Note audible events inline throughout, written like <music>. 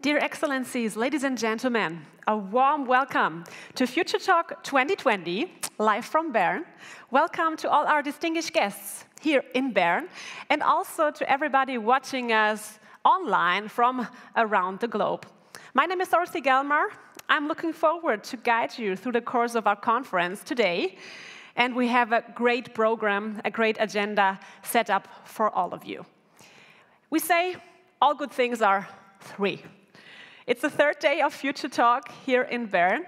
Dear Excellencies, ladies and gentlemen, a warm welcome to Future Talk 2020, live from Bern. Welcome to all our distinguished guests here in Bern, and also to everybody watching us online from around the globe. My name is Dorothy Gelmer. I'm looking forward to guide you through the course of our conference today, and we have a great program, a great agenda set up for all of you. We say all good things are three. It's the third day of Future Talk here in Bern.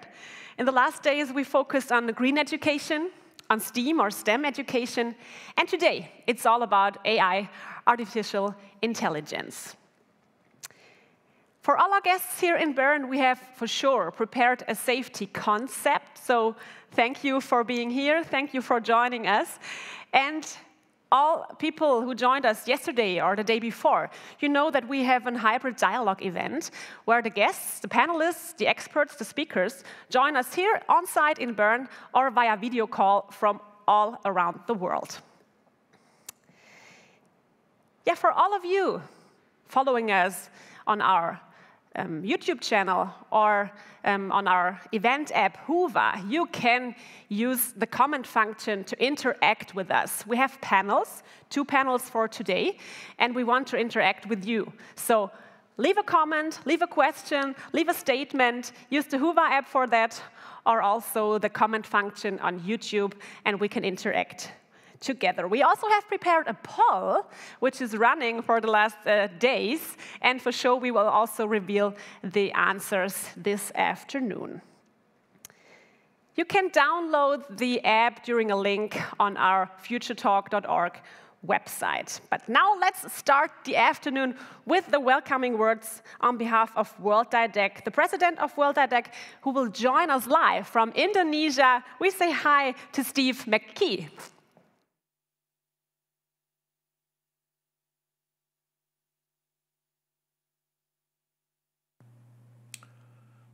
In the last days, we focused on green education, on STEAM or STEM education, and today it's all about AI, artificial intelligence. For all our guests here in Bern, we have for sure prepared a safety concept. So thank you for being here. Thank you for joining us. And all people who joined us yesterday or the day before, you know that we have a hybrid dialogue event where the guests, the panelists, the experts, the speakers join us here on site in Bern or via video call from all around the world. Yeah, for all of you following us on our um, YouTube channel or um, on our event app, Whova, you can use the comment function to interact with us. We have panels, two panels for today, and we want to interact with you. So leave a comment, leave a question, leave a statement, use the Whova app for that, or also the comment function on YouTube, and we can interact together. We also have prepared a poll, which is running for the last uh, days, and for sure we will also reveal the answers this afternoon. You can download the app during a link on our futuretalk.org website. But now let's start the afternoon with the welcoming words on behalf of World Didac, the president of World Didac, who will join us live from Indonesia. We say hi to Steve McKee.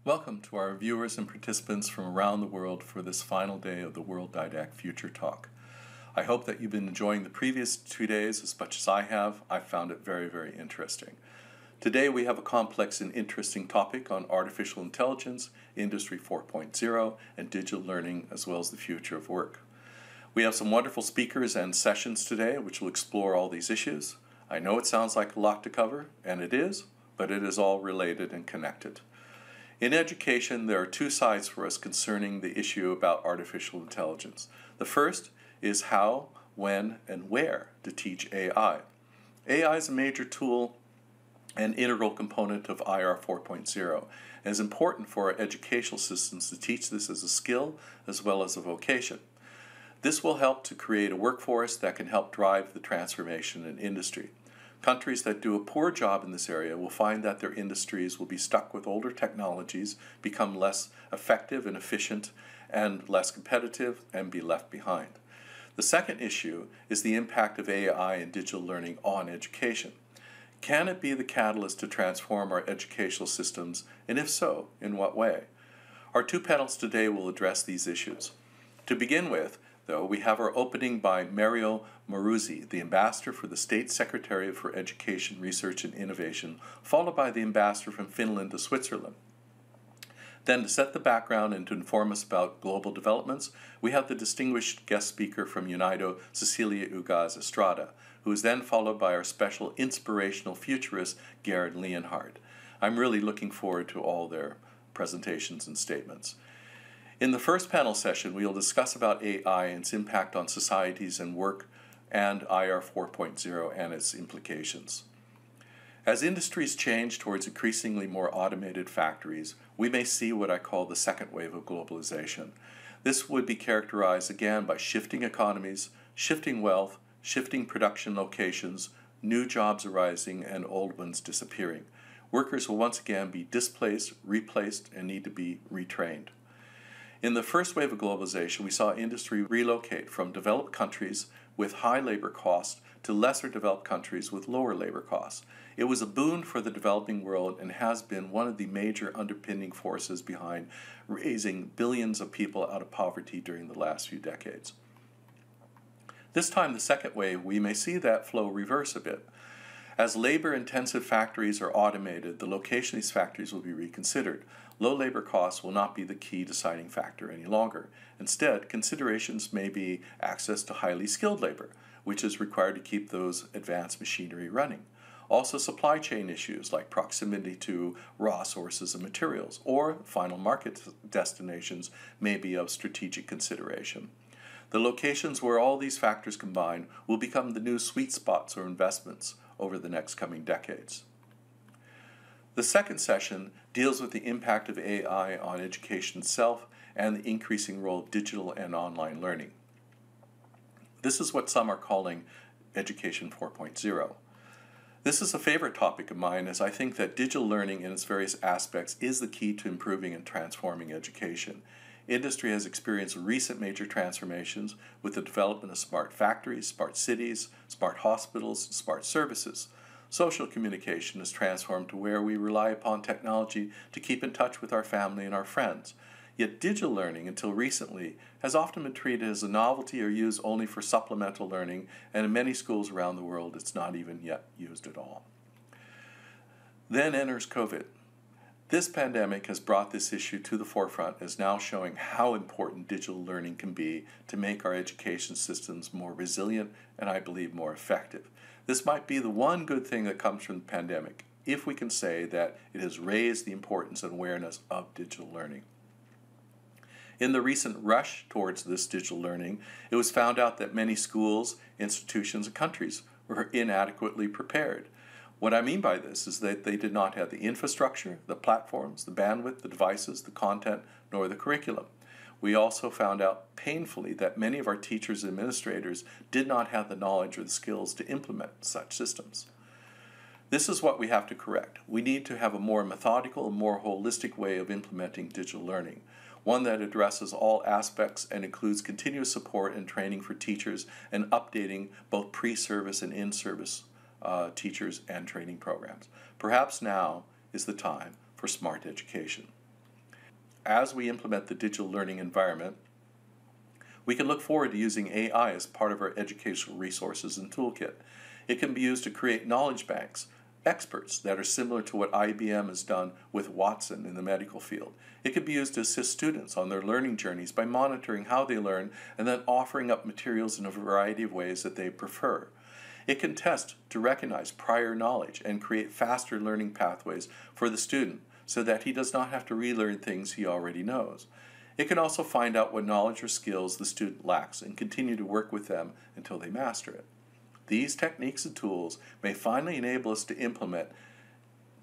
Welcome to our viewers and participants from around the world for this final day of the World Didac Future Talk. I hope that you've been enjoying the previous two days as much as I have. I found it very, very interesting. Today we have a complex and interesting topic on artificial intelligence, Industry 4.0, and digital learning, as well as the future of work. We have some wonderful speakers and sessions today which will explore all these issues. I know it sounds like a lot to cover, and it is, but it is all related and connected. In education, there are two sides for us concerning the issue about artificial intelligence. The first is how, when, and where to teach AI. AI is a major tool and integral component of IR 4.0 and is important for our educational systems to teach this as a skill as well as a vocation. This will help to create a workforce that can help drive the transformation in industry. Countries that do a poor job in this area will find that their industries will be stuck with older technologies, become less effective and efficient, and less competitive, and be left behind. The second issue is the impact of AI and digital learning on education. Can it be the catalyst to transform our educational systems, and if so, in what way? Our two panels today will address these issues. To begin with, though, we have our opening by Mauro Moruzzi, the Ambassador for the State Secretary for Education, Research and Innovation, followed by the Ambassador from Finland to Switzerland. Then, to set the background and to inform us about global developments, we have the distinguished guest speaker from UNIDO, Cecilia Ugaz Estrada, who is then followed by our special inspirational futurist, Gerhard Leonhard. I'm really looking forward to all their presentations and statements. In the first panel session, we will discuss about AI and its impact on societies and work and IR 4.0 and its implications. As industries change towards increasingly more automated factories, we may see what I call the second wave of globalization. This would be characterized again by shifting economies, shifting wealth, shifting production locations, new jobs arising, and old ones disappearing. Workers will once again be displaced, replaced, and need to be retrained. In the first wave of globalization, we saw industry relocate from developed countries with high labor costs to lesser developed countries with lower labor costs. It was a boon for the developing world and has been one of the major underpinning forces behind raising billions of people out of poverty during the last few decades. This time, the second wave, we may see that flow reverse a bit. As labor intensive factories are automated, the location of these factories will be reconsidered. Low labor costs will not be the key deciding factor any longer. Instead, considerations may be access to highly skilled labor, which is required to keep those advanced machinery running. Also, supply chain issues like proximity to raw sources of materials or final market destinations may be of strategic consideration. The locations where all these factors combine will become the new sweet spots or investments over the next coming decades. The second session deals with the impact of AI on education itself and the increasing role of digital and online learning. This is what some are calling Education 4.0. This is a favorite topic of mine as I think that digital learning in its various aspects is the key to improving and transforming education. Industry has experienced recent major transformations with the development of smart factories, smart cities, smart hospitals, smart services. Social communication is transformed to where we rely upon technology to keep in touch with our family and our friends. Yet digital learning, until recently, has often been treated as a novelty or used only for supplemental learning, and in many schools around the world, it's not even yet used at all. Then enters COVID. This pandemic has brought this issue to the forefront as now showing how important digital learning can be to make our education systems more resilient and I believe more effective. This might be the one good thing that comes from the pandemic, if we can say that it has raised the importance and awareness of digital learning. In the recent rush towards this digital learning, it was found out that many schools, institutions, and countries were inadequately prepared. What I mean by this is that they did not have the infrastructure, the platforms, the bandwidth, the devices, the content, nor the curriculum. We also found out painfully that many of our teachers and administrators did not have the knowledge or the skills to implement such systems. This is what we have to correct. We need to have a more methodical and more holistic way of implementing digital learning one that addresses all aspects and includes continuous support and training for teachers and updating both pre service and in service uh, teachers and training programs. Perhaps now is the time for smart education. As we implement the digital learning environment, we can look forward to using AI as part of our educational resources and toolkit. It can be used to create knowledge banks experts that are similar to what IBM has done with Watson in the medical field. It could be used to assist students on their learning journeys by monitoring how they learn and then offering up materials in a variety of ways that they prefer. It can test to recognize prior knowledge and create faster learning pathways for the student so that he does not have to relearn things he already knows. It can also find out what knowledge or skills the student lacks and continue to work with them until they master it. These techniques and tools may finally enable us to implement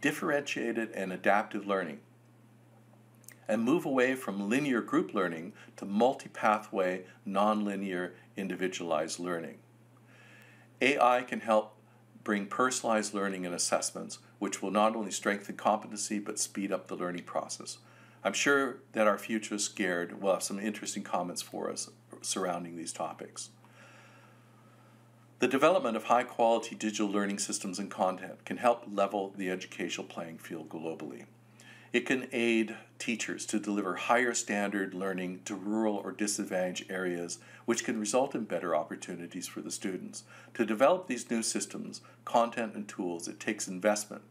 differentiated and adaptive learning and move away from linear group learning to multi pathway, nonlinear, individualized learning. AI can help bring personalized learning and assessments, which will not only strengthen competency but speed up the learning process. I'm sure that our futurist Gerd will have some interesting comments for us surrounding these topics. The development of high quality digital learning systems and content can help level the educational playing field globally. It can aid teachers to deliver higher standard learning to rural or disadvantaged areas, which can result in better opportunities for the students. To develop these new systems, content, and tools, it takes investment,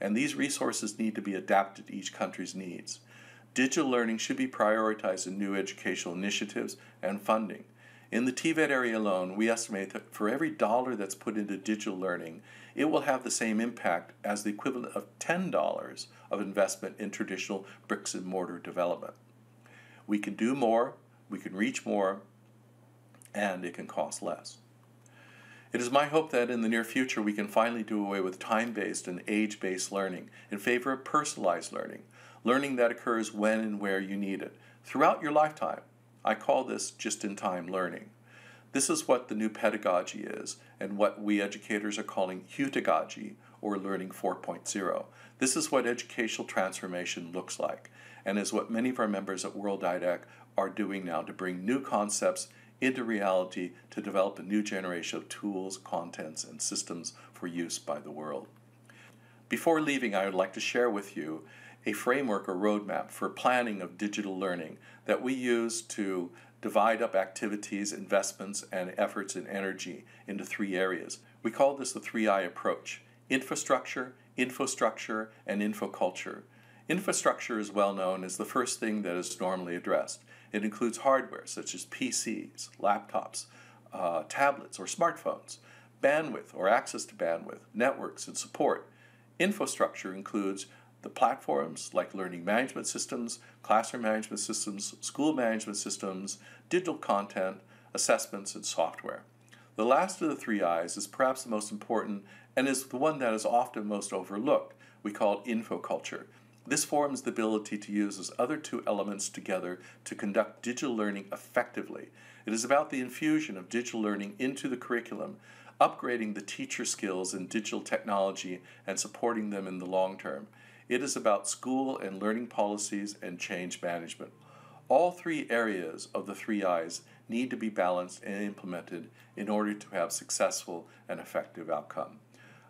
and these resources need to be adapted to each country's needs. Digital learning should be prioritized in new educational initiatives and funding. In the TVET area alone, we estimate that for every dollar that's put into digital learning, it will have the same impact as the equivalent of $10 of investment in traditional bricks and mortar development. We can do more, we can reach more, and it can cost less. It is my hope that in the near future we can finally do away with time based and age based learning in favor of personalized learning, learning that occurs when and where you need it, throughout your lifetime I call this just in time learning. This is what the new pedagogy is, and what we educators are calling heutagogy, or Learning 4.0. This is what educational transformation looks like, and is what many of our members at World Didac are doing now to bring new concepts into reality to develop a new generation of tools, contents, and systems for use by the world. Before leaving, I would like to share with you a framework or roadmap for planning of digital learning that we use to divide up activities, investments, and efforts and energy into three areas. We call this the 3I approach infrastructure, infostructure, and infoculture. Infrastructure is well known as the first thing that is normally addressed. It includes hardware such as PCs, laptops, uh, tablets, or smartphones, bandwidth or access to bandwidth, networks, and support. Infostructure includes the platforms like learning management systems, classroom management systems, school management systems, digital content, assessments, and software. The last of the three I's is perhaps the most important and is the one that is often most overlooked. We call it infoculture. This forms the ability to use those other two elements together to conduct digital learning effectively. It is about the infusion of digital learning into the curriculum, upgrading the teacher skills in digital technology and supporting them in the long term. It is about school and learning policies and change management. All three areas of the three I's need to be balanced and implemented in order to have successful and effective outcome.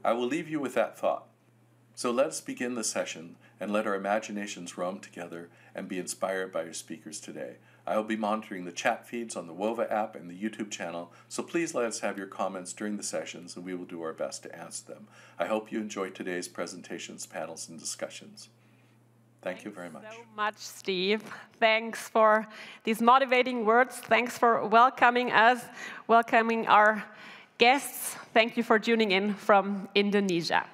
I will leave you with that thought. So let us begin the session and let our imaginations roam together and be inspired by your speakers today. I will be monitoring the chat feeds on the Whova app and the YouTube channel, so please let us have your comments during the sessions and we will do our best to answer them. I hope you enjoyed today's presentations, panels, and discussions. Thank Thanks you very much. so much, Steve. Thanks for these motivating words. Thanks for welcoming us, welcoming our guests. Thank you for tuning in from Indonesia.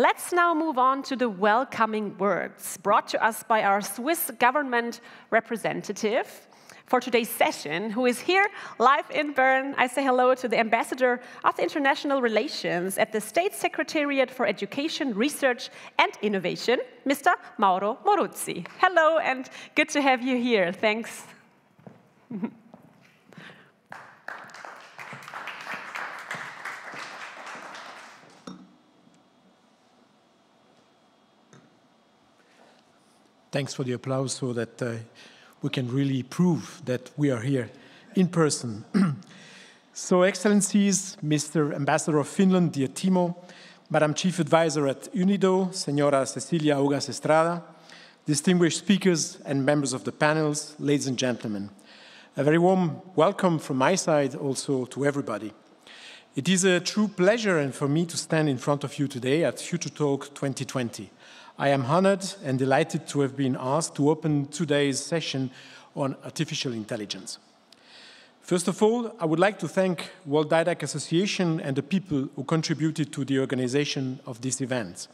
Let's now move on to the welcoming words brought to us by our Swiss government representative for today's session, who is here live in Bern. I say hello to the ambassador of international relations at the State Secretariat for Education, Research and Innovation, Mr. Mauro Moruzzi. Hello, and good to have you here. Thanks. <laughs> Thanks for the applause so that uh, we can really prove that we are here in person. <clears throat> so, Excellencies, Mr. Ambassador of Finland, dear Timo, Madam Chief Advisor at UNIDO, Senora Cecilia Ugaz Estrada, distinguished speakers and members of the panels, ladies and gentlemen. A very warm welcome from my side also to everybody. It is a true pleasure and for me to stand in front of you today at Future Talk 2020. I am honored and delighted to have been asked to open today's session on artificial intelligence. First of all, I would like to thank World Didac Association and the people who contributed to the organization of this event.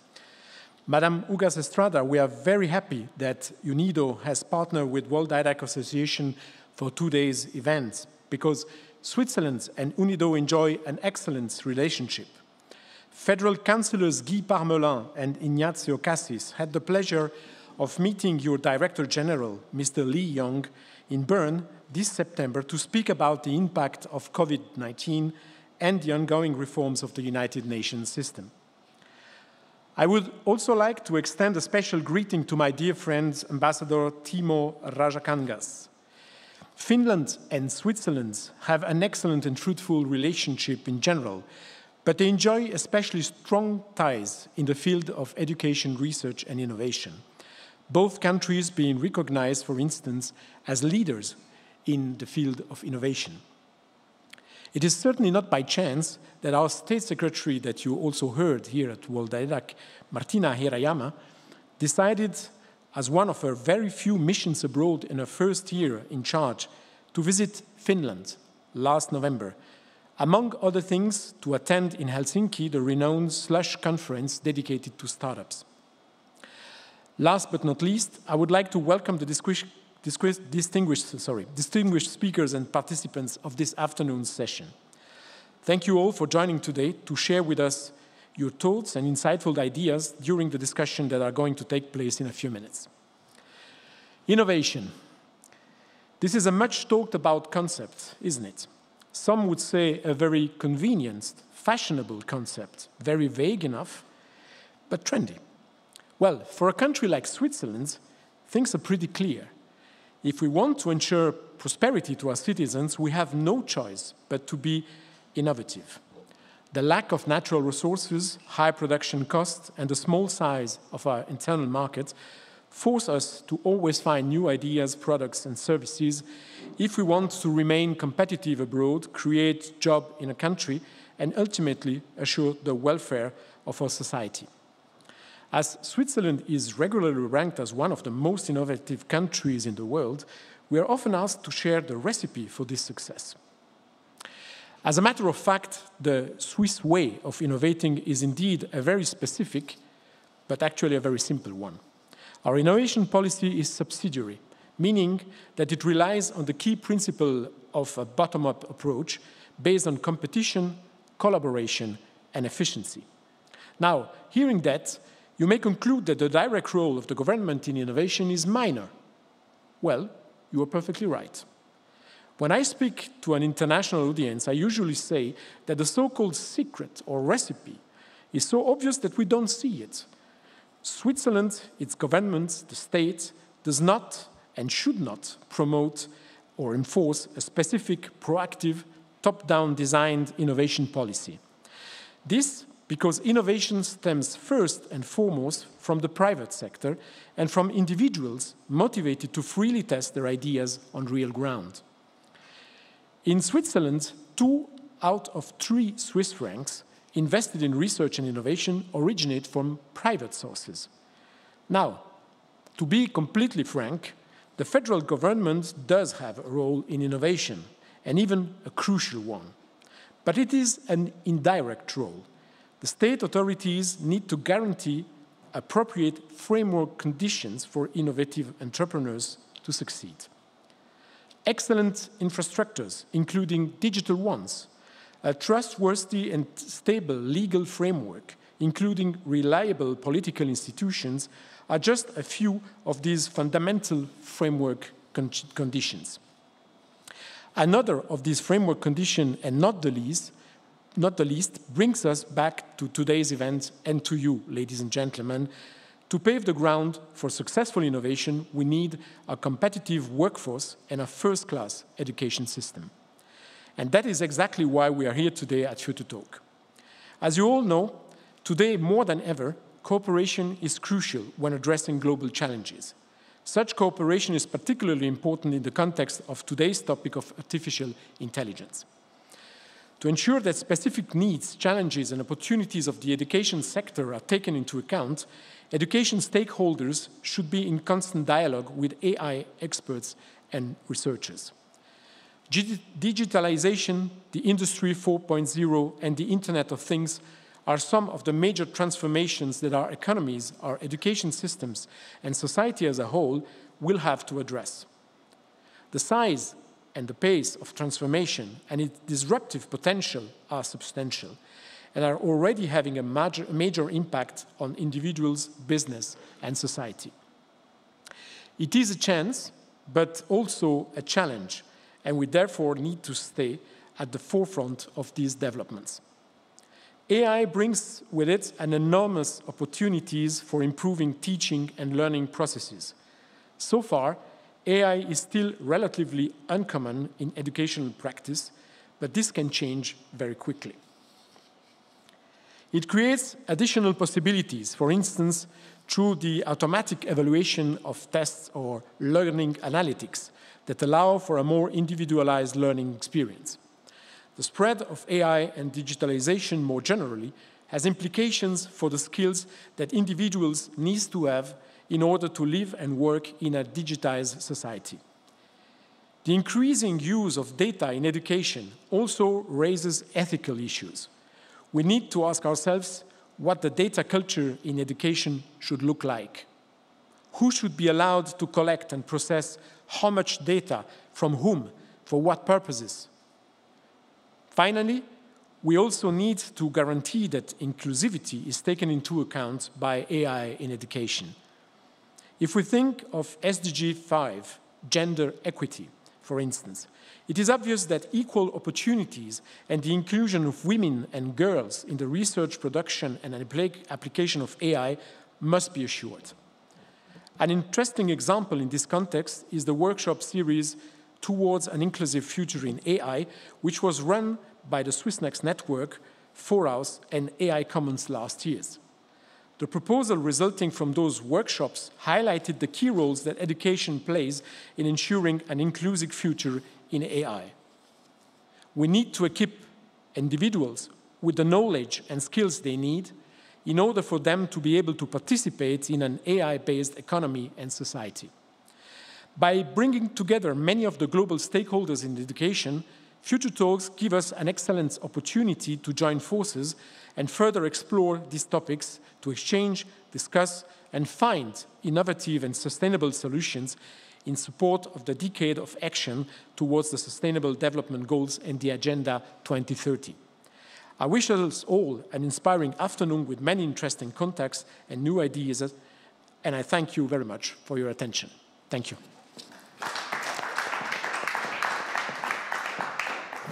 Madam Ugaz Estrada, we are very happy that UNIDO has partnered with World Didac Association for today's event because Switzerland and UNIDO enjoy an excellent relationship. Federal Councillors Guy Parmelin and Ignazio Cassis had the pleasure of meeting your Director General, Mr. Li Yong, in Bern this September to speak about the impact of COVID 19 and the ongoing reforms of the United Nations system. I would also like to extend a special greeting to my dear friend, Ambassador Timo Rajakangas. Finland and Switzerland have an excellent and fruitful relationship in general, but they enjoy especially strong ties in the field of education, research, and innovation. Both countries being recognized, for instance, as leaders in the field of innovation. It is certainly not by chance that our State Secretary, that you also heard here at World Didac, Martina Hirayama, decided, as one of her very few missions abroad in her first year in charge, to visit Finland last November among other things, to attend in Helsinki the renowned Slush conference dedicated to startups. Last but not least, I would like to welcome the distinguished, sorry, distinguished speakers and participants of this afternoon's session. Thank you all for joining today to share with us your thoughts and insightful ideas during the discussion that are going to take place in a few minutes. Innovation. This is a much talked about concept, isn't it? Some would say a very convenient, fashionable concept, very vague enough, but trendy. Well, for a country like Switzerland, things are pretty clear. If we want to ensure prosperity to our citizens, we have no choice but to be innovative. The lack of natural resources, high production costs, and the small size of our internal market force us to always find new ideas, products, and services if we want to remain competitive abroad, create jobs in a country, and ultimately assure the welfare of our society. As Switzerland is regularly ranked as one of the most innovative countries in the world, we are often asked to share the recipe for this success. As a matter of fact, the Swiss way of innovating is indeed a very specific, but actually a very simple one. Our innovation policy is subsidiary, meaning that it relies on the key principle of a bottom up approach based on competition, collaboration, and efficiency. Now, hearing that, you may conclude that the direct role of the government in innovation is minor. Well, you are perfectly right. When I speak to an international audience, I usually say that the so called secret or recipe is so obvious that we don't see it. Switzerland, its government, the state, does not and should not promote or enforce a specific, proactive, top down designed innovation policy. This because innovation stems first and foremost from the private sector and from individuals motivated to freely test their ideas on real ground. In Switzerland, two out of three Swiss francs invested in research and innovation originate from private sources. Now, to be completely frank, the federal government does have a role in innovation, and even a crucial one. But it is an indirect role. The state authorities need to guarantee appropriate framework conditions for innovative entrepreneurs to succeed excellent infrastructures, including digital ones, a trustworthy and stable legal framework, including reliable political institutions, are just a few of these fundamental framework con conditions. Another of these framework conditions, and not the least, not the least, brings us back to today's event and to you, ladies and gentlemen, to pave the ground for successful innovation, we need a competitive workforce and a first class education system. And that is exactly why we are here today at Future Talk. As you all know, today more than ever, cooperation is crucial when addressing global challenges. Such cooperation is particularly important in the context of today's topic of artificial intelligence. To ensure that specific needs, challenges, and opportunities of the education sector are taken into account, Education stakeholders should be in constant dialogue with AI experts and researchers. Digitalization, the Industry 4.0, and the Internet of Things are some of the major transformations that our economies, our education systems, and society as a whole will have to address. The size and the pace of transformation and its disruptive potential are substantial, and are already having a major, major impact on individuals, business, and society. It is a chance, but also a challenge, and we therefore need to stay at the forefront of these developments. AI brings with it an enormous opportunities for improving teaching and learning processes. So far, AI is still relatively uncommon in educational practice, but this can change very quickly. It creates additional possibilities, for instance, through the automatic evaluation of tests or learning analytics that allow for a more individualized learning experience. The spread of AI and digitalization more generally has implications for the skills that individuals need to have in order to live and work in a digitized society. The increasing use of data in education also raises ethical issues we need to ask ourselves what the data culture in education should look like. Who should be allowed to collect and process how much data, from whom, for what purposes? Finally, we also need to guarantee that inclusivity is taken into account by AI in education. If we think of SDG 5, gender equity, for instance, it is obvious that equal opportunities and the inclusion of women and girls in the research, production, and application of AI must be assured. An interesting example in this context is the workshop series Towards an Inclusive Future in AI, which was run by the swissnex Network, foraus, and AI Commons last years. The proposal resulting from those workshops highlighted the key roles that education plays in ensuring an inclusive future in AI. We need to equip individuals with the knowledge and skills they need in order for them to be able to participate in an AI-based economy and society. By bringing together many of the global stakeholders in education, Future Talks give us an excellent opportunity to join forces and further explore these topics to exchange, discuss, and find innovative and sustainable solutions in support of the decade of action towards the Sustainable Development Goals and the Agenda 2030. I wish us all an inspiring afternoon with many interesting contacts and new ideas, and I thank you very much for your attention. Thank you.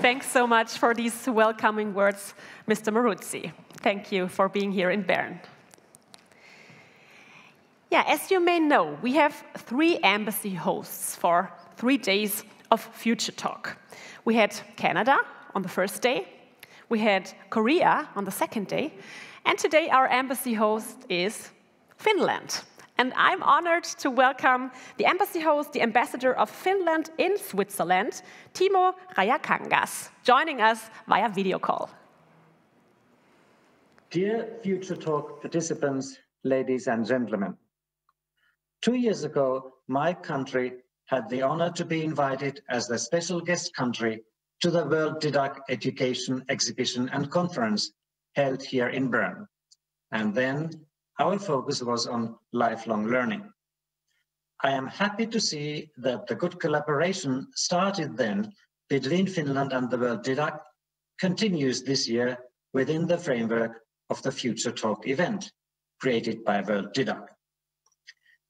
Thanks so much for these welcoming words, Mr. Moruzzi. Thank you for being here in Bern. Yeah, as you may know, we have three embassy hosts for three days of Future Talk. We had Canada on the first day, we had Korea on the second day, and today our embassy host is Finland. And I'm honored to welcome the embassy host, the ambassador of Finland in Switzerland, Timo Rajakangas, joining us via video call. Dear Future Talk participants, ladies and gentlemen, two years ago, my country had the honor to be invited as the special guest country to the World DIDAC Education Exhibition and Conference held here in Bern. And then our focus was on lifelong learning. I am happy to see that the good collaboration started then between Finland and the World DIDAC continues this year within the framework of the Future Talk event created by World DIDAC.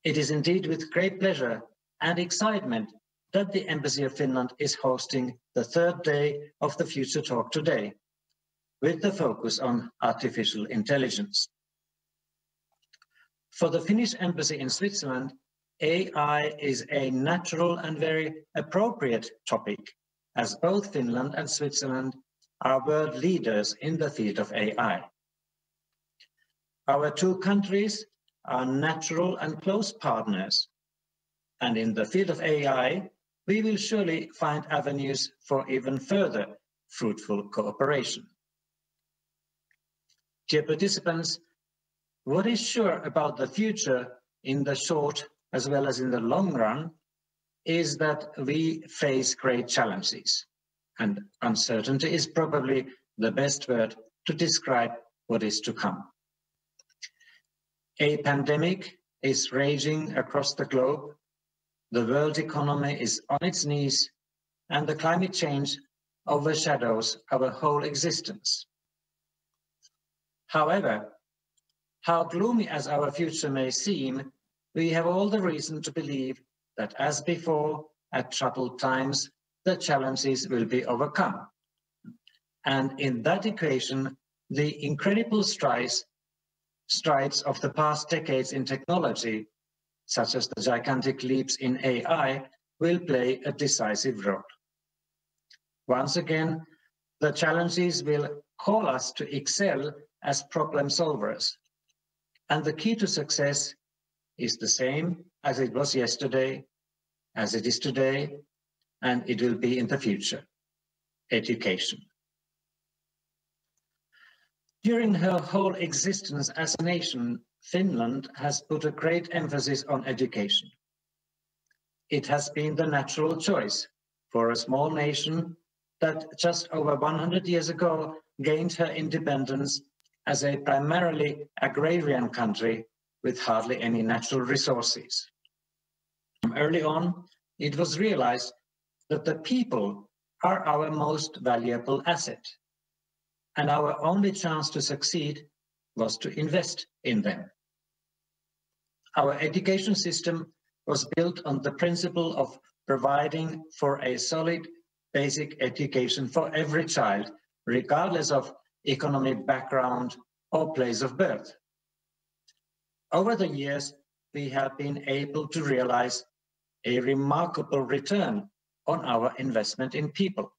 It is indeed with great pleasure and excitement that the Embassy of Finland is hosting the third day of the Future Talk today, with the focus on artificial intelligence. For the Finnish embassy in Switzerland, AI is a natural and very appropriate topic, as both Finland and Switzerland are world leaders in the field of AI. Our two countries are natural and close partners, and in the field of AI, we will surely find avenues for even further fruitful cooperation. Dear participants, what is sure about the future in the short as well as in the long run is that we face great challenges. And uncertainty is probably the best word to describe what is to come. A pandemic is raging across the globe. The world economy is on its knees, and the climate change overshadows our whole existence. However, how gloomy as our future may seem, we have all the reason to believe that as before, at troubled times, the challenges will be overcome. And in that equation, the incredible strides, strides of the past decades in technology, such as the gigantic leaps in AI, will play a decisive role. Once again, the challenges will call us to excel as problem solvers and the key to success is the same as it was yesterday, as it is today, and it will be in the future education. During her whole existence as a nation, Finland has put a great emphasis on education. It has been the natural choice for a small nation that just over 100 years ago gained her independence as a primarily agrarian country with hardly any natural resources. Early on, it was realized that the people are our most valuable asset, and our only chance to succeed was to invest in them. Our education system was built on the principle of providing for a solid basic education for every child, regardless of economic background, or place of birth. Over the years, we have been able to realize a remarkable return on our investment in people,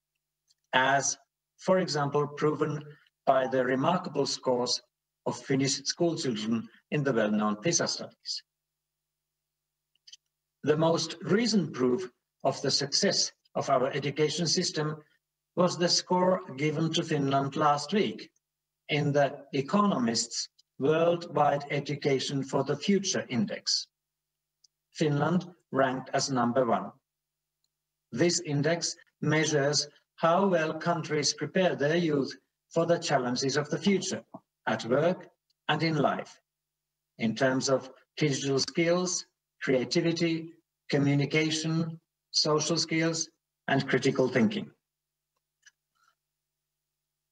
as, for example, proven by the remarkable scores of Finnish school children in the well-known PISA studies. The most recent proof of the success of our education system was the score given to Finland last week in the Economist's Worldwide Education for the Future Index. Finland ranked as number one. This index measures how well countries prepare their youth for the challenges of the future at work and in life in terms of digital skills, creativity, communication, social skills, and critical thinking.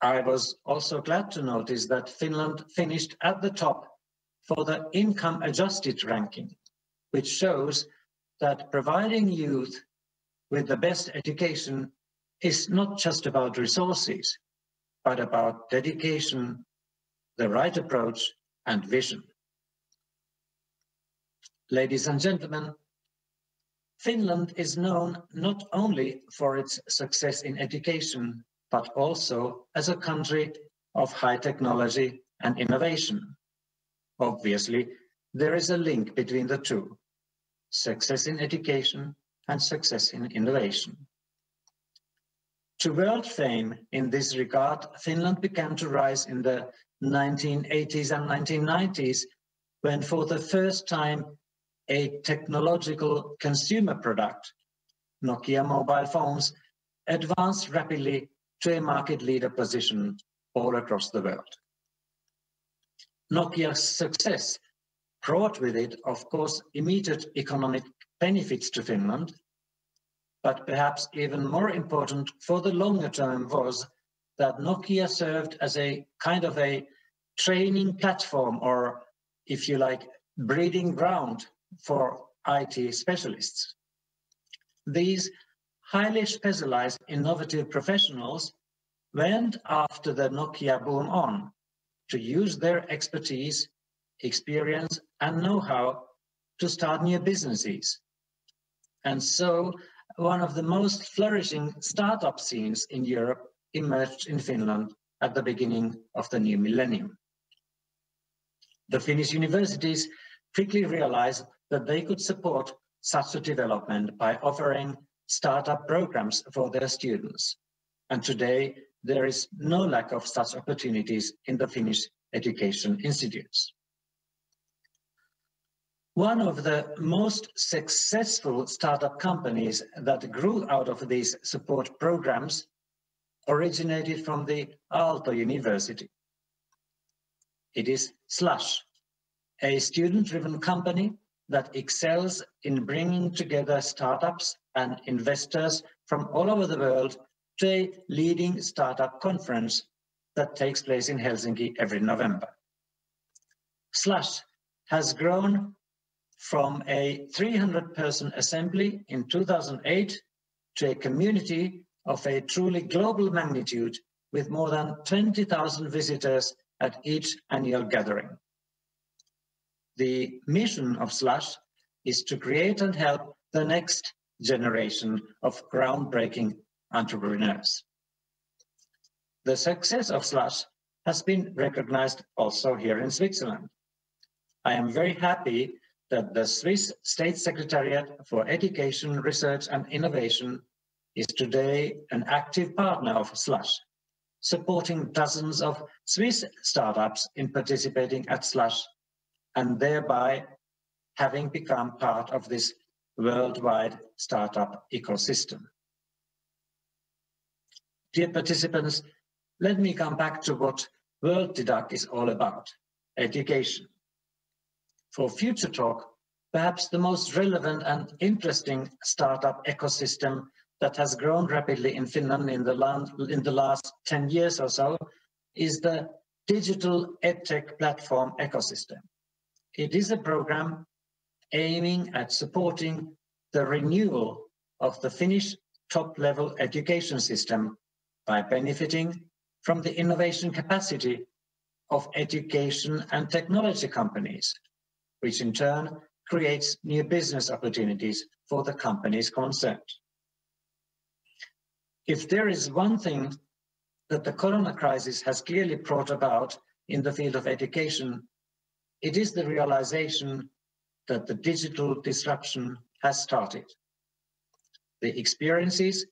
I was also glad to notice that Finland finished at the top for the income adjusted ranking, which shows that providing youth with the best education is not just about resources, but about dedication, the right approach, and vision. Ladies and gentlemen, Finland is known not only for its success in education, but also as a country of high technology and innovation. Obviously, there is a link between the two, success in education and success in innovation. To world fame in this regard, Finland began to rise in the 1980s and 1990s when for the first time a technological consumer product, Nokia mobile phones, advanced rapidly to a market leader position all across the world. Nokia's success brought with it, of course, immediate economic benefits to Finland, but perhaps even more important for the longer term was that Nokia served as a kind of a training platform or, if you like, breeding ground for IT specialists. These highly specialized innovative professionals went after the Nokia boom on to use their expertise, experience, and know-how to start new businesses. And so one of the most flourishing startup scenes in Europe emerged in Finland at the beginning of the new millennium. The Finnish universities quickly realized that they could support such a development by offering startup programs for their students. And today, there is no lack of such opportunities in the Finnish education institutes. One of the most successful startup companies that grew out of these support programs originated from the Aalto University. It is Slush, a student-driven company that excels in bringing together startups and investors from all over the world to a leading startup conference that takes place in Helsinki every November. Slush has grown from a 300 person assembly in 2008 to a community of a truly global magnitude with more than 20,000 visitors at each annual gathering. The mission of Slush is to create and help the next generation of groundbreaking entrepreneurs. The success of Slush has been recognized also here in Switzerland. I am very happy that the Swiss State Secretariat for Education, Research and Innovation is today an active partner of Slush, supporting dozens of Swiss startups in participating at Slush and thereby having become part of this worldwide startup ecosystem. Dear participants, let me come back to what World DIDAC is all about, education. For Future Talk, perhaps the most relevant and interesting startup ecosystem that has grown rapidly in Finland in the, land, in the last 10 years or so is the digital edtech platform ecosystem. It is a program aiming at supporting the renewal of the Finnish top-level education system by benefiting from the innovation capacity of education and technology companies, which in turn creates new business opportunities for the companies concerned. If there is one thing that the corona crisis has clearly brought about in the field of education, it is the realization that the digital disruption has started. The experiences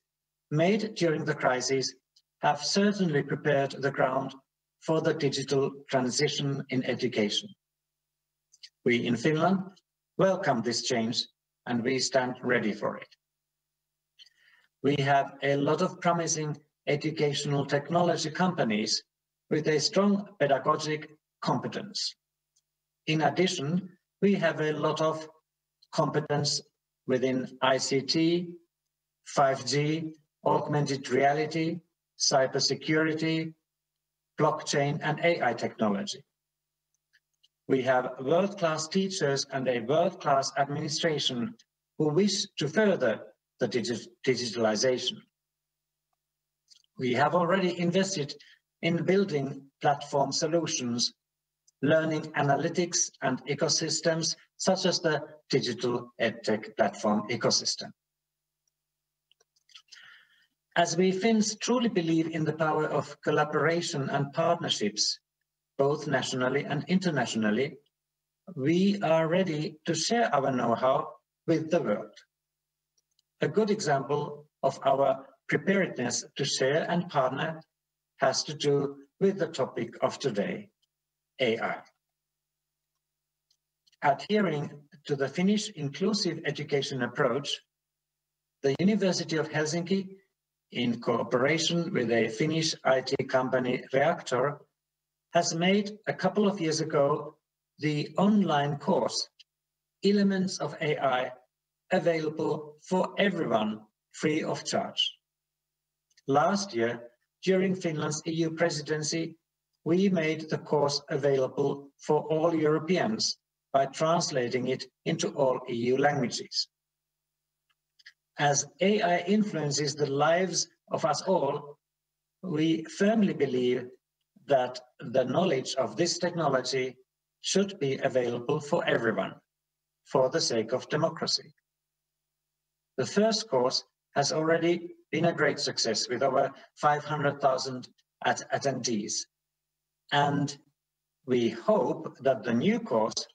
made during the crisis have certainly prepared the ground for the digital transition in education. We in Finland welcome this change and we stand ready for it. We have a lot of promising educational technology companies with a strong pedagogic competence. In addition, we have a lot of competence within ICT, 5G, augmented reality, cybersecurity, blockchain, and AI technology. We have world-class teachers and a world-class administration who wish to further the digi digitalization. We have already invested in building platform solutions, learning analytics and ecosystems, such as the digital edtech platform ecosystem. As we Finns truly believe in the power of collaboration and partnerships, both nationally and internationally, we are ready to share our know-how with the world. A good example of our preparedness to share and partner has to do with the topic of today, AI. Adhering to the Finnish inclusive education approach, the University of Helsinki, in cooperation with a Finnish IT company Reaktor, has made a couple of years ago the online course Elements of AI available for everyone free of charge. Last year, during Finland's EU presidency, we made the course available for all Europeans by translating it into all EU languages. As AI influences the lives of us all, we firmly believe that the knowledge of this technology should be available for everyone for the sake of democracy. The first course has already been a great success with over 500,000 at attendees. And we hope that the new course,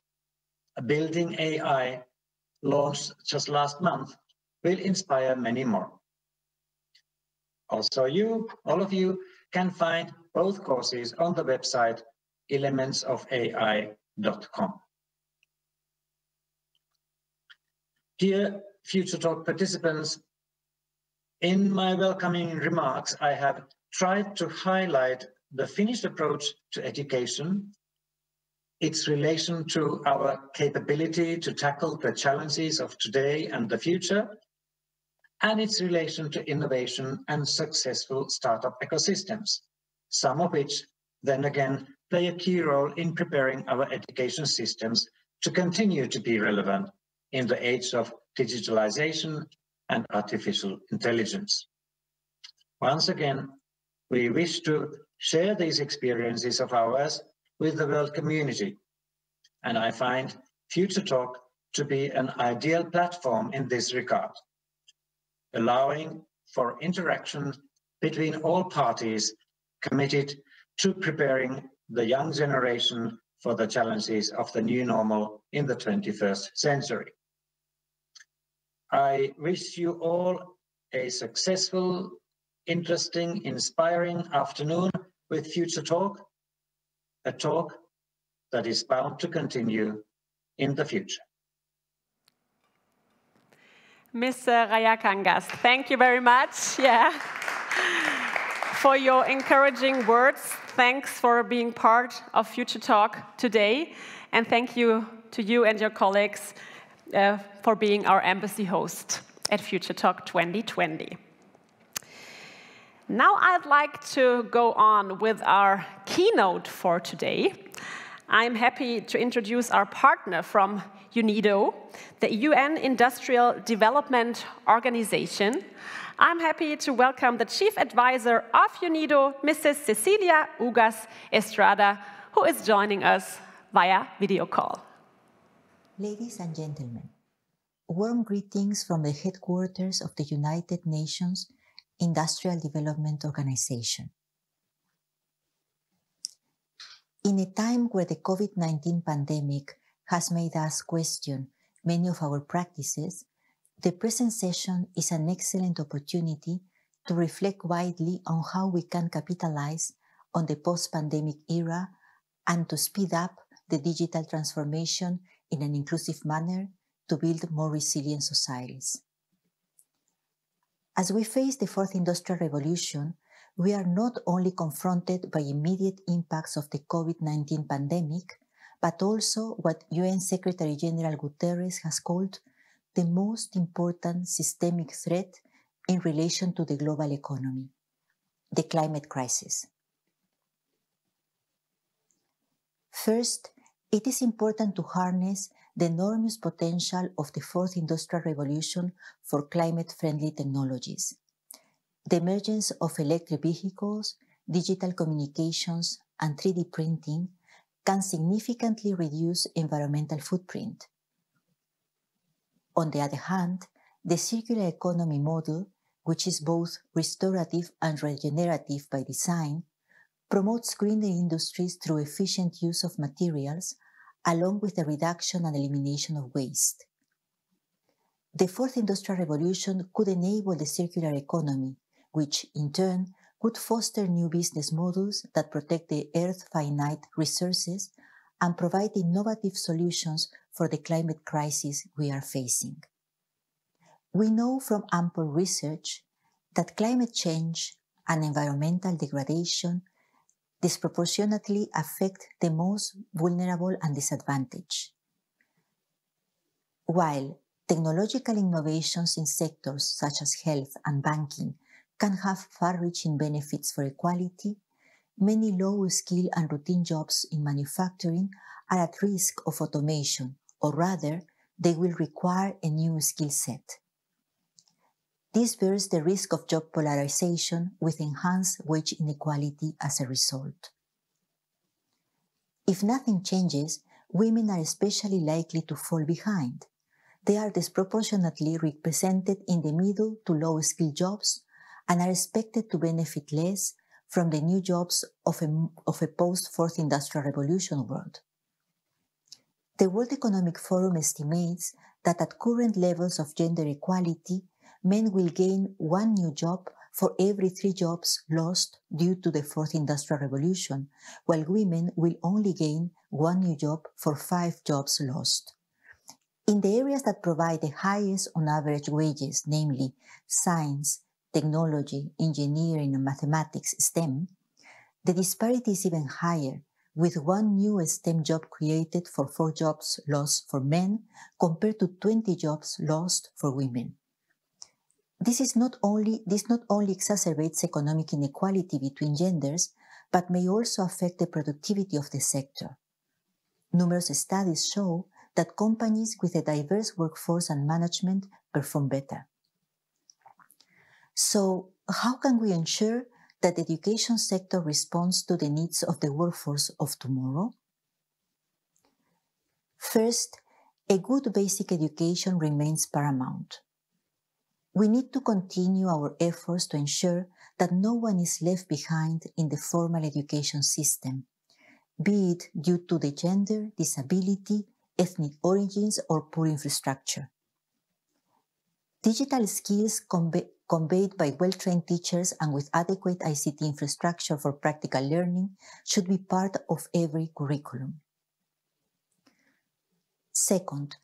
Building AI, launched just last month, will inspire many more. Also you, all of you, can find both courses on the website elementsofai.com. Dear Future Talk participants, in my welcoming remarks, I have tried to highlight the Finnish approach to education, its relation to our capability to tackle the challenges of today and the future, and its relation to innovation and successful startup ecosystems, some of which then again play a key role in preparing our education systems to continue to be relevant in the age of digitalization and artificial intelligence. Once again, we wish to share these experiences of ours with the world community. And I find Future Talk to be an ideal platform in this regard, allowing for interaction between all parties committed to preparing the young generation for the challenges of the new normal in the 21st century. I wish you all a successful, interesting, inspiring afternoon with Future Talk, a talk that is bound to continue in the future. Ms. Uh, Rajakangas, thank you very much. Yeah. for your encouraging words. Thanks for being part of Future Talk today. And thank you to you and your colleagues uh, for being our embassy host at Future Talk 2020. Now I'd like to go on with our keynote for today. I'm happy to introduce our partner from UNIDO, the UN Industrial Development Organization. I'm happy to welcome the Chief Advisor of UNIDO, Mrs. Cecilia Ugaz Estrada, who is joining us via video call. Ladies and gentlemen, warm greetings from the headquarters of the United Nations Industrial Development Organization. In a time where the COVID 19 pandemic has made us question many of our practices, the present session is an excellent opportunity to reflect widely on how we can capitalize on the post-pandemic era and to speed up the digital transformation in an inclusive manner to build more resilient societies. As we face the fourth industrial revolution, we are not only confronted by immediate impacts of the COVID-19 pandemic, but also what UN Secretary General Guterres has called the most important systemic threat in relation to the global economy, the climate crisis. First, it is important to harness the enormous potential of the fourth industrial revolution for climate-friendly technologies. The emergence of electric vehicles, digital communications, and 3D printing can significantly reduce environmental footprint. On the other hand, the circular economy model, which is both restorative and regenerative by design, promotes greener industries through efficient use of materials, along with the reduction and elimination of waste. The fourth industrial revolution could enable the circular economy, which in turn could foster new business models that protect the Earth's finite resources and provide innovative solutions for the climate crisis we are facing. We know from ample research that climate change and environmental degradation disproportionately affect the most vulnerable and disadvantaged. While technological innovations in sectors such as health and banking can have far-reaching benefits for equality, many low-skill and routine jobs in manufacturing are at risk of automation, or rather, they will require a new skill set. This bears the risk of job polarization with enhanced wage inequality as a result. If nothing changes, women are especially likely to fall behind. They are disproportionately represented in the middle to low skill jobs and are expected to benefit less from the new jobs of a, of a post fourth industrial revolution world. The World Economic Forum estimates that at current levels of gender equality, men will gain one new job for every three jobs lost due to the fourth industrial revolution, while women will only gain one new job for five jobs lost. In the areas that provide the highest on average wages, namely science, technology, engineering, and mathematics, STEM, the disparity is even higher, with one new STEM job created for four jobs lost for men compared to 20 jobs lost for women. This is not only this not only exacerbates economic inequality between genders, but may also affect the productivity of the sector. Numerous studies show that companies with a diverse workforce and management perform better. So, how can we ensure that the education sector responds to the needs of the workforce of tomorrow? First, a good basic education remains paramount we need to continue our efforts to ensure that no one is left behind in the formal education system, be it due to the gender, disability, ethnic origins, or poor infrastructure. Digital skills conveyed by well-trained teachers and with adequate ICT infrastructure for practical learning should be part of every curriculum. Second,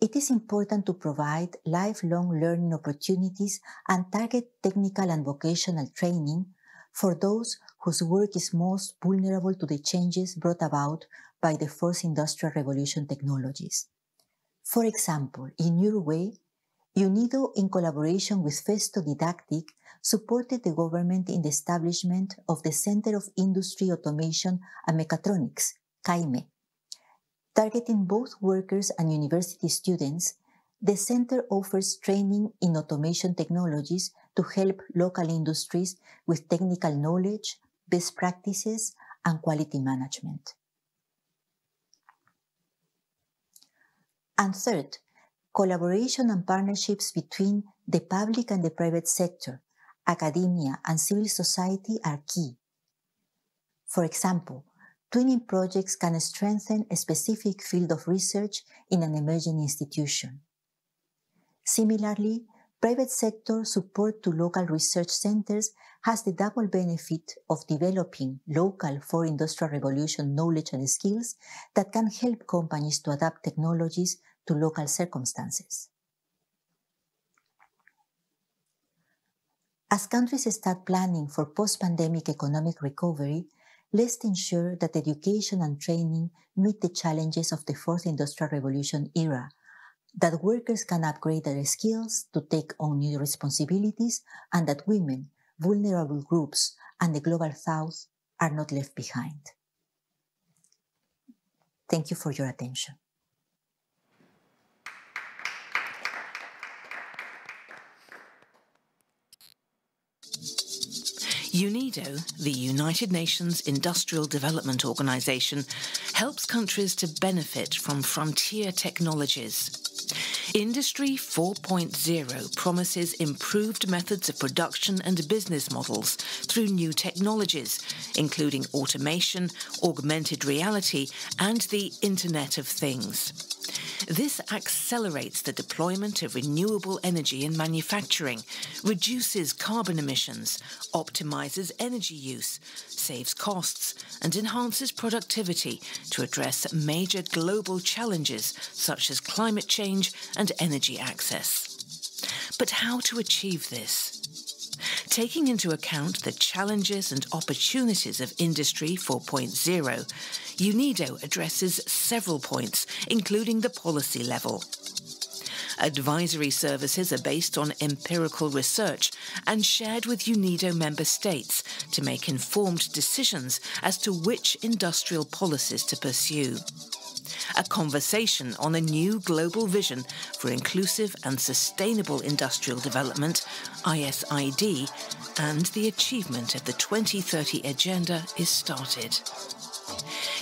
it is important to provide lifelong learning opportunities and target technical and vocational training for those whose work is most vulnerable to the changes brought about by the fourth industrial revolution technologies. For example, in Uruguay, UNIDO, in collaboration with Festo Didactic, supported the government in the establishment of the Center of Industry Automation and Mechatronics, CAIME, Targeting both workers and university students, the center offers training in automation technologies to help local industries with technical knowledge, best practices, and quality management. And third, collaboration and partnerships between the public and the private sector, academia, and civil society are key. For example, twinning projects can strengthen a specific field of research in an emerging institution. Similarly, private sector support to local research centers has the double benefit of developing local for industrial revolution knowledge and skills that can help companies to adapt technologies to local circumstances. As countries start planning for post-pandemic economic recovery, let's ensure that education and training meet the challenges of the fourth industrial revolution era, that workers can upgrade their skills to take on new responsibilities, and that women, vulnerable groups, and the global south are not left behind. Thank you for your attention. UNIDO, the United Nations Industrial Development Organization, helps countries to benefit from frontier technologies. Industry 4.0 promises improved methods of production and business models through new technologies, including automation, augmented reality, and the Internet of Things. This accelerates the deployment of renewable energy in manufacturing, reduces carbon emissions, optimizes energy use, saves costs, and enhances productivity to address major global challenges such as climate change and energy access. But how to achieve this? Taking into account the challenges and opportunities of Industry 4.0, UNIDO addresses several points, including the policy level. Advisory services are based on empirical research and shared with UNIDO member states to make informed decisions as to which industrial policies to pursue. A conversation on a new global vision for inclusive and sustainable industrial development, ISID, and the achievement of the 2030 Agenda is started.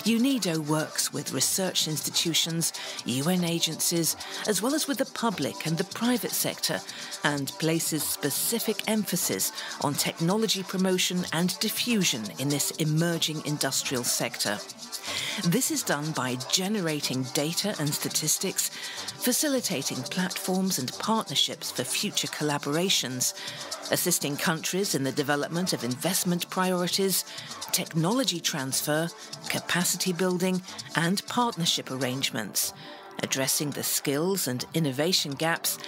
UNIDO works with research institutions, UN agencies, as well as with the public and the private sector, and places specific emphasis on technology promotion and diffusion in this emerging industrial sector. This is done by generating data and statistics, facilitating platforms and partnerships for future collaborations, assisting countries in the development of investment priorities, technology transfer, capacity building, and partnership arrangements, addressing the skills and innovation gaps,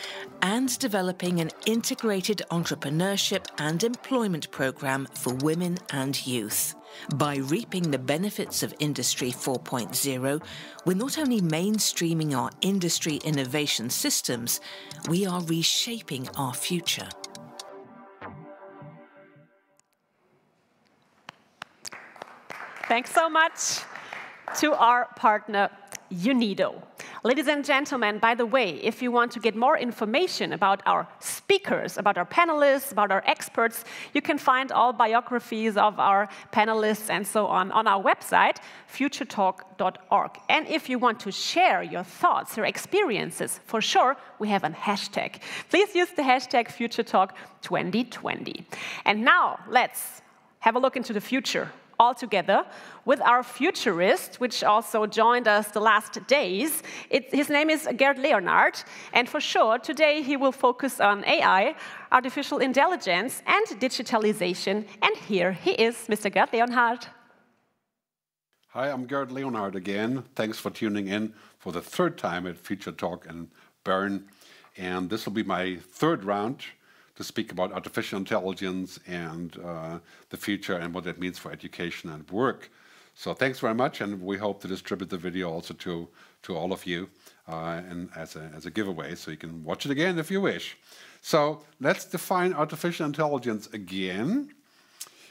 and developing an integrated entrepreneurship and employment program for women and youth. By reaping the benefits of Industry 4.0, we're not only mainstreaming our industry innovation systems, we are reshaping our future. Thanks so much to our partner, UNIDO. Ladies and gentlemen, by the way, if you want to get more information about our speakers, about our panelists, about our experts, you can find all biographies of our panelists and so on on our website, futuretalk.org. And if you want to share your thoughts, your experiences, for sure, we have a hashtag. Please use the hashtag FutureTalk2020. And now, let's have a look into the future all together with our futurist, which also joined us the last days. It, his name is Gerd Leonhard, and for sure, today he will focus on AI, artificial intelligence, and digitalization. And here he is, Mr. Gerd Leonhard. Hi, I'm Gerd Leonhard again. Thanks for tuning in for the third time at Future Talk in Bern. And this will be my third round to speak about artificial intelligence and uh, the future and what that means for education and work. So thanks very much, and we hope to distribute the video also to, to all of you uh, and as a, as a giveaway, so you can watch it again if you wish. So let's define artificial intelligence again.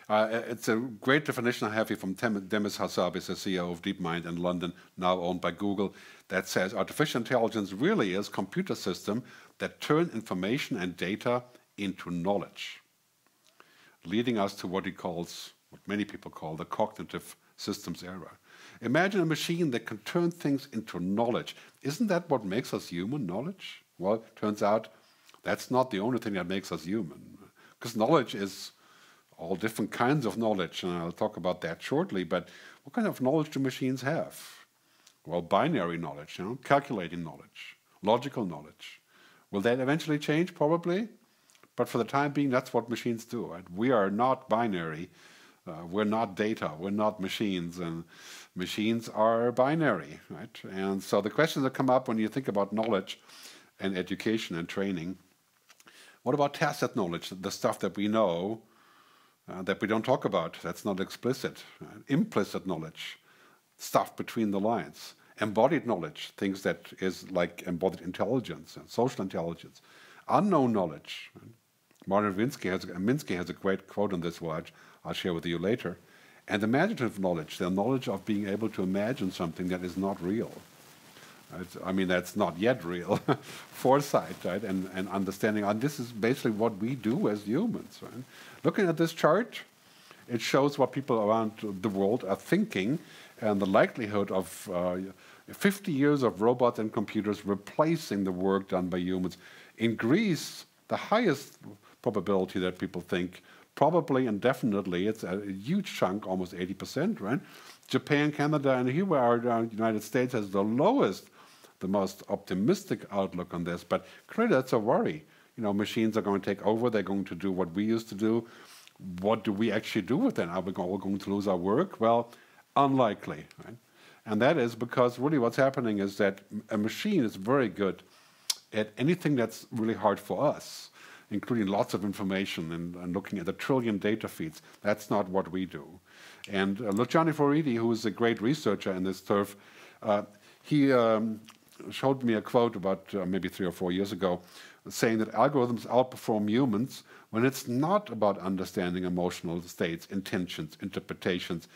Uh, it's a great definition I have here from Demis Hassabis, the CEO of DeepMind in London, now owned by Google, that says artificial intelligence really is computer system that turn information and data into knowledge, leading us to what he calls, what many people call the cognitive systems era. Imagine a machine that can turn things into knowledge. Isn't that what makes us human, knowledge? Well, turns out that's not the only thing that makes us human. Because knowledge is all different kinds of knowledge, and I'll talk about that shortly. But what kind of knowledge do machines have? Well, binary knowledge, you know, calculating knowledge, logical knowledge. Will that eventually change? Probably. But for the time being, that's what machines do. Right? We are not binary. Uh, we're not data. We're not machines, and machines are binary, right? And so the questions that come up when you think about knowledge and education and training. What about tacit knowledge, the stuff that we know uh, that we don't talk about? That's not explicit. Right? Implicit knowledge, stuff between the lines. Embodied knowledge, things that is like embodied intelligence and social intelligence. Unknown knowledge. Right? Marvin Minsky has, Minsky has a great quote on this, which I'll share with you later. And imaginative knowledge, the knowledge of being able to imagine something that is not real. Right? I mean, that's not yet real. <laughs> Foresight, right? And, and understanding. And this is basically what we do as humans. Right? Looking at this chart, it shows what people around the world are thinking and the likelihood of uh, 50 years of robots and computers replacing the work done by humans. In Greece, the highest probability that people think probably and definitely it's a huge chunk, almost 80%, right? Japan, Canada, and here we are, the uh, United States has the lowest, the most optimistic outlook on this. But clearly, that's a worry. You know, machines are going to take over. They're going to do what we used to do. What do we actually do with them? Are we all going to lose our work? Well, unlikely, right? And that is because really what's happening is that a machine is very good at anything that's really hard for us including lots of information and, and, looking at a trillion data feeds. That's not what we do. And uh, Luciano Floridi, who is a great researcher in this turf, uh, he um, showed me a quote about uh, maybe three or four years ago saying that algorithms outperform humans when it's not about understanding emotional states, intentions, interpretations,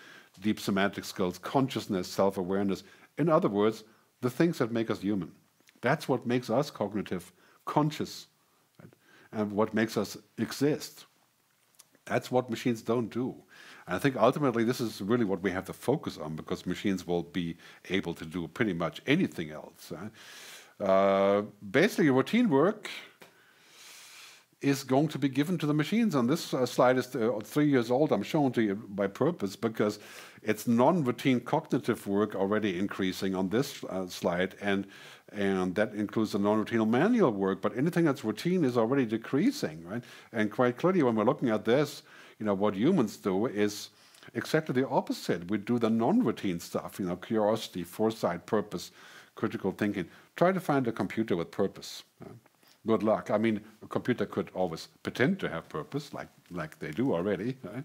deep semantic skills, consciousness, self awareness. In other words, the things that make us human. That's what makes us cognitive, conscious, and what makes us exist. That's what machines don't do. And I think ultimately this is really what we have to focus on because machines will be able to do pretty much anything else. Uh, basically, routine work is going to be given to the machines. And this uh, slide is uh, three years old. I'm showing to you by purpose because it's non-routine cognitive work already increasing on this uh, slide, and and that includes the non-routine manual work. But anything that's routine is already decreasing, right? And quite clearly, when we're looking at this, you know, what humans do is exactly the opposite. We do the non-routine stuff, you know, curiosity, foresight, purpose, critical thinking. Try to find a computer with purpose. Good luck. I mean, a computer could always pretend to have purpose, like like they do already. Right?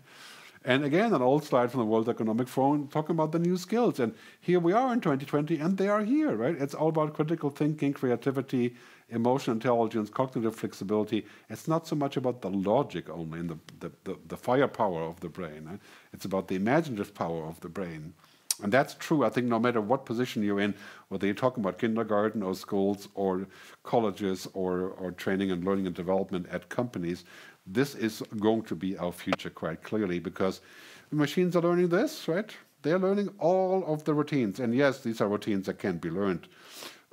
And again, an old slide from the World Economic Forum talking about the new skills. And here we are in 2020, and they are here, right? It's all about critical thinking, creativity, emotional intelligence, cognitive flexibility. It's not so much about the logic only and the, the, the, the firepower of the brain. Right? It's about the imaginative power of the brain. And that's true, I think, no matter what position you're in, whether you're talking about kindergarten or schools or colleges or, or training and learning and development at companies, this is going to be our future quite clearly because machines are learning this, right? They're learning all of the routines. And yes, these are routines that can be learned.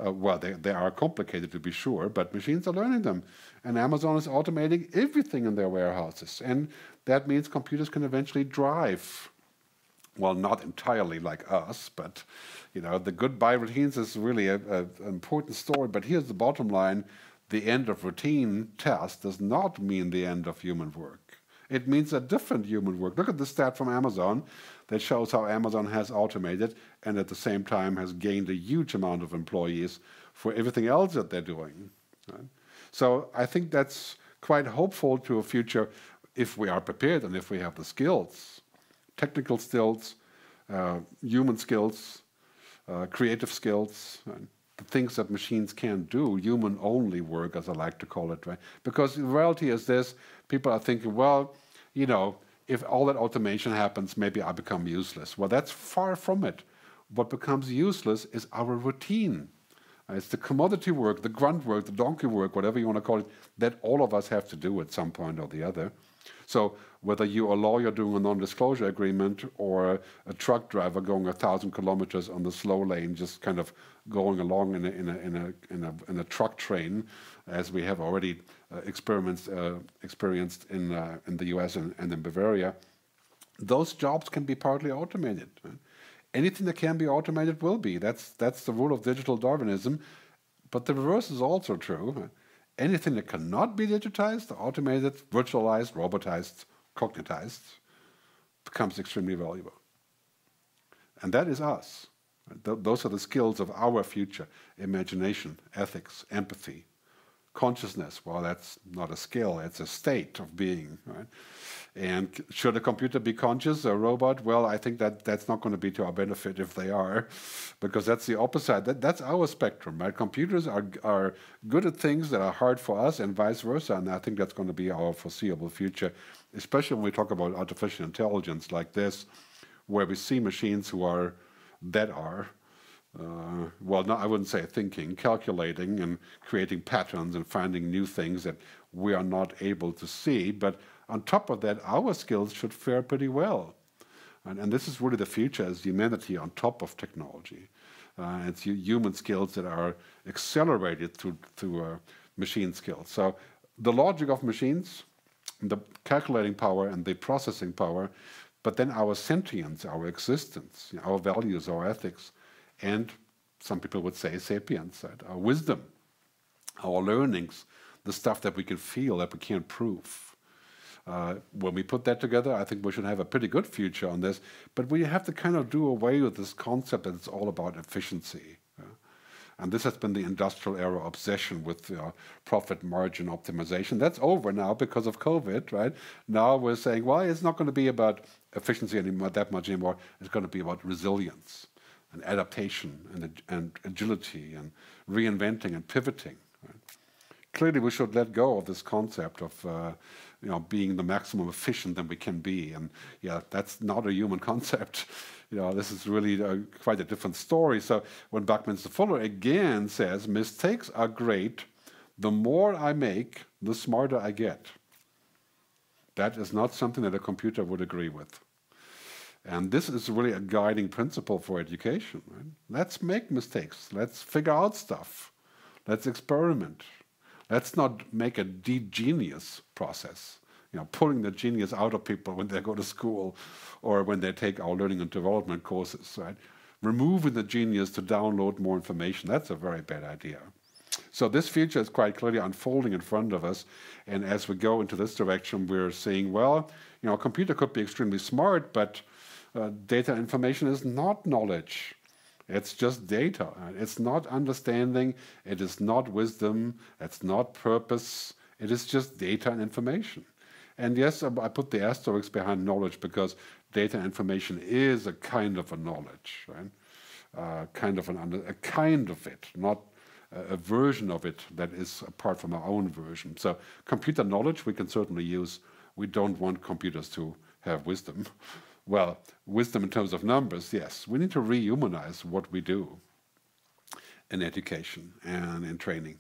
Uh, well, they, they are complicated to be sure, but machines are learning them. And Amazon is automating everything in their warehouses. And that means computers can eventually drive. Well, not entirely like us, but you know, the goodbye routines is really an important story. But here's the bottom line the end of routine tasks does not mean the end of human work. It means a different human work. Look at the stat from Amazon that shows how Amazon has automated and at the same time has gained a huge amount of employees for everything else that they're doing. Right? So I think that's quite hopeful to a future if we are prepared and if we have the skills, technical skills, uh, human skills, uh, creative skills. Right? The things that machines can't do, human only work, as I like to call it, right? Because the reality is this people are thinking, well, you know, if all that automation happens, maybe I become useless. Well, that's far from it. What becomes useless is our routine. Uh, it's the commodity work, the grunt work, the donkey work, whatever you want to call it, that all of us have to do at some point or the other. So whether you're a lawyer doing a non-disclosure agreement or a truck driver going a thousand kilometers on the slow lane, just kind of going along in a, in a, in a, in a, in a truck train, as we have already uh, experienced, uh, experienced in, uh, in the US and, and in Bavaria, those jobs can be partly automated. Anything that can be automated will be. That's, that's the rule of digital Darwinism. But the reverse is also true. anything that cannot be digitized, automated, virtualized, robotized, cognitized, becomes extremely valuable. And that is us. those are the skills of our future imagination, ethics, empathy, consciousness. Well, that's not a skill, it's a state of being. Right? And should a computer be conscious, a robot? Well, I think that that's not going to be to our benefit if they are, because that's the opposite. That, that's our spectrum, right? Computers are, are good at things that are hard for us and vice versa. And I think that's going to be our foreseeable future, especially when we talk about artificial intelligence like this, where we see machines who are, that are, uh, well, no, I wouldn't say thinking, calculating and creating patterns and finding new things that we are not able to see, but on top of that, our skills should fare pretty well. And, and this is really the future as humanity on top of technology. Uh, it's human skills that are accelerated through, through uh, machine skills. So the logic of machines, the calculating power and the processing power, but then our sentience, our existence, you know, our values, our ethics, and some people would say sapience, right? our wisdom, our learnings, the stuff that we can feel, that we can't prove. Uh, when we put that together, I think we should have a pretty good future on this. But we have to kind of do away with this concept that it's all about efficiency. And this has been the industrial era obsession with uh, profit margin optimization. That's over now because of COVID, right? Now we're saying, well, it's not going to be about efficiency anymore, that much anymore. It's going to be about resilience and adaptation and, and agility and reinventing and pivoting. Clearly, we should let go of this concept of uh, you know, being the maximum efficient that we can be. And yeah, that's not a human <laughs> concept. You know, this is really a, quite a different story. So when Buckminster Fuller again says, mistakes are great, the more I make, the smarter I get. That is not something that a computer would agree with. And this is really a guiding principle for education. Right? Let's make mistakes. Let's figure out stuff. Let's experiment. Let's not make a de-genius process, you know, pulling the genius out of people when they go to school or when they take our learning and development courses, right? Removing the genius to download more information, that's a very bad idea. So this future is quite clearly unfolding in front of us. And as we go into this direction, we're seeing, well, you know, a computer could be extremely smart, but uh, data information is not knowledge. It's just data. It's not understanding. It is not wisdom. It's not purpose. It is just data and information. And yes, I put the asterisks behind knowledge because data information is a kind of a knowledge, right? Uh, kind of an a kind of it, not a, a version of it that is apart from our own version. So computer knowledge we can certainly use. We don't want computers to have wisdom. <laughs> Well, wisdom in terms of numbers, yes. We need to rehumanize what we do in education and in training.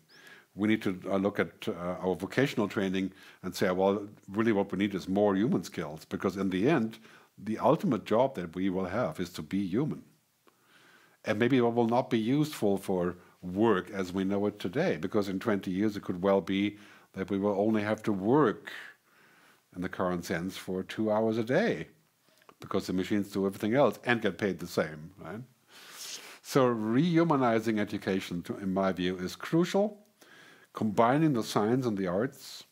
We need to uh, look at uh, our vocational training and say, well, really what we need is more human skills, because in the end, the ultimate job that we will have is to be human. And maybe it will not be useful for work as we know it today, because in 20 years it could well be that we will only have to work in the current sense for two hours a day because the machines do everything else and get paid the same, right? So rehumanizing education, to, in my view, is crucial. Combining the science and the arts,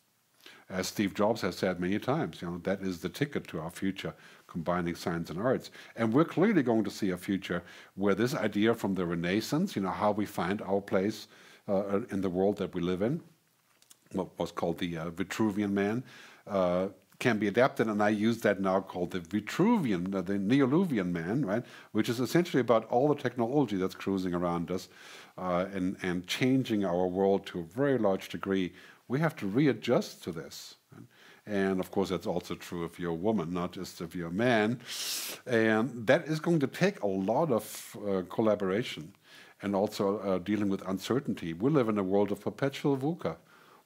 as Steve Jobs has said many times, you know, that is the ticket to our future, combining science and arts. And we're clearly going to see a future where this idea from the Renaissance, you know, how we find our place uh, in the world that we live in, what was called the uh, Vitruvian man, uh, can be adapted, and I use that now called the Vitruvian, the Neoluvian man, right, which is essentially about all the technology that's cruising around us uh, and, and changing our world to a very large degree. We have to readjust to this. And of course, that's also true if you're a woman, not just if you're a man. And that is going to take a lot of uh, collaboration and also uh, dealing with uncertainty. We live in a world of perpetual VUCA,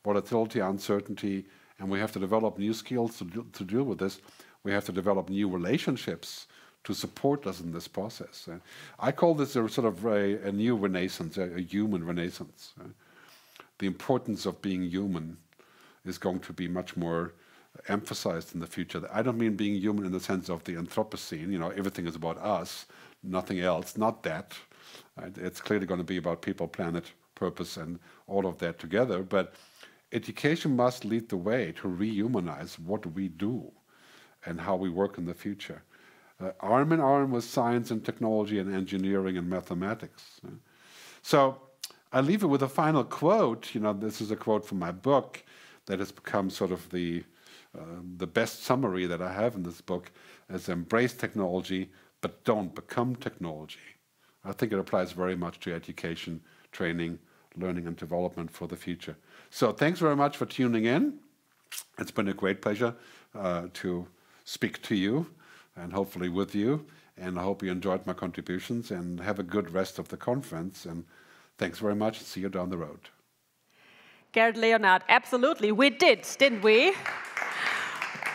volatility, uncertainty, and we have to develop new skills to, to deal with this. We have to develop new relationships to support us in this process. Uh, I call this a sort of a, a new renaissance, a, a human renaissance. Uh, the importance of being human is going to be much more emphasized in the future. I don't mean being human in the sense of the Anthropocene, you know, everything is about us, nothing else, not that. Right? It's clearly going to be about people, planet, purpose, and all of that together. But education must lead the way to rehumanize what we do and how we work in the future. Uh, arm in arm with science and technology and engineering and mathematics. So I leave it with a final quote. You know, this is a quote from my book that has become sort of the uh, the best summary that I have in this book is embrace technology, but don't become technology. I think it applies very much to education, training, learning, and development for the future. So thanks very much for tuning in. It's been a great pleasure uh, to speak to you and hopefully with you. And I hope you enjoyed my contributions and have a good rest of the conference. And thanks very much. See you down the road. Gerd Leonhard, absolutely. We did, didn't we?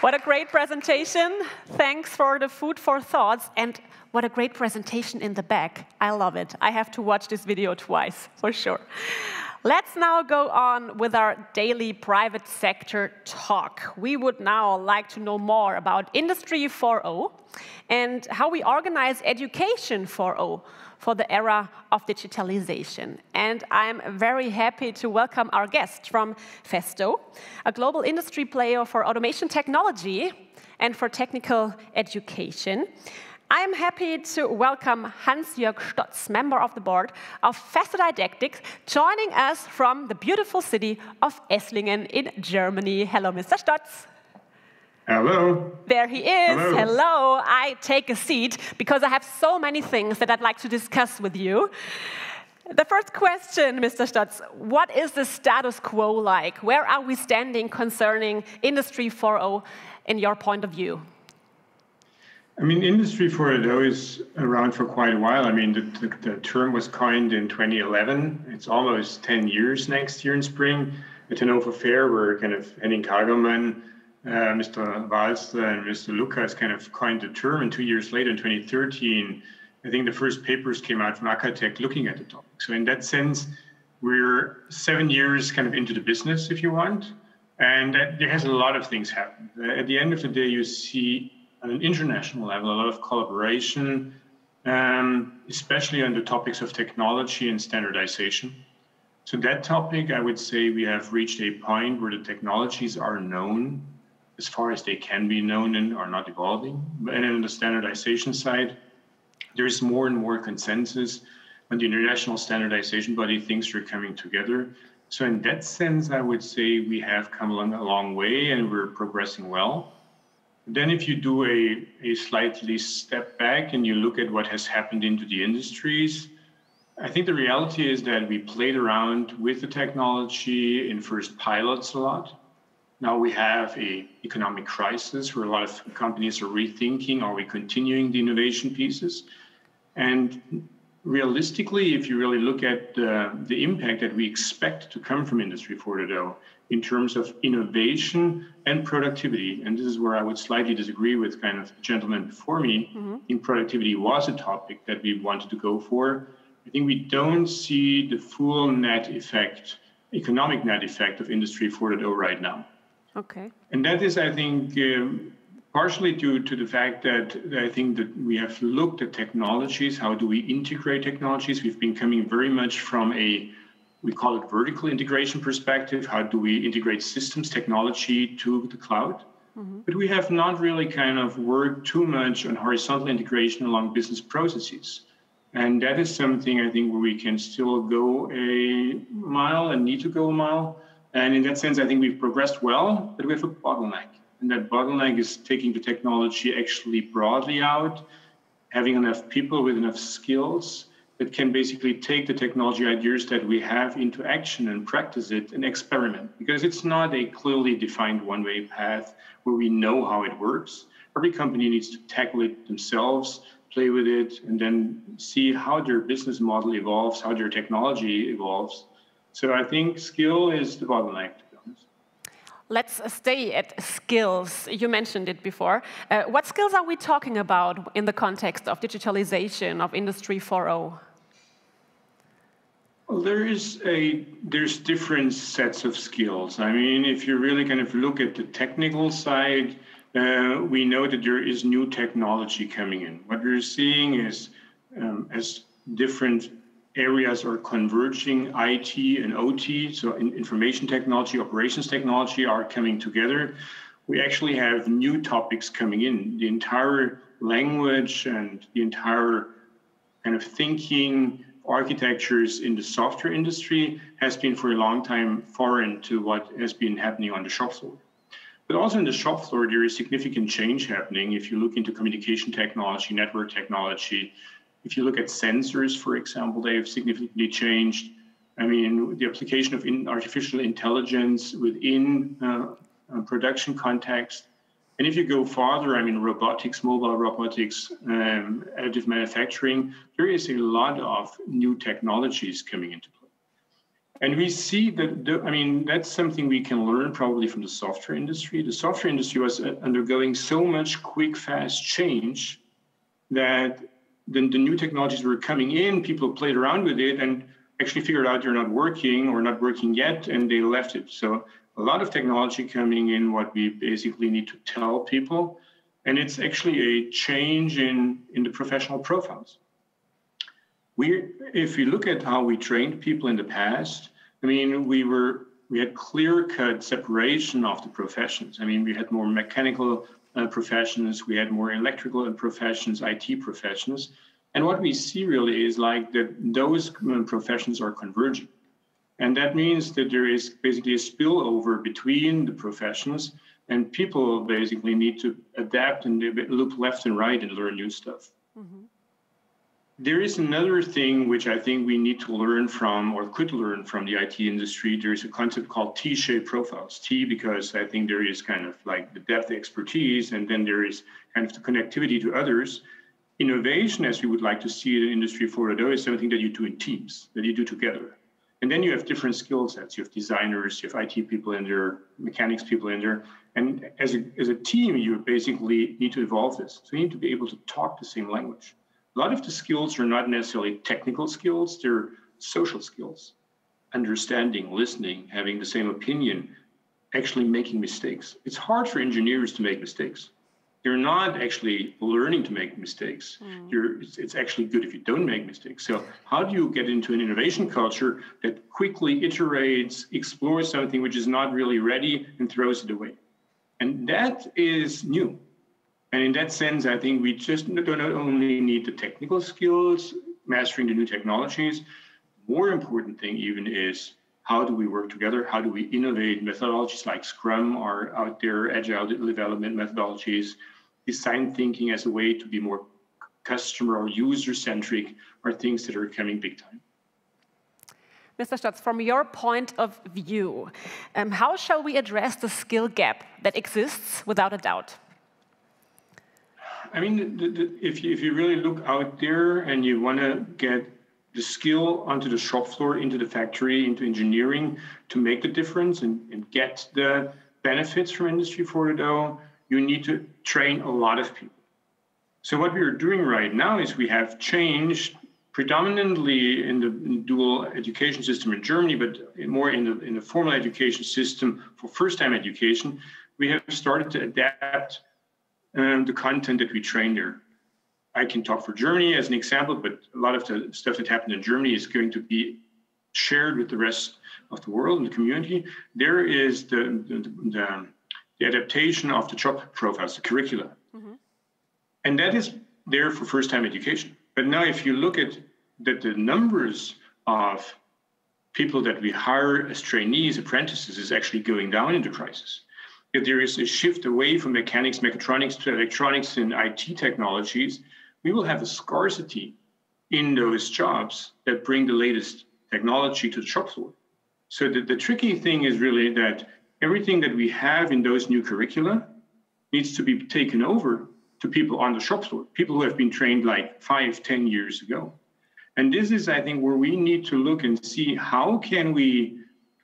What a great presentation. Thanks for the food for thoughts. And what a great presentation in the back. I love it. I have to watch this video twice, for sure. Let's now go on with our daily private sector talk. We would now like to know more about Industry 4.0 and how we organize Education 4.0 for the era of digitalization. And I'm very happy to welcome our guest from Festo, a global industry player for automation technology and for technical education. I'm happy to welcome Hans-Jörg Stotz, member of the board of Festo Didactics, joining us from the beautiful city of Esslingen in Germany. Hello, Mr. Stotz. Hello. There he is. Hello. Hello. I take a seat because I have so many things that I'd like to discuss with you. The first question, Mr. Stotz, what is the status quo like? Where are we standing concerning Industry 4.0 in your point of view? I mean, Industry 4.0 is around for quite a while. I mean, the, the, the, term was coined in 2011. It's almost 10 years next year in spring. At Hannover Fair, where kind of Henning Kagermann, uh, Mr. Wahlster, and Mr. Lucas kind of coined the term. And two years later, in 2013, I think the first papers came out from Acatech looking at the topic. So, in that sense, we're seven years kind of into the business, if you want. And there has a lot of things happened. At the end of the day, you see at an international level, a lot of collaboration, um, especially on the topics of technology and standardization. So that topic, I would say we have reached a point where the technologies are known as far as they can be known and are not evolving. And on the standardization side, there is more and more consensus on the international standardization body, things are coming together. So in that sense, I would say we have come along a long way and we're progressing well. Then, if you do a, a slightly step back and you look at what has happened into the industries, I think the reality is that we played around with the technology in first pilots a lot. Now we have a economic crisis where a lot of companies are rethinking: Are we continuing the innovation pieces? And realistically, if you really look at the, the impact that we expect to come from Industry 4.0, in terms of innovation and productivity. And this is where I would slightly disagree with kind of the gentleman before me. Mm-hmm. I think productivity was a topic that we wanted to go for. I think we don't see the full net effect, economic net effect of Industry 4.0 right now. Okay. And that is, I think, um, partially due to the fact that I think that we have looked at technologies. How do we integrate technologies? We've been coming very much from a we call it vertical integration perspective. How do we integrate systems technology to the cloud? Mm-hmm. But we have not really kind of worked too much on horizontal integration along business processes. And that is something I think where we can still go a mile and need to go a mile. And in that sense, I think we've progressed well, but we have a bottleneck. And that bottleneck is taking the technology actually broadly out, having enough people with enough skills that can basically take the technology ideas that we have into action and practice it and experiment because it's not a clearly defined one way path where we know how it works. Every company needs to tackle it themselves, play with it, and then see how their business model evolves, how their technology evolves. So I think skill is the bottleneck. Let's stay at skills. You mentioned it before. Uh, what skills are we talking about in the context of digitalization of Industry 4.0? Well, there is a there's different sets of skills. I mean, if you really kind of look at the technical side, uh, we know that there is new technology coming in. What we're seeing is um, as different areas are converging. IT and OT, so in information technology, operations technology, are coming together. We actually have new topics coming in. The entire language and the entire kind of thinking architectures in the software industry has been for a long time foreign to what has been happening on the shop floor. But also in the shop floor, there is significant change happening. If you look into communication technology, network technology, if you look at sensors, for example, they have significantly changed. I mean, the application of in artificial intelligence within uh, a production context. And if you go farther, I mean, robotics, mobile robotics, um, additive manufacturing, there is a lot of new technologies coming into play. And we see that, the, I mean, that's something we can learn probably from the software industry. The software industry was uh, undergoing so much quick, fast change that the, the new technologies were coming in, people played around with it and actually figured out they're not working or not working yet, and they left it. So a lot of technology coming in, what we basically need to tell people. And it's actually a change in, in the professional profiles. We, if you look at how we trained people in the past, I mean, we were we had clear cut separation of the professions. I mean, we had more mechanical uh, professions, we had more electrical and professions, IT professions. And what we see really is like that those uh, professions are converging. And that means that there is basically a spillover between the professions, and people basically need to adapt and look left and right and learn new stuff. Mm-hmm. There is another thing which I think we need to learn from or could learn from the IT industry. There's a concept called T shaped profiles. T, because I think there is kind of like the depth expertise, and then there is kind of the connectivity to others. Innovation, as we would like to see in Industry 4.0, is something that you do in teams, that you do together. And then you have different skill sets. You have designers, you have IT people in there, mechanics people in there. And as a, as a team, you basically need to evolve this. So you need to be able to talk the same language a lot of the skills are not necessarily technical skills, they're social skills. Understanding, listening, having the same opinion, actually making mistakes. It's hard for engineers to make mistakes. You're not actually learning to make mistakes. Mm. It's, it's, actually good if you don't make mistakes. So, how do you get into an innovation culture that quickly iterates, explores something which is not really ready, and throws it away? And that is new. And in that sense, I think we just don't only need the technical skills, mastering the new technologies. More important thing even is how do we work together? How do we innovate methodologies like Scrum or out there, agile development methodologies, design thinking as a way to be more customer or user centric are things that are coming big time. Mr. Stotz, from your point of view, um, how shall we address the skill gap that exists without a doubt? I mean, the, the, if, you, if you really look out there and you want to get the skill onto the shop floor, into the factory, into engineering to make the difference and, and get the benefits from Industry 4.0, you need to train a lot of people. So what we are doing right now is we have changed predominantly in the dual education system in Germany, but more in the in the formal education system for first-time education. We have started to adapt um, the content that we train there. I can talk for Germany as an example, but a lot of the stuff that happened in Germany is going to be shared with the rest of the world and the community. There is the, the, the, the adaptation of the job profiles, the curricula. Mm-hmm. And that is there for first time education. But now, if you look at that, the numbers of people that we hire as trainees, apprentices, is actually going down in the crisis if there is a shift away from mechanics, mechatronics to electronics and IT technologies, we will have a scarcity in those jobs that bring the latest technology to the shop floor. So the, the tricky thing is really that everything that we have in those new curricula needs to be taken over to people on the shop floor, people who have been trained like five, ten years ago. And this is, I think, where we need to look and see how can we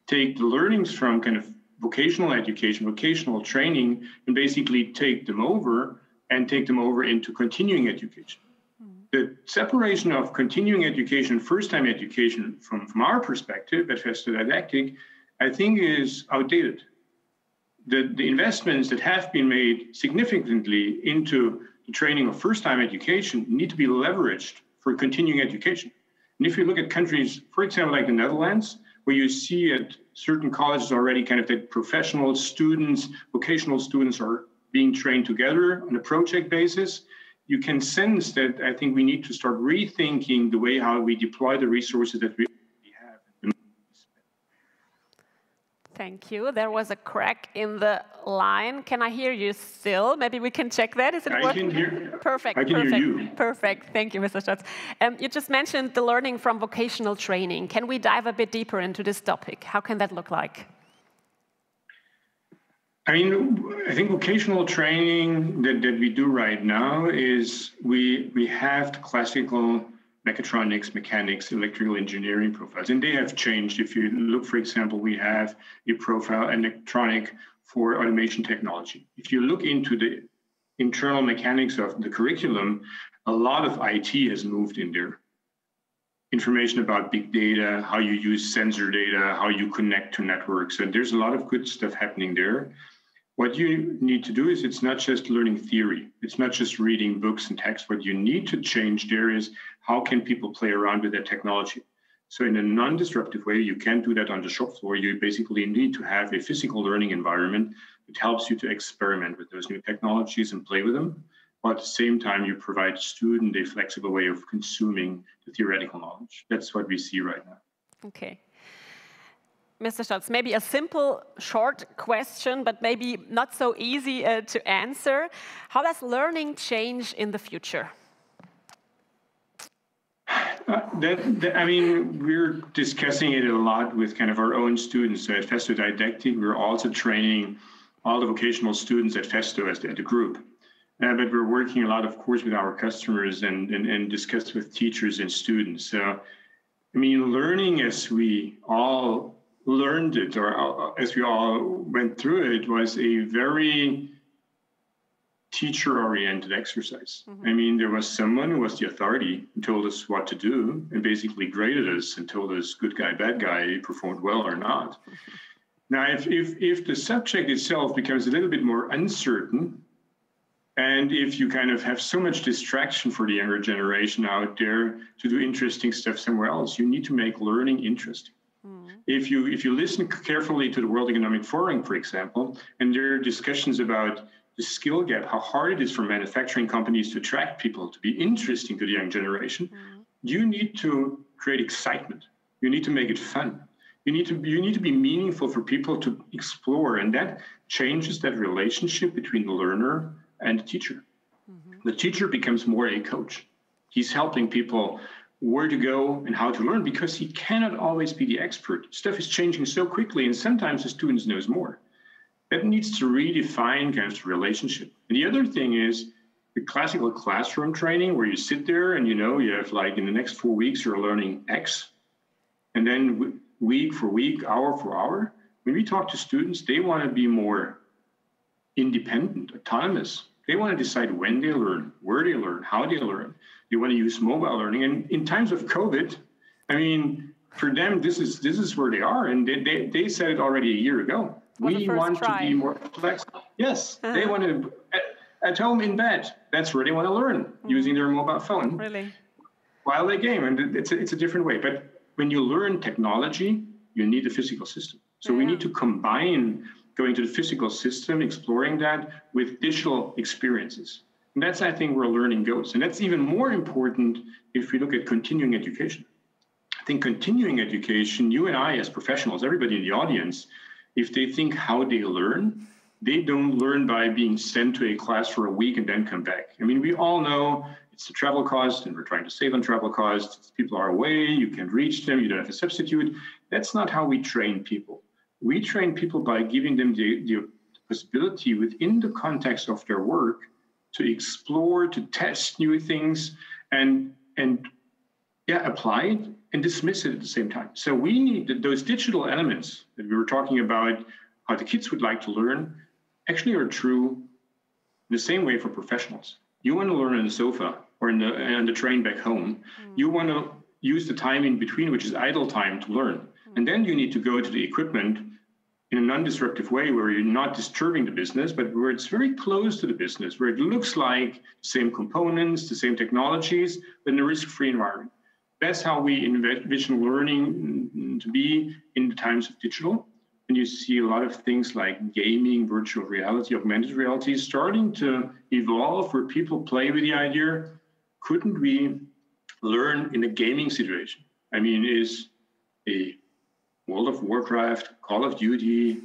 take the learnings from kind of vocational education, vocational training, and basically take them over and take them over into continuing education. Mm-hmm. The separation of continuing education, first time education, from, from our perspective at Festo Didactic, I think is outdated. The, the investments that have been made significantly into the training of first time education need to be leveraged for continuing education. And if you look at countries, for example, like the Netherlands, where you see at certain colleges already kind of that professional students, vocational students are being trained together on a project basis, you can sense that I think we need to start rethinking the way how we deploy the resources that we have. Thank you. There was a crack in the line. Can I hear you still? Maybe we can check that. Is it I working? can hear. Perfect. I can perfect. hear you. Perfect. Thank you, Mr. Stotz. Um, you just mentioned the learning from vocational training. Can we dive a bit deeper into this topic? How can that look like? I mean, I think vocational training that, that we do right now is we we have the classical mechatronics, mechanics, electrical engineering profiles, and they have changed. If you look, for example, we have a profile electronic for automation technology. If you look into the internal mechanics of the curriculum, a lot of IT has moved in there. Information about big data, how you use sensor data, how you connect to networks, and there's a lot of good stuff happening there what you need to do is it's not just learning theory. It's not just reading books and text what you need to change there is how can people play around with that technology? So in a non-disruptive way you can't do that on the shop floor. You basically need to have a physical learning environment that helps you to experiment with those new technologies and play with them. But at the same time you provide student a flexible way of consuming the theoretical knowledge. That's what we see right now. Okay Mr. Stotz, maybe a simple, short question, but maybe not so easy uh, to answer. How does learning change in the future? Uh, that, that, I mean, we're discussing it a lot with kind of our own students. So at Festo Didactic, we're also training all the vocational students at Festo as the, the group. Uh, but we're working a lot, of course, with our customers and, and, and discuss with teachers and students. So, I mean, learning as we all learned it, or as we all went through it, was a very teacher oriented exercise. Mm-hmm. I mean, there was someone who was the authority and told us what to do and basically graded us and told us good guy, bad guy, performed well or not. Mm-hmm. Now, if, if, if the subject itself becomes a little bit more uncertain, and if you kind of have so much distraction for the younger generation out there to do interesting stuff somewhere else, you need to make learning interesting if you if you listen carefully to the World Economic Forum, for example, and there are discussions about the skill gap, how hard it is for manufacturing companies to attract people to be interesting to the young generation, mm-hmm. you need to create excitement. You need to make it fun. You need to you need to be meaningful for people to explore, and that changes that relationship between the learner and the teacher. Mm-hmm. The teacher becomes more a coach. He's helping people where to go and how to learn because he cannot always be the expert. Stuff is changing so quickly, and sometimes the students knows more. That needs to redefine kind of the relationship. And the other thing is the classical classroom training where you sit there and you know you have like in the next four weeks you're learning X, and then week for week, hour for hour. When we talk to students, they want to be more independent, autonomous. They want to decide when they learn, where they learn, how they learn you want to use mobile learning. And in times of COVID, I mean, for them, this is this is where they are, and they they, they said it already a year ago. we want try. to be more flexible. Yes, uh-huh. they want to at, at, home in bed. That's where they want to learn mm. using their mobile phone. Really, while they game, and it's a, it's a different way. But when you learn technology, you need a physical system. So yeah. we need to combine going to the physical system, exploring that with digital experiences. And that's, I think, where learning goes. And that's even more important if we look at continuing education. I think continuing education, you and I as professionals, everybody in the audience, if they think how they learn, they don't learn by being sent to a class for a week and then come back. I mean, we all know it's the travel cost, and we're trying to save on travel costs. People are away, you can reach them, you don't have a substitute. That's not how we train people. We train people by giving them the, the possibility within the context of their work to explore, to test new things, and and yeah, apply it and dismiss it at the same time. So we need those digital elements that we were talking about, how the kids would like to learn, actually are true the same way for professionals. You want to learn on the sofa or in the on the train back home. Mm. You want to use the time in between, which is idle time, to learn. Mm. And then you need to go to the equipment in a non-disruptive way where you're not disturbing the business, but where it's very close to the business, where it looks like the same components, the same technologies, but in a risk-free environment. that's how we envision learning to be in the times of digital. And you see a lot of things like gaming, virtual reality, augmented reality starting to evolve where people play with the idea couldn't we learn in a gaming situation? I mean, is a World of Warcraft, Call of Duty,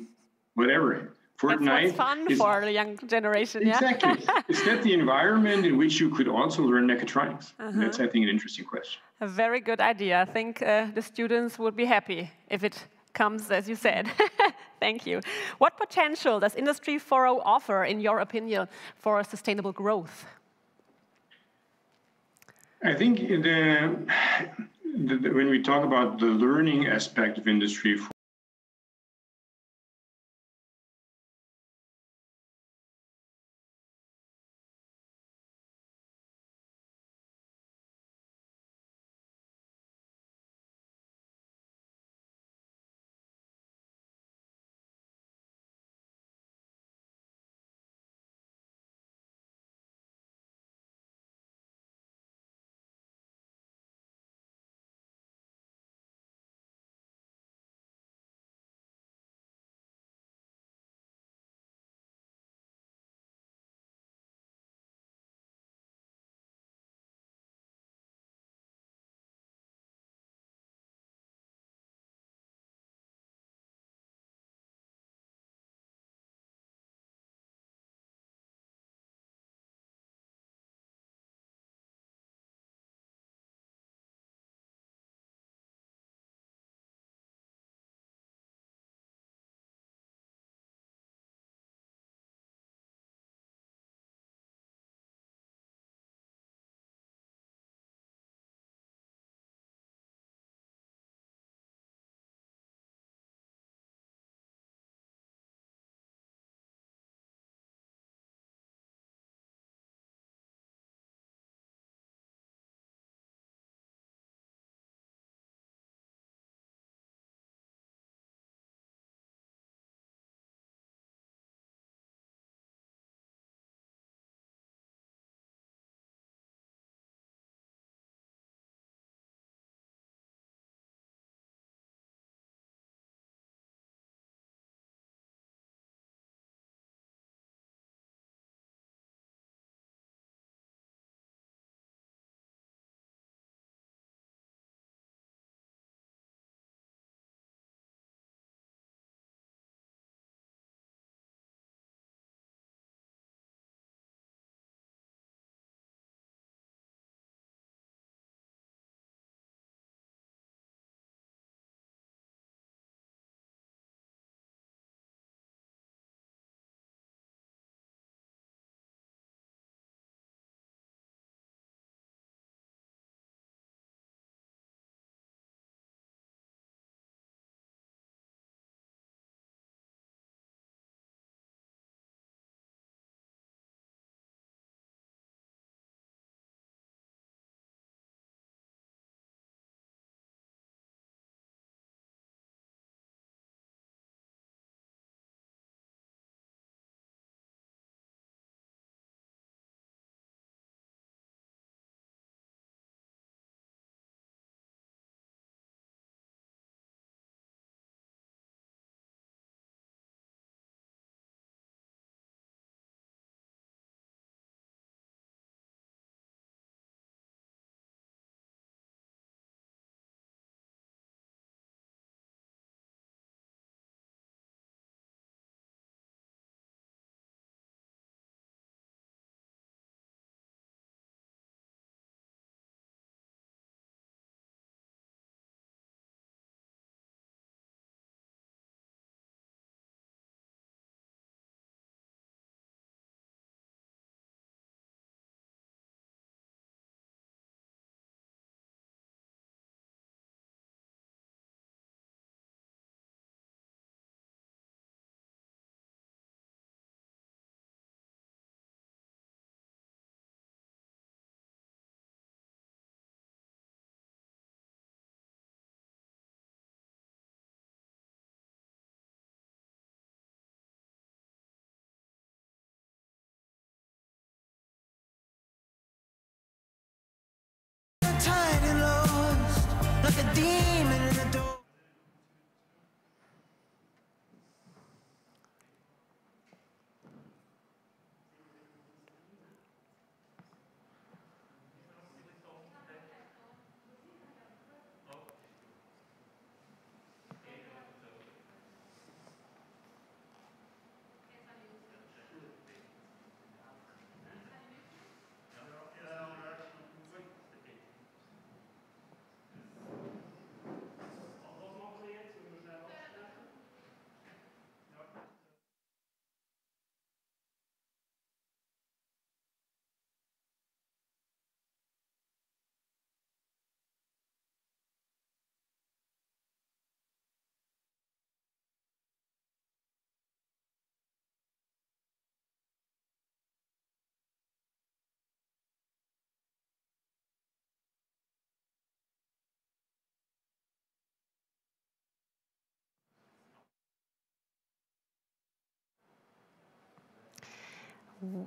whatever. Fortnite That's fun is, for the young generation. Yeah? Exactly. <laughs> is that the environment in which you could also learn mechatronics? Uh -huh. That's, I think, an interesting question. A very good idea. I think uh, the students would be happy if it comes, as you said. <laughs> Thank you. What potential does Industry 4.0 offer, in your opinion, for sustainable growth? I think the, when we talk about the learning aspect of Industry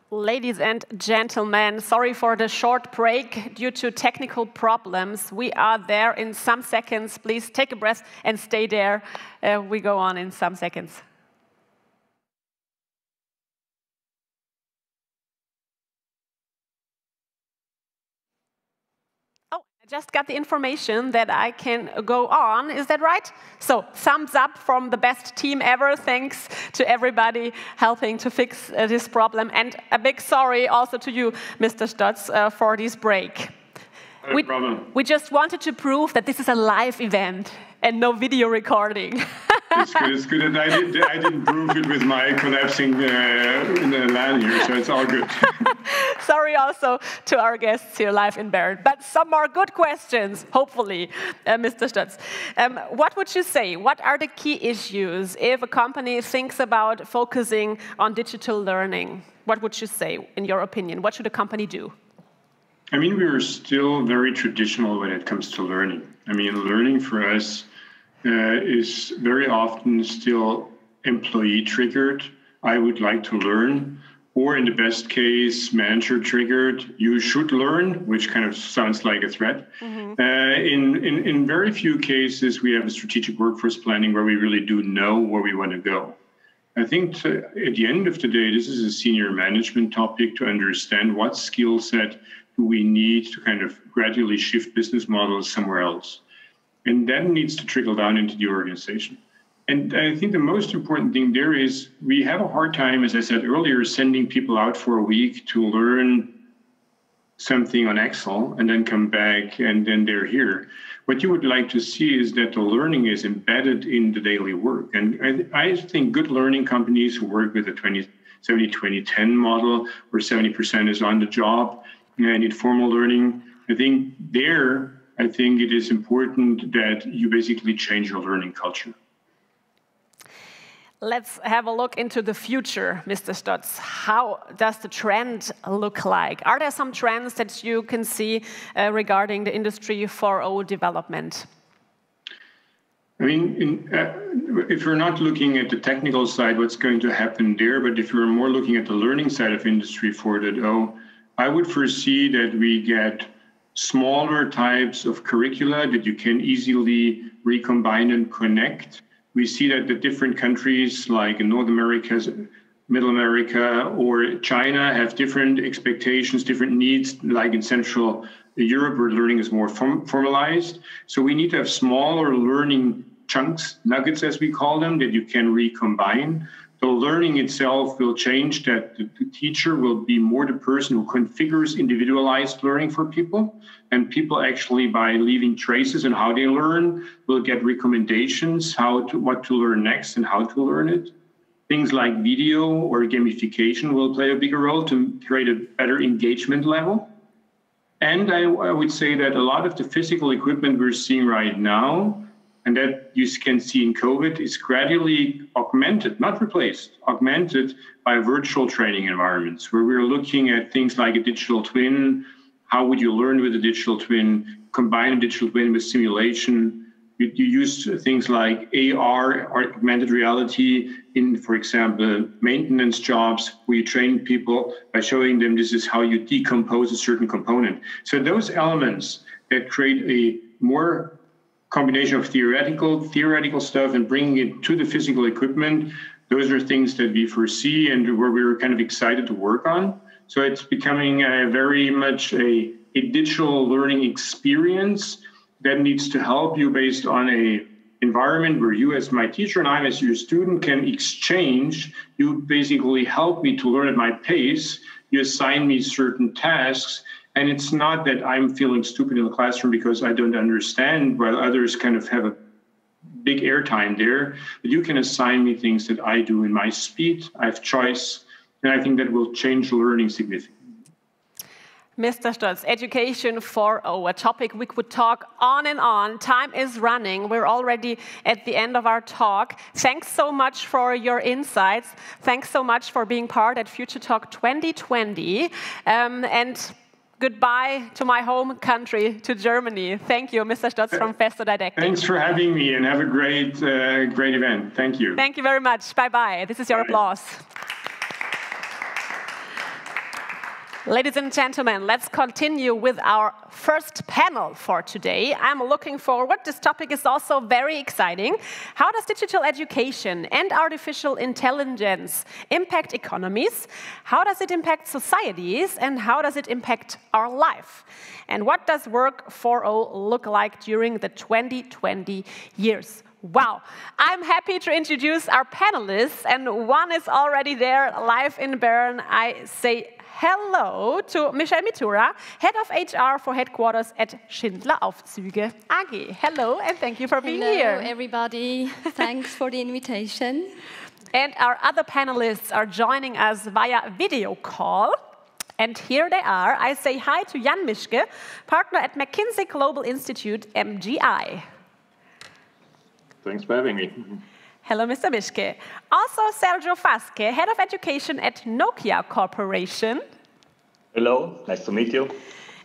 Ladies and gentlemen, sorry for the short break due to technical problems. We are there in some seconds. Please take a breath and stay there. Uh, we go on in some seconds. Just got the information that I can go on. Is that right? So, thumbs up from the best team ever. Thanks to everybody helping to fix uh, this problem. And a big sorry also to you, Mr. Stotz, uh, for this break. No we, problem. We just wanted to prove that this is a live event and no video recording. it's good. It's good. And I, did, I didn't prove it with my collapsing uh, in the land here, so it's all good. <laughs> Sorry also to our guests here live in Bern. But some more good questions, hopefully, uh, Mr. Stotz. Um, what would you say? What are the key issues if a company thinks about focusing on digital learning? What would you say, in your opinion? What should a company do? I mean, we are still very traditional when it comes to learning. I mean, learning for us uh, is very often still employee triggered. I would like to learn, or in the best case, manager triggered. You should learn, which kind of sounds like a threat. Mm-hmm. Uh, in, in in very few cases, we have a strategic workforce planning where we really do know where we want to go. I think to, at the end of the day, this is a senior management topic to understand what skill set we need to kind of gradually shift business models somewhere else. And that needs to trickle down into the organization. And I think the most important thing there is we have a hard time, as I said earlier, sending people out for a week to learn something on Excel and then come back and then they're here. What you would like to see is that the learning is embedded in the daily work. And I, I think good learning companies who work with a 20, 70 20 10 model where 70% is on the job and informal learning, I think there I think it is important that you basically change your learning culture. Let's have a look into the future, Mr. Stotz. How does the trend look like? Are there some trends that you can see uh, regarding the Industry 4.0 development? I mean, in, uh, if you're not looking at the technical side, what's going to happen there, but if you're more looking at the learning side of Industry 4.0, I would foresee that we get smaller types of curricula that you can easily recombine and connect. We see that the different countries like North America, Middle America, or China have different expectations, different needs, like in Central Europe, where learning is more form- formalized. So we need to have smaller learning chunks, nuggets as we call them, that you can recombine. The learning itself will change that the, teacher will be more the person who configures individualized learning for people. And people actually by leaving traces on how they learn will get recommendations how to what to learn next and how to learn it. Things like video or gamification will play a bigger role to create a better engagement level. And I, I would say that a lot of the physical equipment we're seeing right now and that you can see in COVID is gradually augmented, not replaced, augmented by virtual training environments where we're looking at things like a digital twin. How would you learn with a digital twin? Combine a digital twin with simulation. You, you use things like AR, augmented reality, in, for example, maintenance jobs, where you train people by showing them this is how you decompose a certain component. So those elements that create a more combination of theoretical theoretical stuff and bringing it to the physical equipment. Those are things that we foresee and where we were kind of excited to work on. So it's becoming a very much a, a digital learning experience that needs to help you based on a environment where you as my teacher and I as your student can exchange. You basically help me to learn at my pace. You assign me certain tasks. And it's not that I'm feeling stupid in the classroom because I don't understand while others kind of have a big airtime there. But you can assign me things that I do in my speed. I have choice. And I think that will change learning significantly. Mr. Stotz, Education 4.0, a topic we could talk on and on. Time is running. We're already at the end of our talk. Thanks so much for your insights. Thanks so much for being part at Future Talk 2020. Um, and goodbye to my home country, to Germany. Thank you, Mr. Stotz from Festo Didactic. Thanks for having me and have a great, uh, great event. Thank you. Thank you very much. Bye-bye. This is your Bye. applause. Ladies and gentlemen, let's continue with our first panel for today. I'm looking forward. This topic is also very exciting. How does digital education and artificial intelligence impact economies? How does it impact societies? And how does it impact our life? And what does Work 4.0 look like during the 2020 years? Wow, I'm happy to introduce our panelists, and one is already there live in Bern. I say hello to Michelle Mitura, Head of HR for headquarters at Schindler Aufzüge AG. Hello, and thank you for being hello, here. Hello, everybody. Thanks for the invitation. And our other panelists are joining us via video call. And here they are. I say hi to Jan Mischke, partner at McKinsey Global Institute, MGI. Thanks for having me. Hello, Mr. Mischke. Also, Sergio Fasce, Head of Education at Nokia Corporation. Hello, nice to meet you.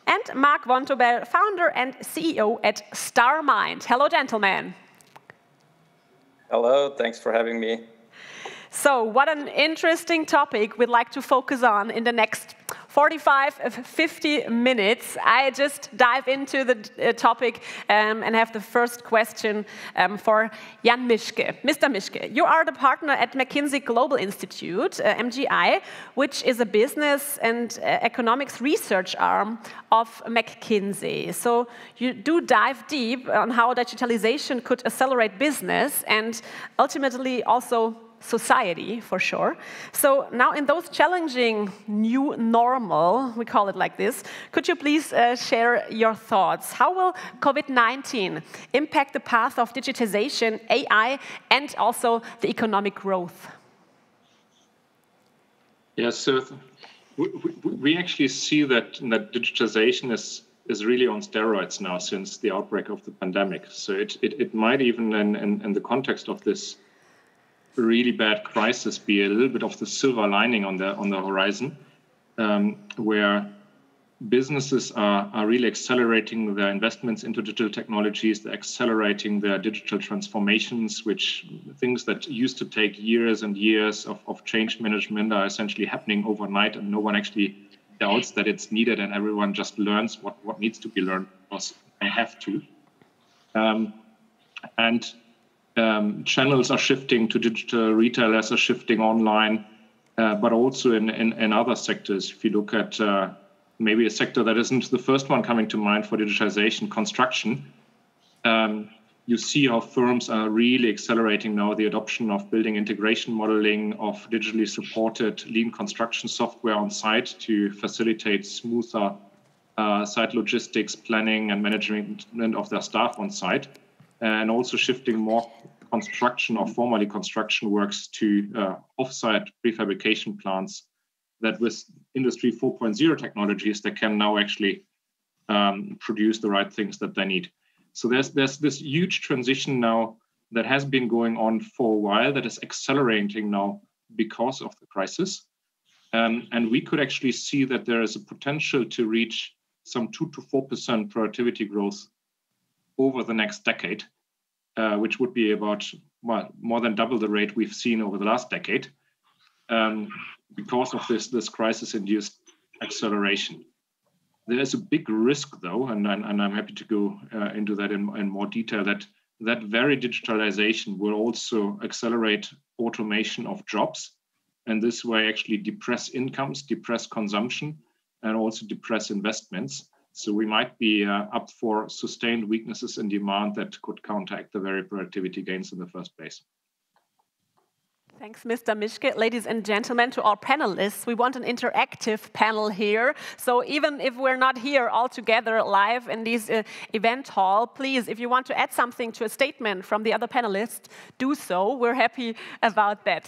And Marc Vontobel, founder and CEO at Starmind. Hello, gentlemen. Hello, thanks for having me. So, what an interesting topic we'd like to focus on in the next 45, 50 minutes. I just dive into the uh, topic um, and have the first question um, for Jan Mischke. Mr. Mischke, you are the partner at McKinsey Global Institute, uh, MGI, which is a business and uh, economics research arm of McKinsey. So you do dive deep on how digitalization could accelerate business and ultimately also society for sure. So now in those challenging new normal, we call it like this, could you please uh, share your thoughts? How will COVID-19 impact the path of digitization, AI, and also the economic growth? Yes, so we, we actually see that, that digitization is is really on steroids now since the outbreak of the pandemic. So it, it, it might even, in, in, in the context of this really bad crisis be a little bit of the silver lining on the on the horizon, um, where businesses are, are really accelerating their investments into digital technologies, they're accelerating their digital transformations, which things that used to take years and years of, of change management are essentially happening overnight, and no one actually doubts that it's needed, and everyone just learns what, what needs to be learned because they have to. Um, and um, channels are shifting to digital, retailers are shifting online, uh, but also in, in, in, other sectors. If you look at uh, maybe a sector that isn't the first one coming to mind for digitization, construction, um, you see how firms are really accelerating now the adoption of building information modeling, of digitally supported lean construction software on site to facilitate smoother uh, site logistics, planning, and management of their staff on site and also shifting more construction or formerly construction works to uh, offsite prefabrication plants that with industry 4.0 technologies that can now actually um, produce the right things that they need. So there's there's this huge transition now that has been going on for a while that is accelerating now because of the crisis. Um, and we could actually see that there is a potential to reach some 2 to 4% productivity growth over the next decade, uh, which would be about well, more than double the rate we've seen over the last decade, um, because of this this crisis-induced acceleration. There's a big risk, though, and, and, and I'm happy to go uh, into that in, in more detail, that that very digitalization will also accelerate automation of jobs and this way actually depress incomes, depress consumption, and also depress investments. So we might be uh, up for sustained weaknesses in demand that could counteract the very productivity gains in the first place. Thanks, Mr. Mischke. Ladies and gentlemen, to our panelists, we want an interactive panel here. So even if we're not here all together live in this uh, event hall, please, if you want to add something to a statement from the other panelists, do so. We're happy about that.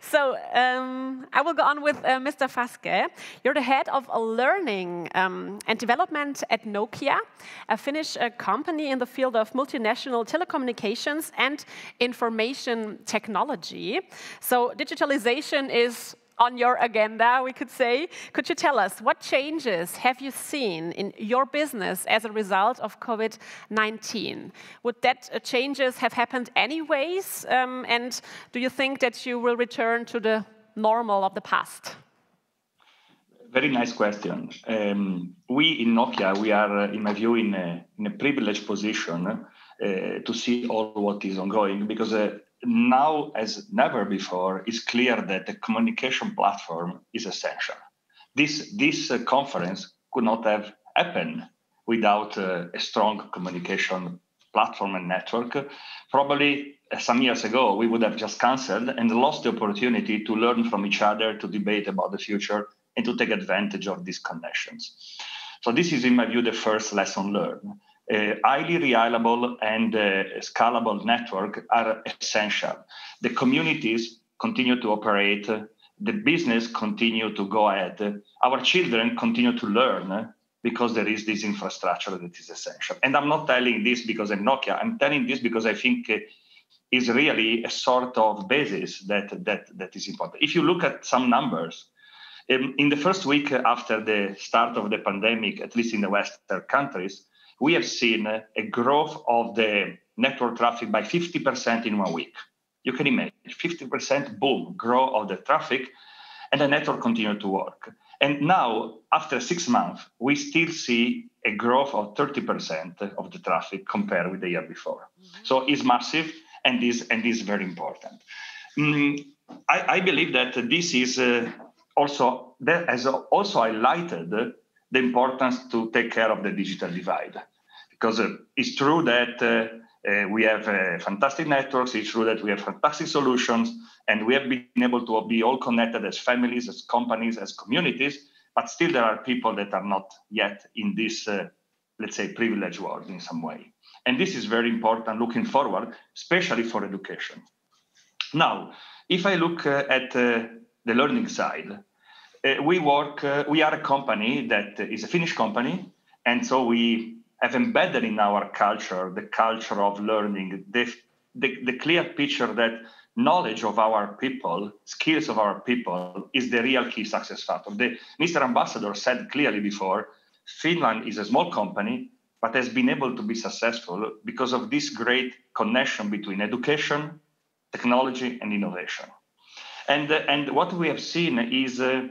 So um, I will go on with uh, Mr. Fasce. You're the head of learning um, and development at Nokia, a Finnish uh, company in the field of multinational telecommunications and information technology. So digitalization is on your agenda, we could say. Could you tell us what changes have you seen in your business as a result of COVID 19? Would that uh, changes have happened anyways? Um, and do you think that you will return to the normal of the past? Very nice question. Um, we in Nokia, we are, uh, in my view, in a, in a privileged position uh, to see all what is ongoing because uh, now as never before it's clear that the communication platform is essential. This this uh, conference could not have happened without uh, a strong communication platform and network. Probably uh, some years ago we would have just cancelled and lost the opportunity to learn from each other to debate about the future and to take advantage of these connections. So this is in my view the first lesson learned a highly reliable and uh, scalable network are essential. The communities continue to operate, the business continue to go ahead, our children continue to learn because there is this infrastructure that is essential. And I'm not telling this because I'm Nokia, I'm telling this because I think uh, is really a sort of basis that, that, that is important. If you look at some numbers, um, in the first week after the start of the pandemic, at least in the Western countries, we have seen a growth of the network traffic by 50% in one week. You can imagine 50% boom, growth of the traffic, and the network continued to work. And now, after six months, we still see a growth of 30% of the traffic compared with the year before. Mm-hmm. So it's massive and is and is very important. Mm, I, I, believe that this is uh, also that has also highlighted the importance to take care of the digital divide. Because uh, it's true that uh, uh, we have uh, fantastic networks, it's true that we have fantastic solutions, and we have been able to be all connected as families, as companies, as communities, but still there are people that are not yet in this, uh, let's say, privileged world in some way. And this is very important looking forward, especially for education. Now, if I look at the learning side, we work, uh, we are a company that is a Finnish company. And so we have embedded in our culture the culture of learning, the, the, the clear picture that knowledge of our people, skills of our people is the real key success factor. The, Mr. Ambassador said clearly before, Finland is a small company, but has been able to be successful because of this great connection between education, technology, and innovation. And, uh, and what we have seen is uh,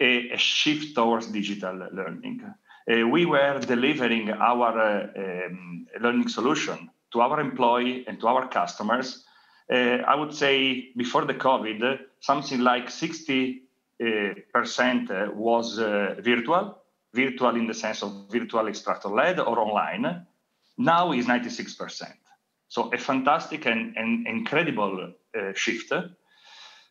a, a shift towards digital learning. Uh, we were delivering our uh, um, learning solution to our employee and to our customers. Uh, I would say before the COVID, something like 60 uh, percent was uh, virtual, virtual in the sense of virtual instructor led or online. Now is 96 percent. So a fantastic and, and incredible uh, shift.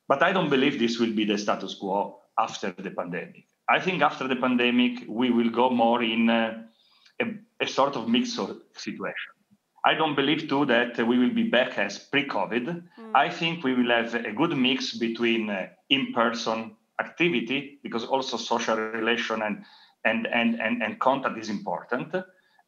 But I don't believe this will be the status quo after the pandemic. I think after the pandemic, we will go more in a, a, a sort of mixed situation. I don't believe too that we will be back as pre-COVID. Mm. I think we will have a good mix between uh, in-person activity because also social relation and and and and, and contact is important,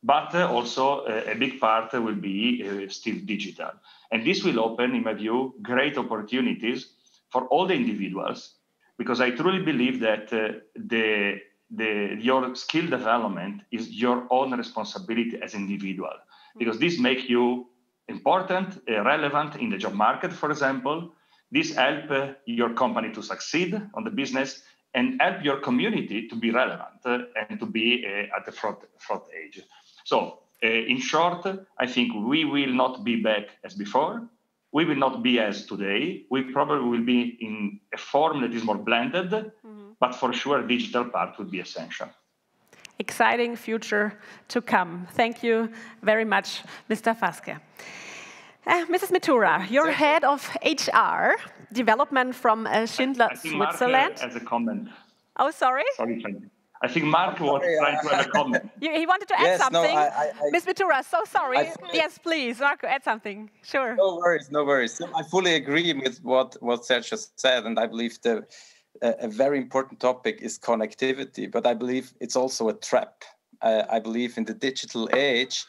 but uh, also uh, a big part will be uh, still digital. And this will open, in my view, great opportunities for all the individuals because I truly believe that uh, the, the, your skill development is your own responsibility as individual, because this makes you important, uh, relevant in the job market, for example. This help uh, your company to succeed on the business, and help your community to be relevant uh, and to be uh, at the front, front edge. So, uh, in short, I think we will not be back as before. We will not be as today. We probably will be in a form that is more blended, mm-hmm. but for sure, digital part will be essential exciting future to come. Thank you very much, Mr. Fasce. Uh, Mrs. Mitura, you're head of HR development from uh, Schindler, I, I Switzerland. Marc, uh, as a comment. Oh, sorry. Sorry, I think Marc was trying to have a comment. <laughs> he wanted to add yes, something. No, I, I, Ms. Mitura, so sorry. yes, please, Marco, add something. Sure. No worries, no worries. So I fully agree with what, what Sergio said, and I believe the, a, a very important topic is connectivity, but I believe it's also a trap. Uh, I believe in the digital age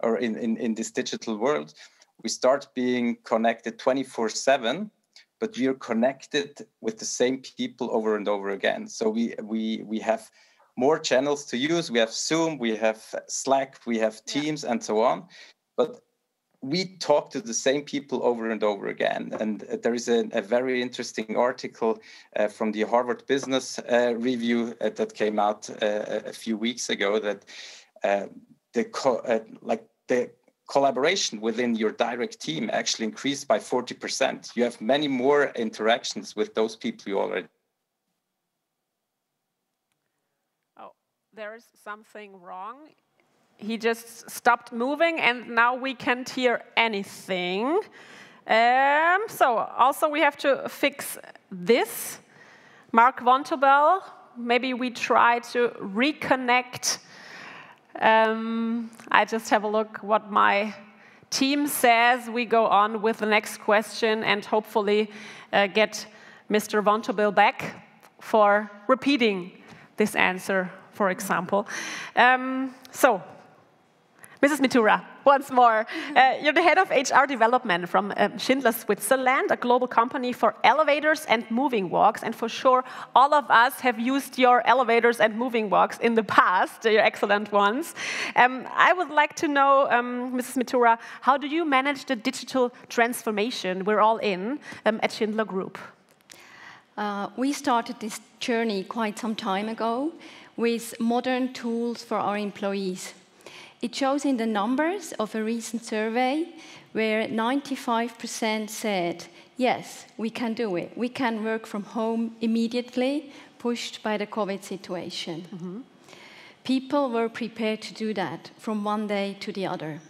or in, in, in this digital world, we start being connected 24 7 but we are connected with the same people over and over again so we we we have more channels to use we have zoom we have slack we have teams yeah. and so on but we talk to the same people over and over again. And there is a, a very interesting article uh, from the Harvard Business uh, Review uh, that came out uh, a few weeks ago that uh, the co- uh, like the collaboration within your direct team actually increased by 40%. You have many more interactions with those people you already. Oh, there's something wrong. He just stopped moving and now we can't hear anything. Um, so also we have to fix this. Marc Vontobel, maybe we try to reconnect um, I just have a look what my team says. We go on with the next question and hopefully uh, get Mr. Vontobel back for repeating this answer, for example. Um, so Mrs. Mitura, once more. <laughs> Uh, you're the head of HR development from um, Schindler Switzerland, a global company for elevators and moving walks. And for sure, all of us have used your elevators and moving walks in the <laughs> past, your excellent ones. Um, I would like to know, um, Mrs. Mitura, how do you manage the digital transformation we're all in um, at Schindler Group? Uh, we started this journey quite some time ago with modern tools for our employees. It shows in the numbers of a recent survey where 95% said, yes, we can do it. We can work from home immediately, pushed by the COVID situation. Mm -hmm. People were prepared to do that from one day to the other.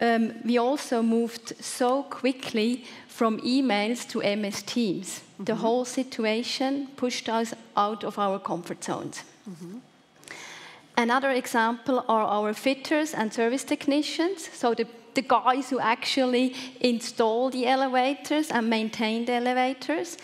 Um, we also moved so quickly from emails to MS Teams. Mm -hmm. The whole situation pushed us out of our comfort zones. Mm -hmm. Another example are our fitters and service technicians, so the, the guys who actually install the elevators and maintain the elevators.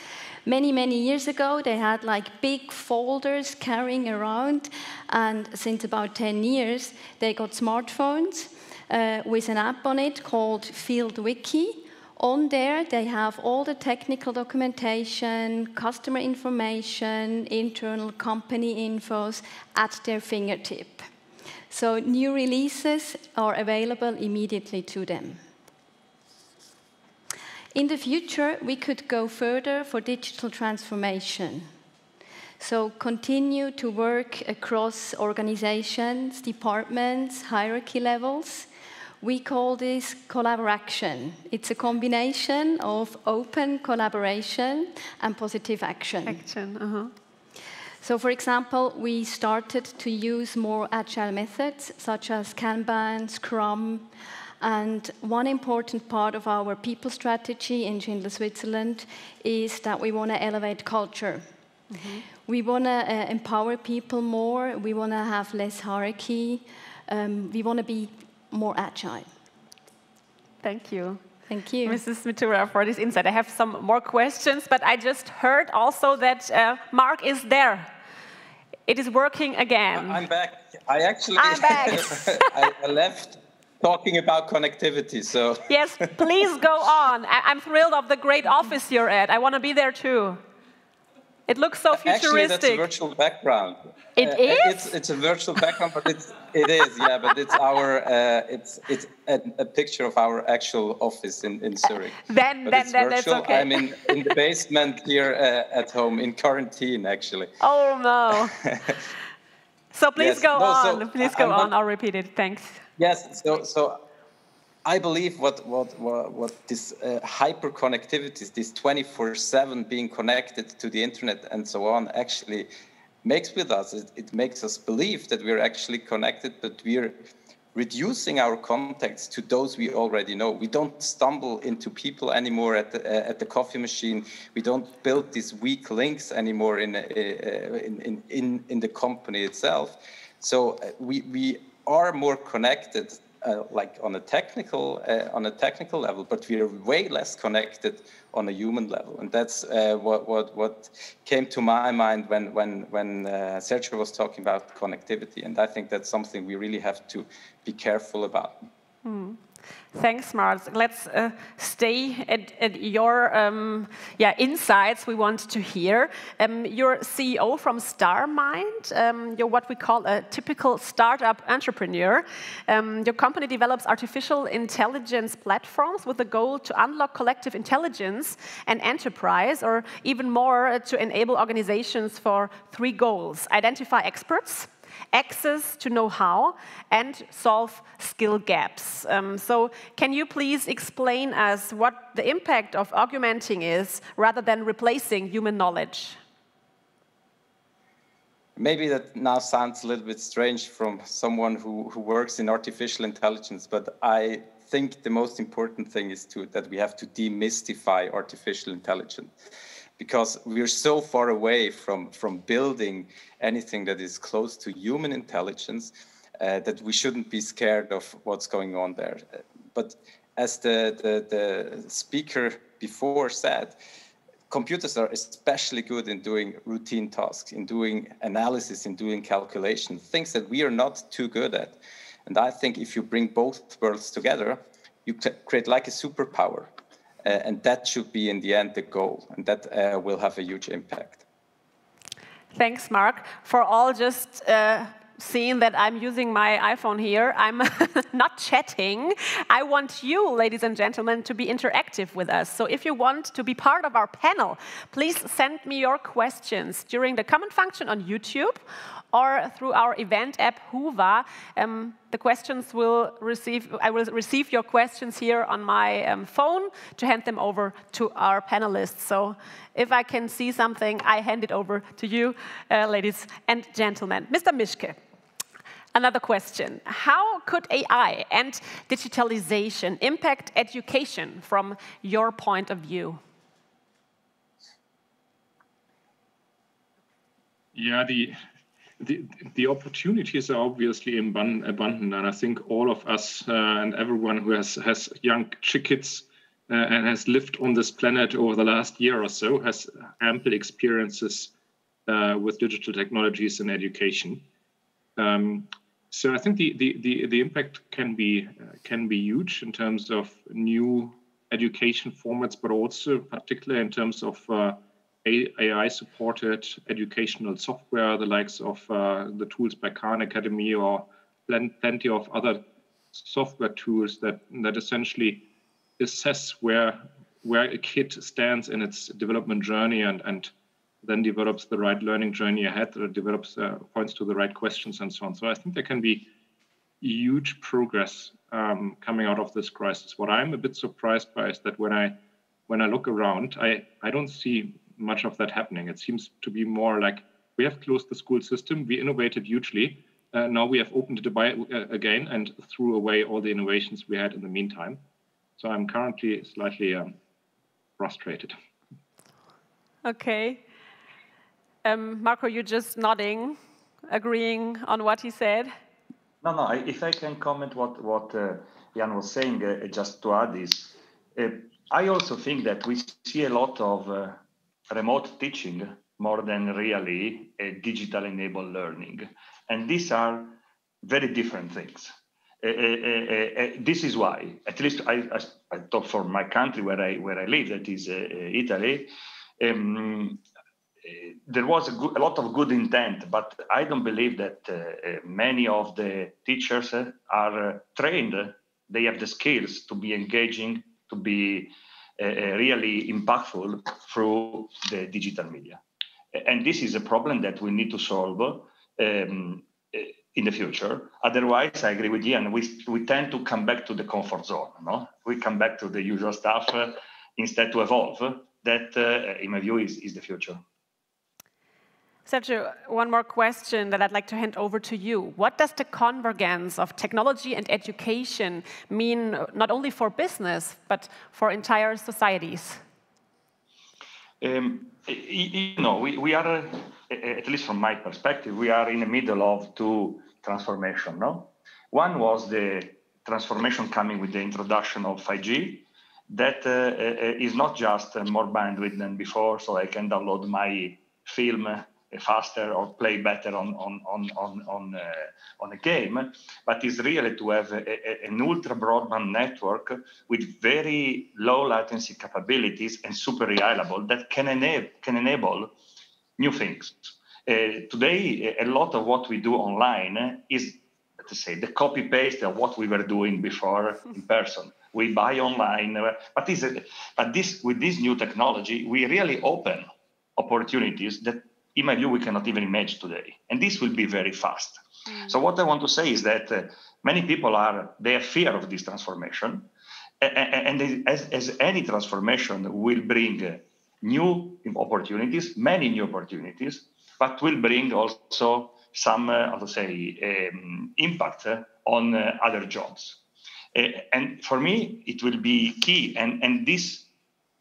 Many, many years ago, they had like big folders carrying around, and since about 10 years, they got smartphones uh, with an app on it called FieldWiki on there, they have all the technical documentation, customer information, internal company infos at their fingertip. So new releases are available immediately to them. In the future, we could go further for digital transformation. So continue to work across organizations, departments, hierarchy levels, we call this collaboration. It's a combination of open collaboration and positive action. Action, uh-huh. So, for example, we started to use more agile methods such as Kanban, Scrum, and one important part of our people strategy in Schindler Switzerland is that we want to elevate culture. Mm -hmm. We want to uh, empower people more, we want to have less hierarchy, um, we want to be more agile. Thank you. Thank you. Mrs. Mitura, for this insight. I have some more questions, but I just heard also that uh, Marc is there. It is working again. I'm back. I actually I'm back. <laughs> I left talking about connectivity, so. Yes, please go on. I- am thrilled of the great office you're at. I want to be there too. It looks so futuristic. Actually, that's a virtual background. It uh, is. It's, it's a virtual background, but it's it is yeah. But it's our uh, it's it's a, a, picture of our actual office in, in Zurich. Then but then, it's then virtual. that's okay. I'm in in the basement here uh, at home in quarantine actually. Oh no. <laughs> so please yes, go no, on. So please go I'm on. not, I'll repeat it. Thanks. Yes. So so I believe what what what, what this uh, hyper connectivity, this 24/7 being connected to the internet and so on, actually makes with us. It, it makes us believe that we're actually connected, but we're reducing our contacts to those we already know. We don't stumble into people anymore at the, uh, at the coffee machine. We don't build these weak links anymore in, uh, in, in, in, the company itself. So uh, we, we are more connected uh, like on a technical uh, on a technical level, but we are way less connected on a human level, and that's uh, what what what came to my mind when when when uh, Sergio was talking about connectivity, and I think that's something we really have to be careful about. Mm. Thanks, Mars. Let's uh, stay at, at your um, yeah, insights we want to hear. Um, you're CEO from Starmind. Um, you're what we call a typical startup entrepreneur. Um, your company develops artificial intelligence platforms with the goal to unlock collective intelligence and enterprise, or even more, uh, to enable organizations for three goals identify experts access to know-how, and solve skill gaps. Um, so can you please explain us what the impact of augmenting is rather than replacing human knowledge? Maybe that now sounds a little bit strange from someone who, who works in artificial intelligence, but I think the most important thing is to, that we have to demystify artificial intelligence because we're so far away from, from building anything that is close to human intelligence uh, that we shouldn't be scared of what's going on there. But as the, the, the speaker before said, computers are especially good in doing routine tasks, in doing analysis, in doing calculation, things that we are not too good at. And I think if you bring both worlds together, you create like a superpower. Uh, and that should be in the end the goal, and that uh, will have a huge impact. Thanks, Marc, for all just uh, seeing that I'm using my iPhone here. I'm <laughs> not chatting. I want you, ladies and gentlemen, to be interactive with us. So if you want to be part of our panel, please send me your questions during the comment function on YouTube or through our event app Whova. Um, the questions will receive, I will receive your questions here on my um, phone to hand them over to our panelists. So if I can see something, I hand it over to you, uh, ladies and gentlemen. Mr. Mischke. Another question. How could AI and digitalization impact education from your point of view? Yeah, the the, the opportunities are obviously abundant, and I think all of us uh, and everyone who has has young kids uh, and has lived on this planet over the last year or so has ample experiences uh, with digital technologies in education. Um, so I think the, the, the, the impact can be uh, can be huge in terms of new education formats, but also particularly in terms of uh, AI supported educational software, the likes of uh, the tools by Khan Academy or plenty of other software tools that, that essentially assess where, where a kid stands in its development journey and, and then develops the right learning journey ahead, or develops uh, points to the right questions and so on. So I think there can be huge progress um, coming out of this crisis. What I'm a bit surprised by is that when I when I look around, I, I don't see much of that happening. It seems to be more like we have closed the school system, we innovated hugely. Uh, now we have opened it uh, again and threw away all the innovations we had in the meantime. So I'm currently slightly um, frustrated. Okay. Um, Marco, you're just nodding, agreeing on what he said. No, no. If I can comment what what uh, Jan was saying, uh, just to add this, uh, I also think that we see a lot of uh, remote teaching more than really a digital enabled learning. And these are very different things. Uh, uh, uh, this is why, at least I, I, I, talk for my country where I where I live, that is Italy. Um, there was a, good, a, lot of good intent, but I don't believe that many of the teachers are trained. They have the skills to be engaging, to be Uh, uh, really impactful through the digital media. And this is a problem that we need to solve um, uh, in the future. Otherwise, I agree with Jan, we, we tend to come back to the comfort zone. No? We come back to the usual stuff instead to evolve. That, in my view, is, is the future. Sergio, one more question that I'd like to hand over to you. What does the convergence of technology and education mean not only for business, but for entire societies? Um, you know, we, we are, uh, at least from my perspective, we are in the middle of two transformation. No, one was the transformation coming with the introduction of 5G. That uh, uh, is not just more bandwidth than before, so I can download my film faster or play better on on on on on, uh, on a game, but is really to have a, a, an ultra broadband network with very low latency capabilities and super reliable that can enable can enable new things. Uh, today, a lot of what we do online is, let's say, the copy paste of what we were doing before in <laughs> person. We buy online, but this, but this with this new technology, we really open opportunities that in my view, we cannot even imagine today. And this will be very fast. Mm. So what I want to say is that uh, many people are, they have fear of this transformation. And, and as, as, any transformation will bring uh, new opportunities, many new opportunities, but will bring also some, uh, how to say, um, impact uh, on uh, other jobs. Uh, and for me, it will be key. And, and this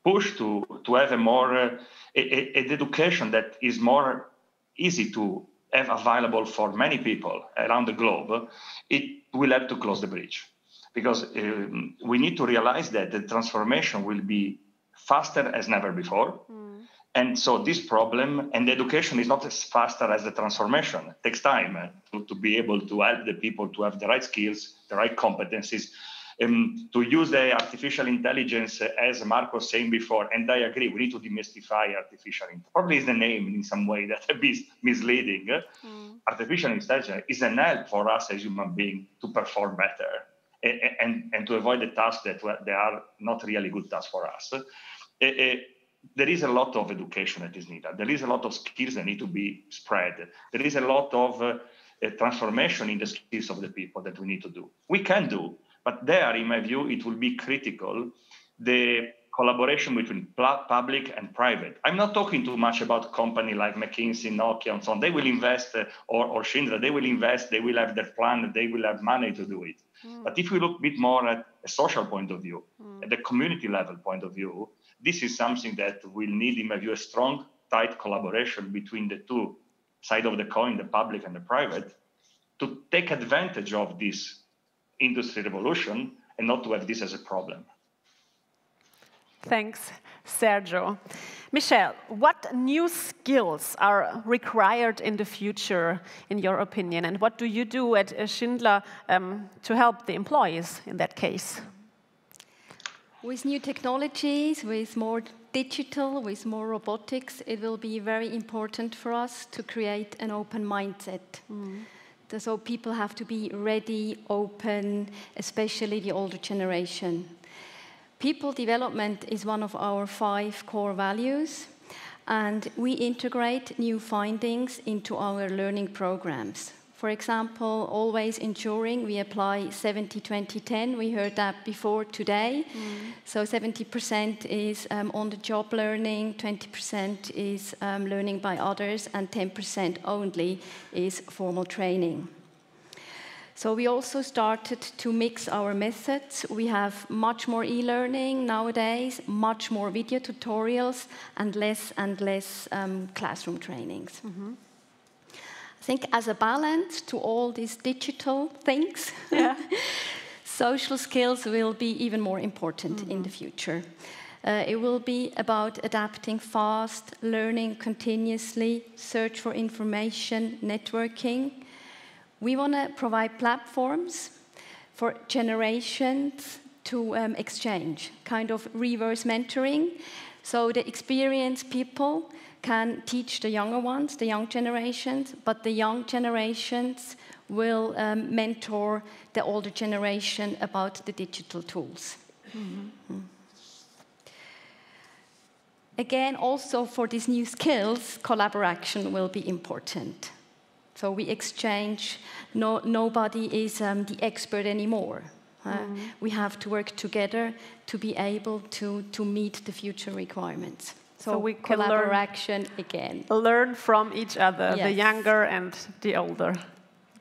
push to, to have a more an education that is more easy to have available for many people around the globe, it will have to close the bridge. Because um, we need to realize that the transformation will be faster as never before. Mm. And so this problem and the education is not as faster as the transformation. It takes time uh, to, to be able to help the people to have the right skills, the right competencies, um, to use the artificial intelligence uh, as Marco was saying before, and I agree, we need to demystify artificial intelligence. Probably is the name in some way that <laughs> is misleading. Mm. Artificial intelligence is an help for us as human beings to perform better and, and, and to avoid the tasks that they are not really good tasks for us. Uh, uh, there is a lot of education that is needed. There is a lot of skills that need to be spread. There is a lot of uh, transformation in the skills of the people that we need to do. We can do, but there, in my view, it will be critical the collaboration between public and private. I'm not talking too much about company like McKinsey, Nokia, and so on. They will invest, uh, or, or Schindler, they will invest, they will have their plan, they will have money to do it. Mm. But if we look a bit more at a social point of view, mm. at the community level point of view, this is something that will need, in my view, a strong, tight collaboration between the two side of the coin, the public and the private, to take advantage of this industry revolution and not to have this as a problem. Thanks, Sergio. Michelle, what new skills are required in the future, in your opinion, and what do you do at Schindler um, to help the employees in that case? With new technologies, with more digital, with more robotics, it will be very important for us to create an open mindset. Mm. So people have to be ready, open, especially the older generation. People development is one of our five core values, and we integrate new findings into our learning programs. For example, always ensuring we apply 70 20 10. We heard that before today. Mm. So 70% is um, on the job learning, 20% is um, learning by others, and 10% only is formal training. So we also started to mix our methods. We have much more e-learning nowadays, much more video tutorials, and less and less um, classroom trainings. Mm -hmm. I think as a balance to all these digital things, yeah. <laughs> social skills will be even more important mm -hmm. in the mm-hmm. future. Uh, it will be about adapting fast, learning continuously, search for information, networking. We want to provide platforms for generations to um, exchange, kind of reverse mentoring So the experienced people can teach the younger ones, the young generations, but the young generations will um, mentor the older generation about the digital tools. Mm -hmm. Again, also for these new skills, collaboration will be important. So we exchange, no, nobody is um, the expert anymore. Uh, mm. We have to work together to be able to, to meet the future requirements. So, so we collaboration learn, again. Learn from each other, yes. the younger and the older.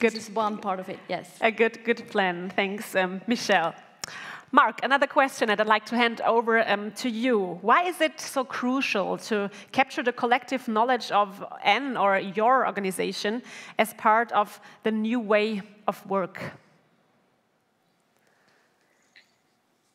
Good. This is one part of it, yes. A good, good plan. Thanks, um, Michelle. Marc, another question that I'd like to hand over um, to you. Why is it so crucial to capture the collective knowledge of N or your organization as part of the new way of work?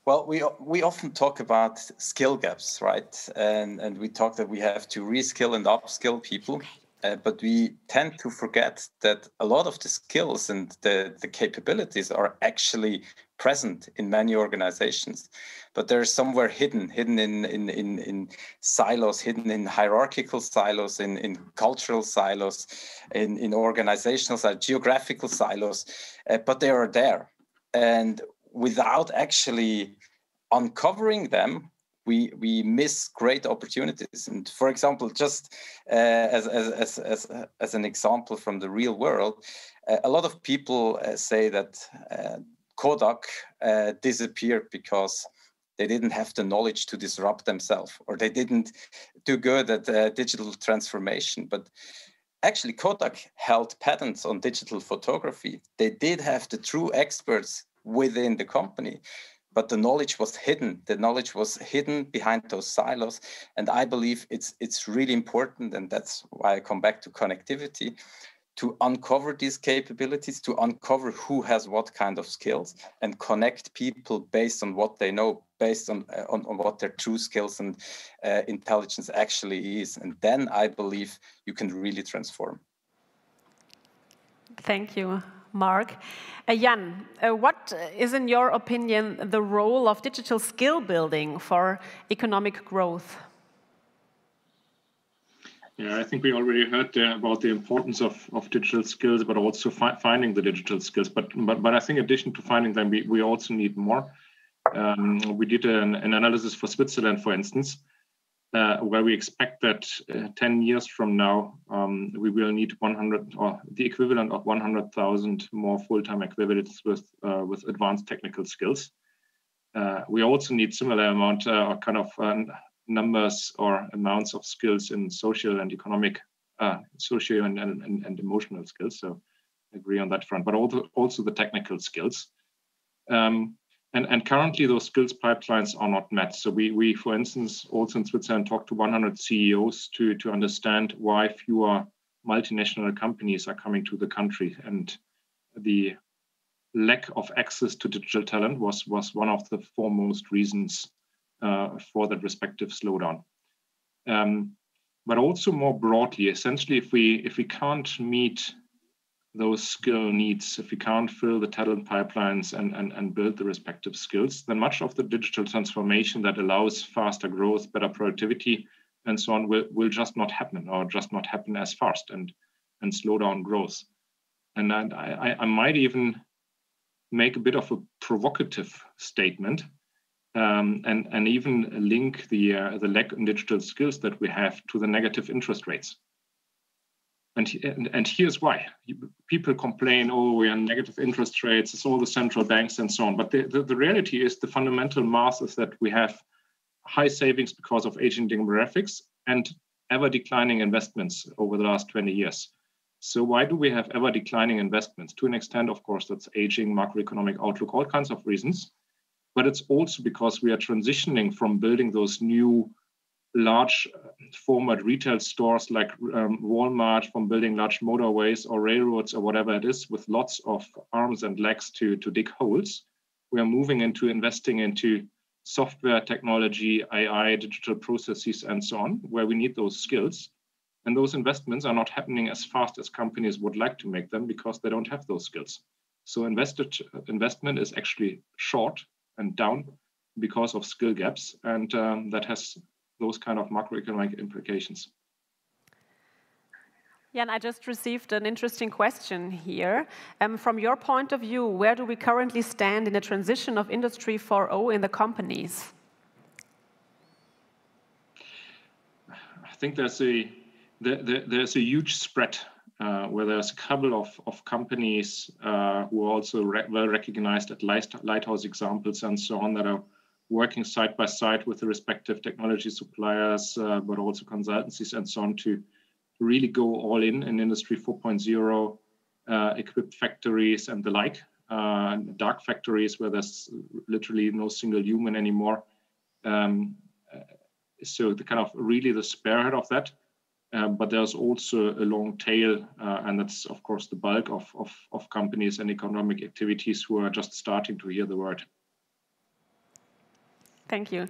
Well, we we often talk about skill gaps, right? And and we talk that we have to reskill and upskill people. Uh, but we tend to forget that a lot of the skills and the, the capabilities are actually present in many organizations but they're somewhere hidden hidden in in in, in silos hidden in hierarchical silos in, in cultural silos in, in organizational silos geographical silos uh, but they are there and without actually uncovering them we we miss great opportunities. And for example, just uh, as, as, as, as, an example from the real world, uh, a lot of people uh, say that uh, Kodak uh, disappeared because they didn't have the knowledge to disrupt themselves or they didn't do good at uh, digital transformation. But actually, Kodak held patents on digital photography. They did have the true experts within the company but the knowledge was hidden. The knowledge was hidden behind those silos, and I believe it's it's really important, and that's why I come back to connectivity to uncover these capabilities, to uncover who has what kind of skills, and connect people based on what they know, based on uh, on, on, what their true skills and uh, intelligence actually is, and then I believe you can really transform. Thank you. Marc. Uh, Jan, uh, what is, in your opinion, the role of digital skill building for economic growth? Yeah, I think we already heard there about the importance of, of digital skills, but also fi finding the digital skills. But, but but I think, in addition to finding them, we, we also need more. Um, we did an, an analysis for Switzerland, for instance, uh, where we expect that uh, 10 years from now, um, we will need 100 or the equivalent of 100,000 more full-time equivalents with, uh, with advanced technical skills. Uh, we also need similar amount uh, or kind of uh, numbers or amounts of skills in social and economic, social and, and, and, emotional skills. So I agree on that front, but also, also the technical skills. Um, and, and currently those skills pipelines are not met. So we, we, for instance, also in Switzerland talked to 100 CEOs to, to understand why fewer multinational companies are coming to the country. And the lack of access to digital talent was, was one of the foremost reasons uh, for that respective slowdown. Um, but also more broadly, essentially, if we if we can't meet those skill needs, if we can't fill the talent pipelines and, and, and build the respective skills, then much of the digital transformation that allows faster growth, better productivity, and so on will, will just not happen or just not happen as fast and, and slow down growth. And I, I, I might even make a bit of a provocative statement um, and, and even link the, uh, the lack in digital skills that we have to the negative interest rates. And, and, and here's why. People complain, oh, we are negative interest rates, it's all the central banks and so on. But the, the, the reality is the fundamental math is that we have high savings because of aging demographics and ever declining investments over the last 20 years. So why do we have ever declining investments? To an extent, of course, that's aging, macroeconomic outlook, all kinds of reasons. But it's also because we are transitioning from building those new large uh, format retail stores like um, Walmart from building large motorways or railroads or whatever it is with lots of arms and legs to, to dig holes. We are moving into investing into software technology, AI, digital processes, and so on, where we need those skills. And those investments are not happening as fast as companies would like to make them because they don't have those skills. So invested investment is actually short and down because of skill gaps, and um, that has those kind of macroeconomic implications. Yeah, and I just received an interesting question here. Um, from your point of view, where do we currently stand in the transition of Industry 4.0 in the companies? I think there's a there, there, there's a huge spread uh, where there's a couple of, of companies uh, who are also re well recognized at light, lighthouse examples and so on that are working side by side with the respective technology suppliers, uh, but also consultancies and so on to really go all in in Industry 4.0, uh, equipped factories and the like, uh, dark factories where there's literally no single human anymore. Um, uh, so the kind of really the spearhead of that. Uh, but there's also a long tail, uh, and that's of course the bulk of, of, of companies and economic activities who are just starting to hear the word. Thank you.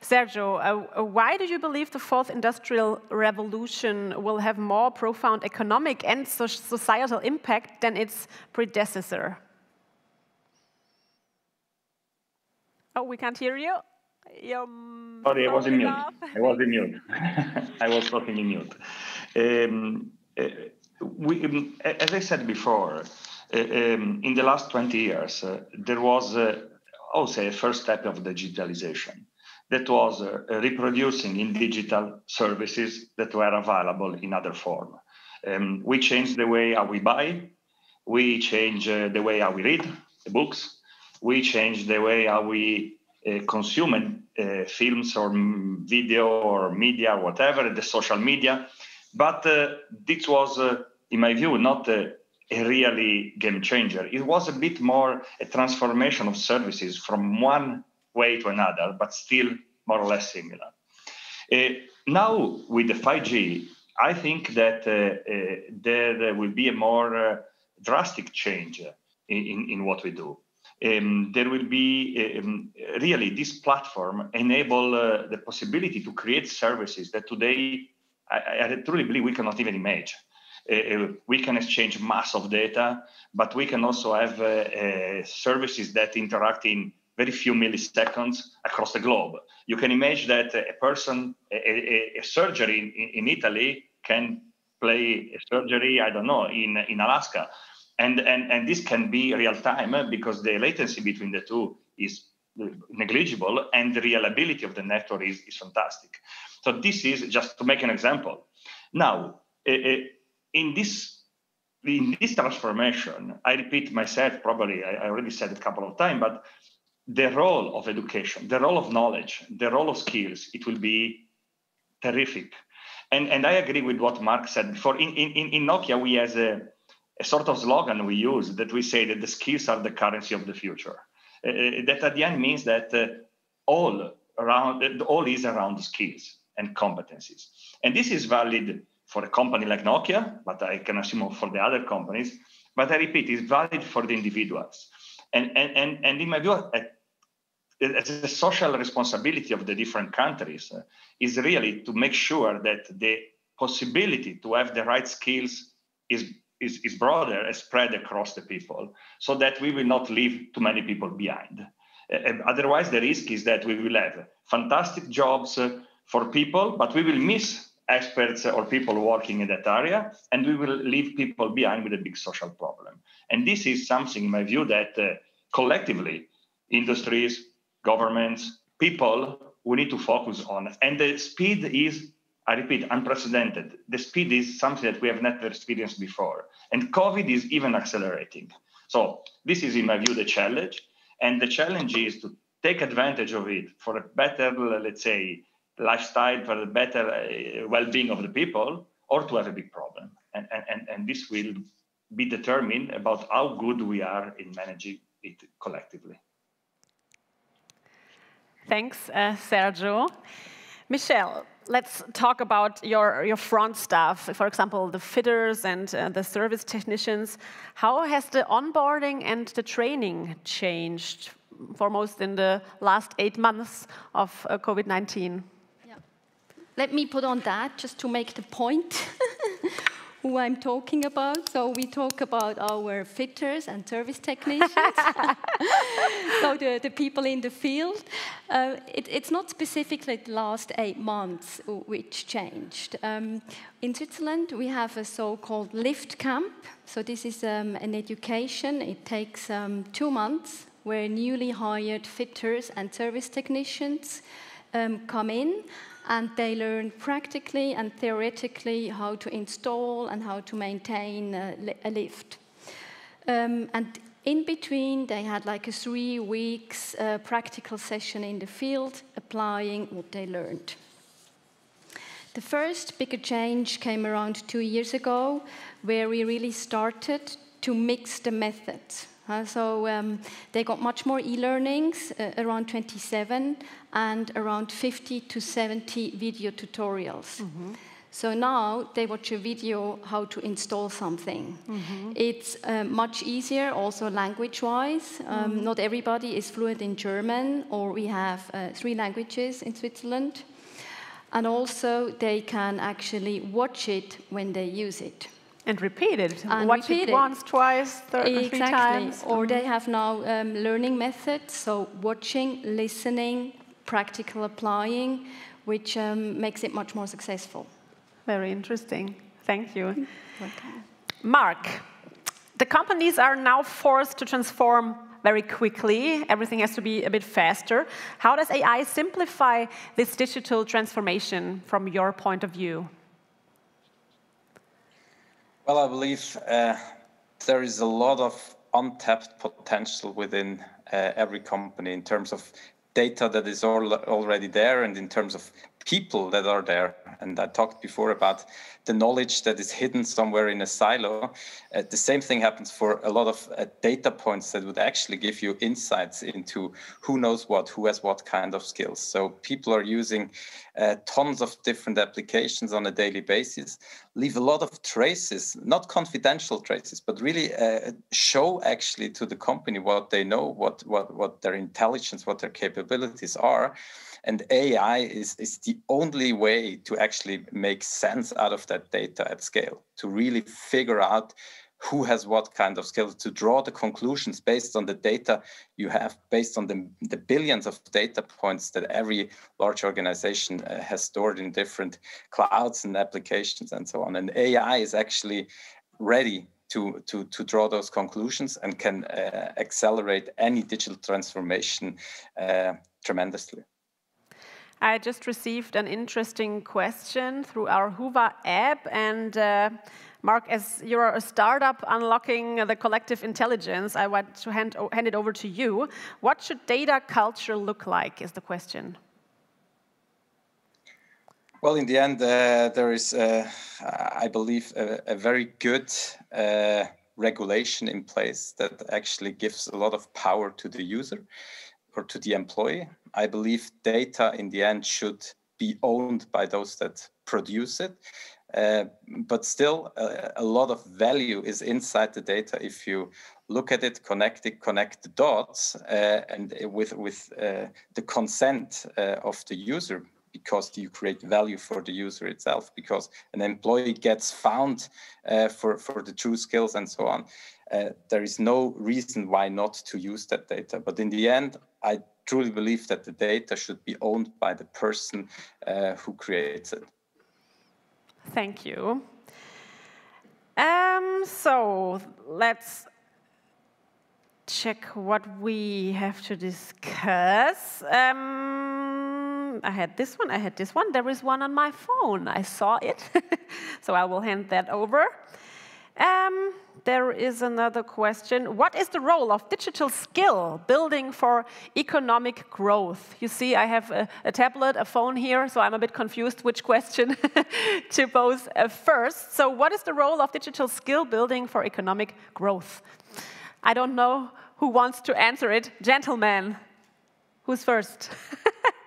Sergio, uh, uh, why do you believe the fourth industrial revolution will have more profound economic and so societal impact than its predecessor? Oh, we can't hear you. You're Sorry, I was in mute. I was in mute. <laughs> I was talking in mute. Um, uh, we, um, as I said before, uh, um, in the last 20 years, uh, there was I would say, a first step of digitalization. That was uh, reproducing in digital services that were available in other form. Um, we changed the way how we buy. We changed uh, the way how we read the books. We changed the way how we uh, consume uh, films or video or media, or whatever, the social media. But uh, this was, uh, in my view, not really game changer. It was a bit more a transformation of services from one way to another, but still more or less similar. Uh, now with the 5G, I think that uh, uh, there will be a more uh, drastic change in, in what we do. Um, there will be um, really this platform enable uh, the possibility to create services that today I, I truly believe we cannot even imagine. Uh, we can exchange mass of data, but we can also have uh, services that interact in very few milliseconds across the globe. You can imagine that a person, a, a, a surgery in, in, Italy can play a surgery, I don't know, in, in Alaska. And, and, and this can be real time because the latency between the two is negligible and the reliability of the network is, is fantastic. So this is just to make an example. Now, in this in this transformation, I repeat myself, probably I, I already said it a couple of times, but the role of education, the role of knowledge, the role of skills, it will be terrific. And, and I agree with what Marc said before. In, in, in Nokia, we have a, a sort of slogan we use that we say that the skills are the currency of the future. Uh, uh that at the end means that uh, all around, all is around skills and competencies. And this is valid for a company like Nokia, but I can assume for the other companies. But I repeat, it's valid for the individuals. And, and, and, and in my view, it's a social responsibility of the different countries uh, is really to make sure that the possibility to have the right skills is, is, is broader and spread across the people so that we will not leave too many people behind. Uh, otherwise, the risk is that we will have fantastic jobs uh, for people, but we will miss experts or people working in that area, and we will leave people behind with a big social problem. And this is something, in my view, that uh, collectively, industries, governments, people, we need to focus on. And the speed is, I repeat, unprecedented. The speed is something that we have never experienced before. And COVID is even accelerating. So this is, in my view, the challenge. And the challenge is to take advantage of it for a better, let's say, lifestyle, for the better uh, well-being of the people, or to have a big problem. And, and, and this will be determined about how good we are in managing it collectively. Thanks, uh, Sergio. Michelle, let's talk about your, your front staff, for example, the fitters and uh, the service technicians. How has the onboarding and the training changed, foremost in the last eight months of uh, COVID 19? Let me put on that just to make the point. <laughs> who I'm talking about. So we talk about our fitters and service technicians. <laughs> so the, the people in the field. Uh, it, it's not specifically the last eight months which changed. Um, in Switzerland, we have a so-called lift camp. So this is um, an education. It takes um, two months where newly hired fitters and service technicians um, come in and they learn practically and theoretically how to install and how to maintain a, a lift. Um, and in between, they had like a three weeks uh, practical session in the field, applying what they learned. The first bigger change came around two years ago, where we really started to mix the methods. Uh, so um, they got much more e-learnings, uh, around 27, and around 50 to 70 video tutorials. Mm -hmm. So now they watch a video how to install something. Mm -hmm. It's uh, much easier, also language-wise. Um, mm -hmm. Not everybody is fluent in German, or we have uh, three languages in Switzerland. And also they can actually watch it when they use it and repeat it. And Watch repeat it once, twice, exactly. three times. Or they have now um, learning methods, so watching, listening, practical applying, which um, makes it much more successful. Very interesting. Thank you. Welcome. Marc, the companies are now forced to transform very quickly. Everything has to be a bit faster. How does AI simplify this digital transformation from your point of view? Well, I believe uh, there is a lot of untapped potential within uh, every company in terms of data that is all, already there and in terms of people that are there. And I talked before about the knowledge that is hidden somewhere in a silo. Uh, the same thing happens for a lot of uh, data points that would actually give you insights into who knows what, who has what kind of skills. So people are using uh, tons of different applications on a daily basis, leave a lot of traces, not confidential traces, but really uh, show actually to the company what they know, what, what, what their intelligence, what their capabilities are. And AI is, is the only way to actually make sense out of that data at scale, to really figure out who has what kind of skills to draw the conclusions based on the data you have based on the, the billions of data points that every large organization uh, has stored in different clouds and applications and so on. And ai is actually ready to, to, to draw those conclusions and can uh, accelerate any digital transformation uh, tremendously I just received an interesting question through our Whova app. And uh, Marc, as you're a startup unlocking the collective intelligence, I want to hand, hand it over to you. What should data culture look like, is the question. Well, in the end, uh, there is, uh, I believe, a, a very good uh, regulation in place that actually gives a lot of power to the user or to the employee. I believe data in the end should be owned by those that produce it. Uh, but still, uh, a lot of value is inside the data if you look at it, connect it, connect the dots, uh, and with with uh, the consent uh, of the user, because you create value for the user itself. Because an employee gets found uh, for for the true skills and so on. There is no reason why not to use that data. But in the end, I truly believe that the data should be owned by the person uh, who creates it. Thank you. Um, so let's check what we have to discuss. Um, I had this one, I had this one. There is one on my phone. I saw it. <laughs> so I will hand that over. Um, there is another question. What is the role of digital skill building for economic growth? You see, I have a, a tablet, a phone here, so I'm a bit confused which question <laughs> to pose uh, first. So, what is the role of digital skill building for economic growth? I don't know who wants to answer it. Gentlemen, who's first?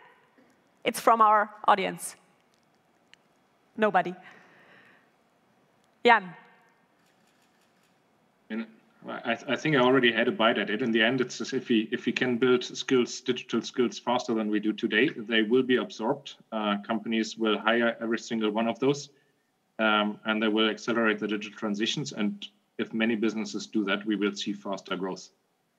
<laughs> it's from our audience. Nobody. Jan. I, I, think I already had a bite at it. In the end, it's as if we if we can build skills, digital skills, faster than we do today, they will be absorbed. Uh, companies will hire every single one of those. um, and they will accelerate the digital transitions. And if many businesses do that, we will see faster growth.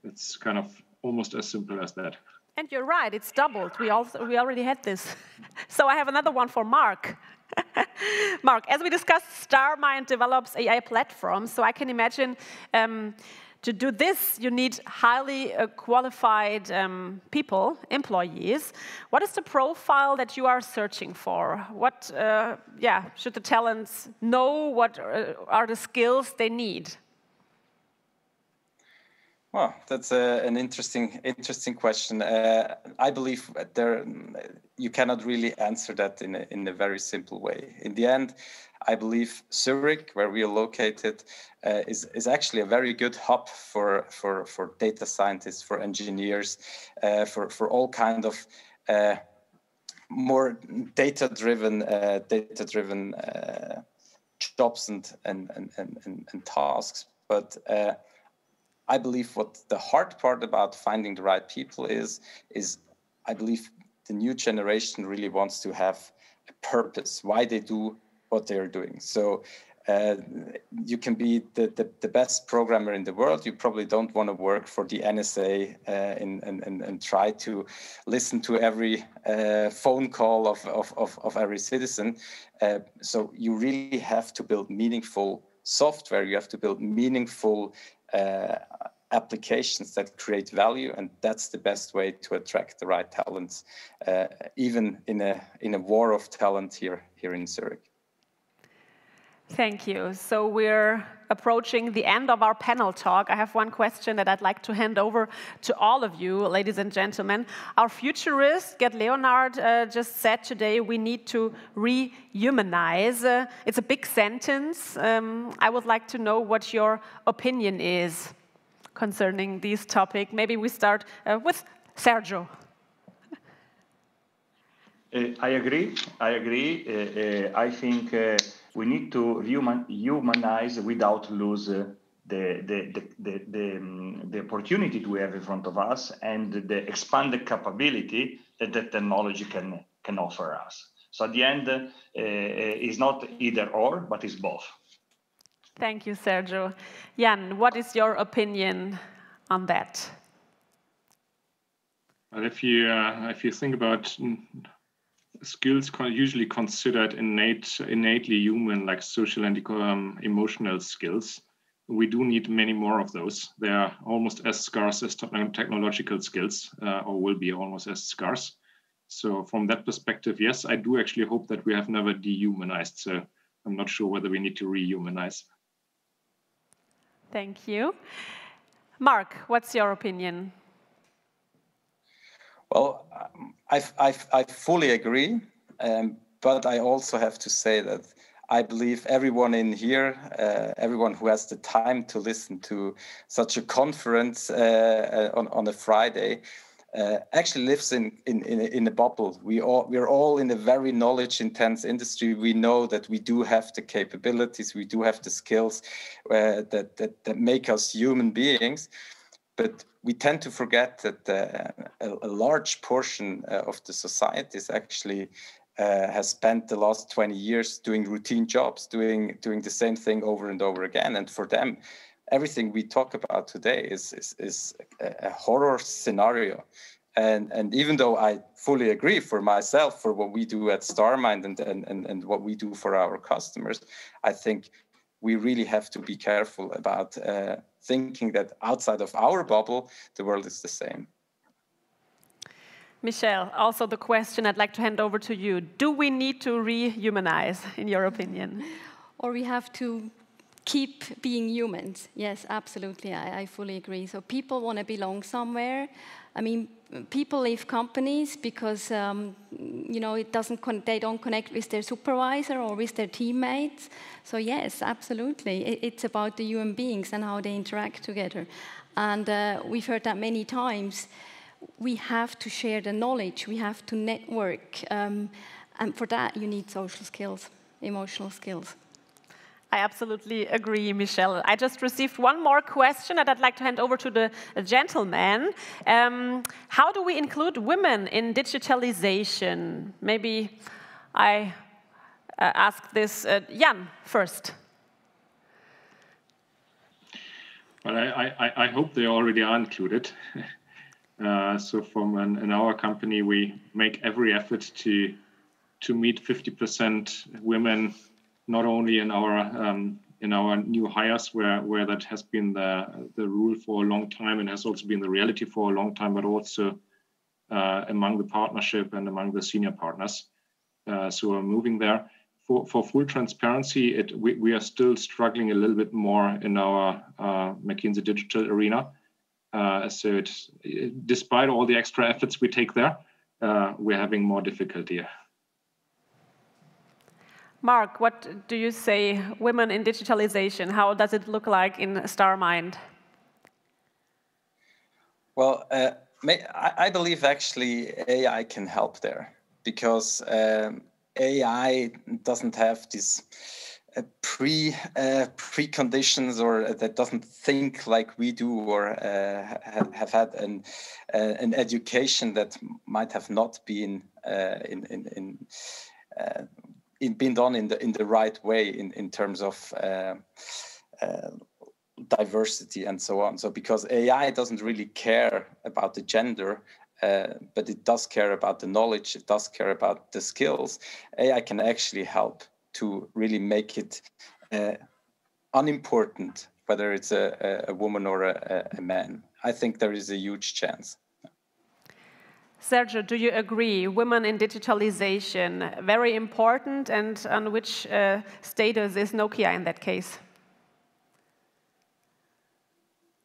It's kind of almost as simple as that. And you're right, it's doubled. We, also, we already had this. <laughs> so I have another one for Marc. <laughs> Marc, as we discussed, Starmind develops AI platforms, so I can imagine um, to do this, you need highly uh, qualified um, people, employees. What is the profile that you are searching for? What, uh, yeah, should the talents know? What uh, are the skills they need? Well, that's a, an interesting, interesting question. Uh, I believe there you cannot really answer that in a, in a very simple way. In the end, I believe Zurich, where we are located, uh, is is actually a very good hub for for for data scientists, for engineers, uh, for for all kind of uh, more data-driven uh, data-driven uh, jobs and and, and and and tasks, but uh, I believe what the hard part about finding the right people is is I believe the new generation really wants to have a purpose why they do what they are doing. So uh, you can be the, the, the, best programmer in the world. You probably don't want to work for the NSA uh, and, and, and try to listen to every uh, phone call of, of, of, of every citizen. Uh, so you really have to build meaningful software. You have to build meaningful uh, applications that create value and that's the best way to attract the right talents uh, even in a in a war of talent here here in Zurich Thank you. So we're approaching the end of our panel talk. I have one question that I'd like to hand over to all of you, ladies and gentlemen. Our futurist, Gerd Leonhard, uh, just said today we need to rehumanize. Uh, it's a big sentence. Um, I would like to know what your opinion is concerning this topic. Maybe we start uh, with Sergio. Uh, I agree. I agree. Uh, uh, I think we need to human, humanize without lose uh, the, the, the, the, the, um, the opportunity we have in front of us and the expanded capability that the technology can, can offer us. So at the end, uh, it's not either or, but it's both. Thank you, Sergio. Jan, what is your opinion on that? Well, if you uh, if you think about skills usually considered innate, innately human, like social and um, emotional skills. We do need many more of those. They are almost as scarce as technological skills, uh, or will be almost as scarce. So, from that perspective, yes, I do actually hope that we have never dehumanized. So, I'm not sure whether we need to rehumanize. Thank you. Marc, what's your opinion? Well, I, I, I fully agree, um, but I also have to say that I believe everyone in here, uh, everyone who has the time to listen to such a conference uh, on, on a Friday, uh, actually lives in, in, in, in a bubble. We all, we're all in a very knowledge intense industry. We know that we do have the capabilities, we do have the skills uh, that, that, that make us human beings. But we tend to forget that uh, a, a, large portion uh, of the society is actually uh, has spent the last 20 years doing routine jobs, doing doing the same thing over and over again. And for them, everything we talk about today is is, is a, horror scenario. And and even though I fully agree for myself for what we do at Starmind and and, and, and what we do for our customers, I think we really have to be careful about uh, thinking that outside of our bubble, the world is the same. Michelle, also the question I'd like to hand over to you. Do we need to rehumanize, in your opinion? Or we have to keep being humans? Yes, absolutely. I, I fully agree. So people want to belong somewhere. I mean, people leave companies because um, you know it doesn't they don't connect with their supervisor or with their teammates. So yes, absolutely, it it's about the human beings and how they interact together. And uh, we've heard that many times. We have to share the knowledge. We have to network, um, and for that you need social skills, emotional skills. I absolutely agree, Michelle. I just received one more question that I'd like to hand over to the gentleman. Um, how do we include women in digitalization? Maybe I uh, ask this uh, Jan first. Well, I, I, I hope they already are included. <laughs> uh, so from an, in our company, we make every effort to to meet 50% women, not only in our um, in our new hires, where where that has been the the rule for a long time and has also been the reality for a long time, but also uh, among the partnership and among the senior partners. Uh, so we're moving there for, for full transparency, it, we, we are still struggling a little bit more in our uh, McKinsey digital arena. Uh, so it's, despite all the extra efforts we take there, uh, we're having more difficulty. Marc, what do you say, women in digitalization, how does it look like in Starmind? Well, uh, I, believe actually AI can help there because um, AI doesn't have these uh, pre uh, preconditions or that doesn't think like we do or uh, have, have, had an uh, an education that might have not been uh, in in uh, in, been done in the in the right way in in terms of diversity and so on. So because AI doesn't really care about the gender, uh, but it does care about the knowledge, it does care about the skills. AI can actually help to really make it uh, unimportant whether it's a, a woman or a, a, man. I think there is a huge chance. Sergio, do you agree? Women in digitalization, very important, and on which uh, status is Nokia in that case?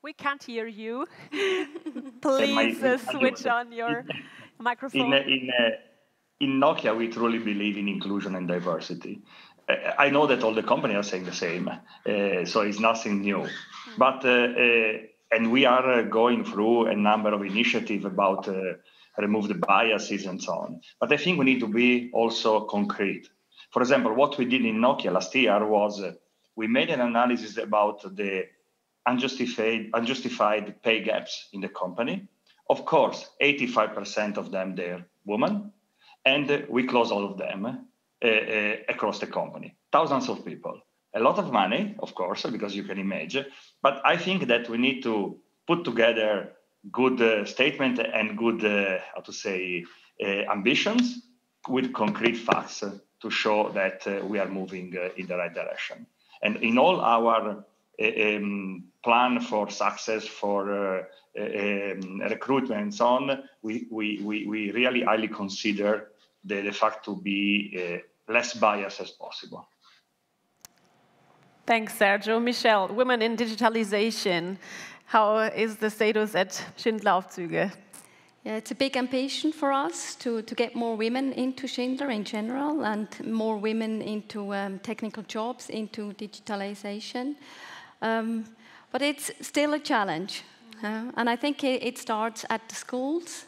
We can't hear you. <laughs> Please uh, switch on your microphone. In, in, uh, in Nokia, we truly believe in inclusion and diversity. Uh, I know that all the companies are saying the same, uh, so it's nothing new. But uh, uh, and we are going through a number of initiatives about remove the biases and so on. But I think we need to be also concrete. For example, what we did in Nokia last year was we made an analysis about the unjustified, unjustified pay gaps in the company. Of course, 85% of them they're women, and we close all of them uh, uh, across the company. Thousands of people, a lot of money, of course, because you can imagine. But I think that we need to put together good uh, statement and good, uh, how to say, uh, ambitions with concrete facts to show that we are moving in the right direction. And in all our um, plan for success for um, recruitment and so on, we, we, we, we really highly consider the, the fact to be less biased as possible. Thanks, Sergio. Michelle, women in digitalization. How is the status at Schindler Aufzüge? Yeah, it's a big ambition for us to, to get more women into Schindler in general and more women into um, technical jobs, into digitalization. Um, but it's still a challenge. Uh, and I think it, it, starts at the schools,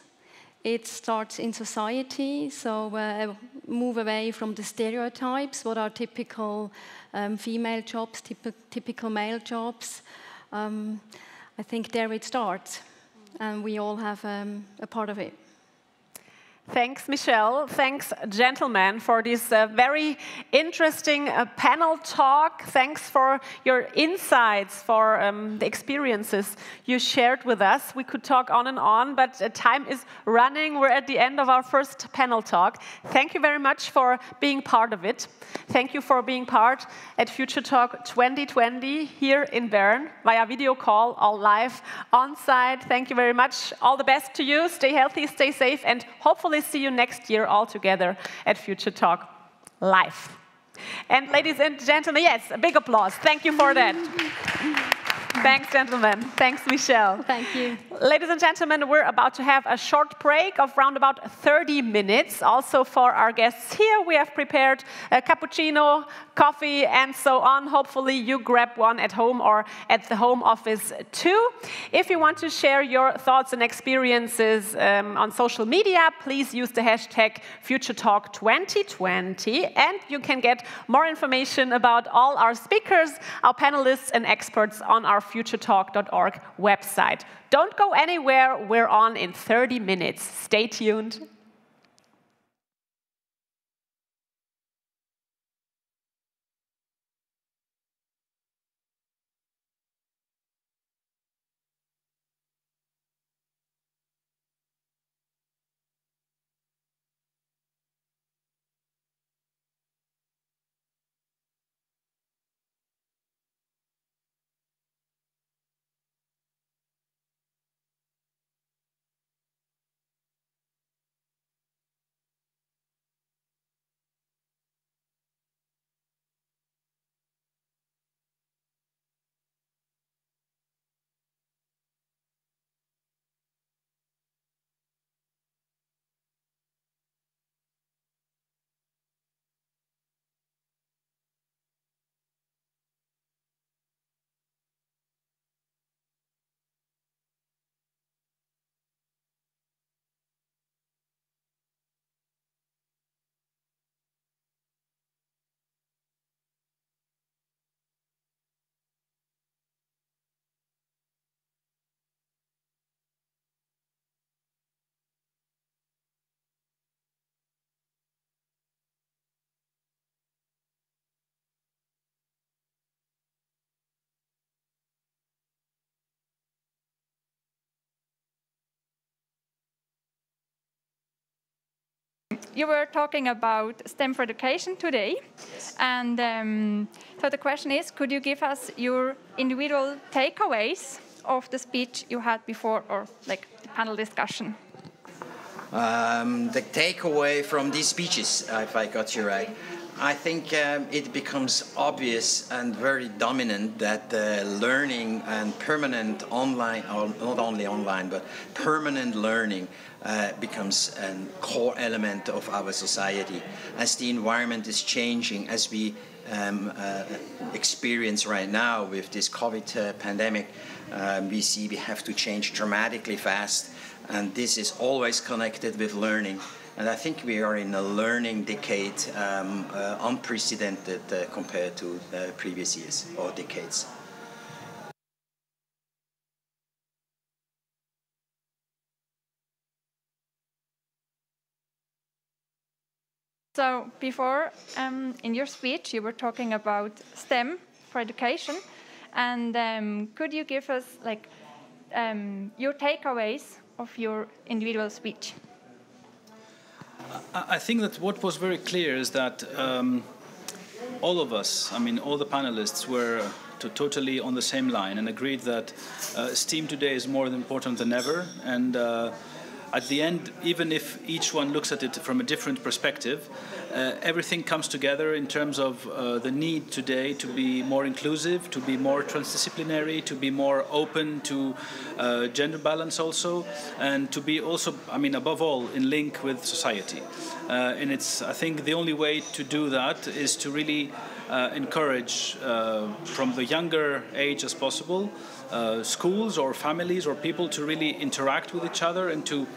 it starts in society, so uh, move away from the stereotypes, what are typical um, female jobs, typ typical male jobs. Um, I think there it starts, and we all have um, a part of it. Thanks, Michelle. Thanks, gentlemen, for this uh, very interesting uh, panel talk. Thanks for your insights, for um, the experiences you shared with us. We could talk on and on, but uh, time is running. We're at the end of our first panel talk. Thank you very much for being part of it. Thank you for being part at Future Talk 2020 here in Bern via video call, all live on site. Thank you very much. All the best to you. Stay healthy, stay safe, and hopefully see you next year all together at Future Talk Live. And ladies and gentlemen, yes, a big applause. Thank you for that. Thanks, gentlemen. Thanks, Michelle. Thank you. Ladies and gentlemen, we're about to have a short break of around about 30 minutes. Also for our guests here, we have prepared a cappuccino, coffee, and so on. Hopefully you grab one at home or at the home office too. If you want to share your thoughts and experiences um, on social media, please use the hashtag FutureTalk2020 and you can get more information about all our speakers, our panelists and experts on our futuretalk.org website. Don't go anywhere, we're on in 30 minutes. Stay tuned. You were talking about STEM for education today. Yes. And um, so the question is could you give us your individual takeaways of the speech you had before or like the panel discussion? Um, the takeaway from these speeches, if I got you right, I think um, it becomes obvious and very dominant that uh, learning and permanent online, or not only online, but permanent learning uh, becomes a core element of our society. As the environment is changing, as we um, uh, experience right now with this COVID uh, pandemic, um, we see we have to change dramatically fast, and this is always connected with learning. And I think we are in a learning decade, um, uh, unprecedented uh, compared to previous years or decades. So before, um, in your speech, you were talking about STEM for education, and um, could you give us like um, your takeaways of your individual speech? I think that what was very clear is that um, all of us, I mean, all the panelists were to totally on the same line and agreed that uh, STEAM today is more important than ever. And uh, at the end, even if each one looks at it from a different perspective, uh, everything comes together in terms of uh, the need today to be more inclusive, to be more transdisciplinary, to be more open to uh, gender balance also, and to be also, I mean, above all, in link with society. Uh, and it's, I think, the only way to do that is to really uh, encourage uh, from the younger age as possible. Schools or families or people to really interact with each other and to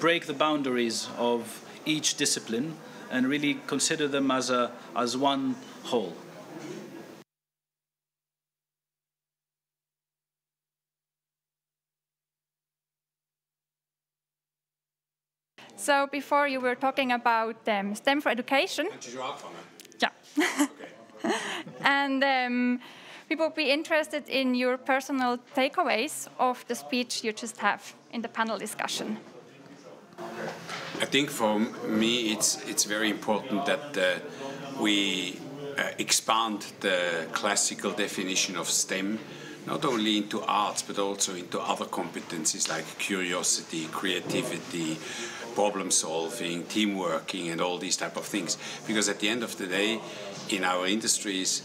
break the boundaries of each discipline and really consider them as, a, as one whole. So before you were talking about um, STEM for education. Yeah. <laughs> Okay. and um, people would be interested in your personal takeaways of the speech you just have in the panel discussion. I think for me it's it's very important that uh, we uh, expand the classical definition of STEM not only into arts but also into other competencies like curiosity, creativity, problem solving, team working, and all these type of things. Because at the end of the day, in our industries,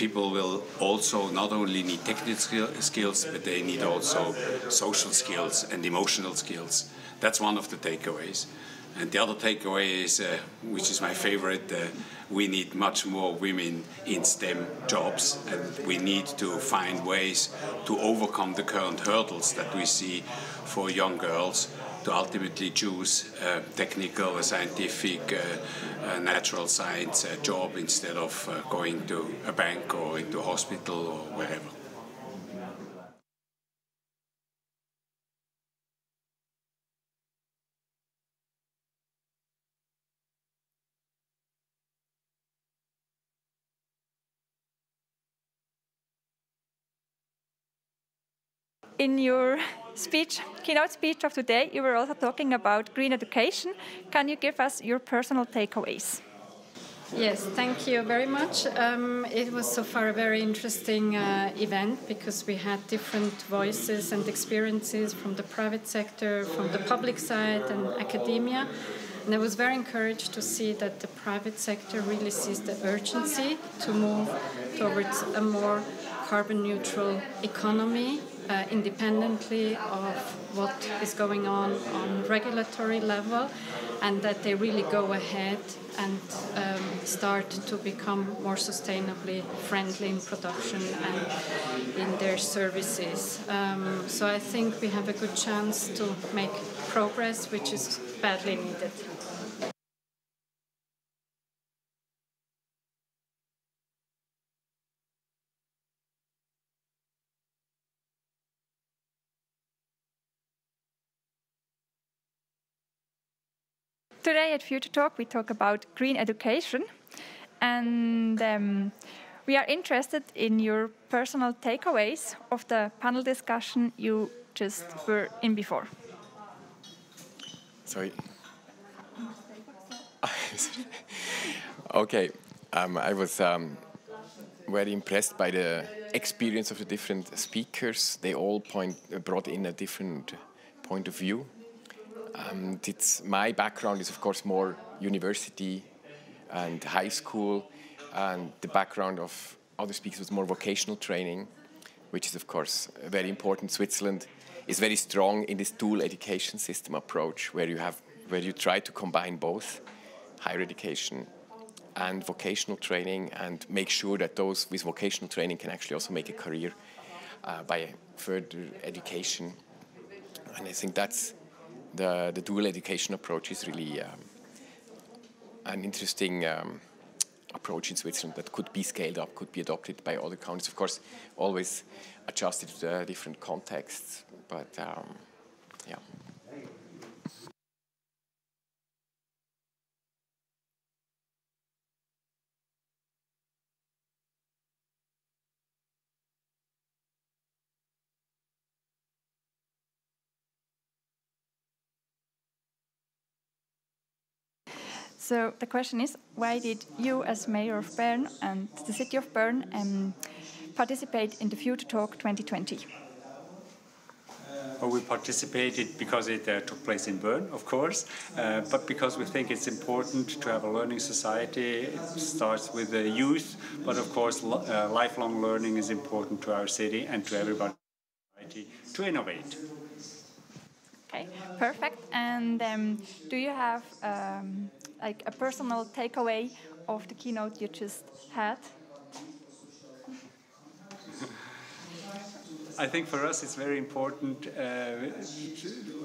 people will also not only need technical skills, but they need also social skills and emotional skills. That's one of the takeaways. And the other takeaway is, uh, which is my favorite, uh, we need much more women in STEM jobs, and we need to find ways to overcome the current hurdles that we see for young girls to ultimately choose a technical, a scientific, a natural science job instead of uh, going to a bank or into hospital or wherever. In your speech, keynote speech of today, you were also talking about green education. Can you give us your personal takeaways? Yes, thank you very much. Um, it was so far a very interesting uh, event because we had different voices and experiences from the private sector, from the public side, and academia. And I was very encouraged to see that the private sector really sees the urgency to move towards a more carbon neutral economy uh, independently of what is going on on regulatory level and that they really go ahead and um, start to become more sustainably friendly in production and in their services. Um, so I think we have a good chance to make progress, which is badly needed. Today at Future Talk, we talk about green education. And um, we are interested in your personal takeaways of the panel discussion you just were in before. Sorry. <laughs> okay, um, I was um, very impressed by the experience of the different speakers. They all point brought in a different point of view. Um, it's, my background is, of course, more university and high school, and the background of other speakers was more vocational training, which is, of course, very important. Switzerland is very strong in this dual education system approach, where you have where you try to combine both higher education and vocational training and make sure that those with vocational training can actually also make a career uh, by further education. And I think that's the, the dual education approach is really um, an interesting um, approach in Switzerland that could be scaled up, could be adopted by other countries. Of course, always adjusted to the different contexts, but um, yeah. So the question is, why did you, as mayor of Bern and the city of Bern, um, participate in the Future Talk 2020? Well, we participated because it uh, took place in Bern, of course, uh, but because we think it's important to have a learning society. It starts with the youth, but of course, uh, lifelong learning is important to our city and to everybody to innovate. Okay, perfect. And um, do you have um, like a personal takeaway of the keynote you just had? I think for us it's very important. Uh,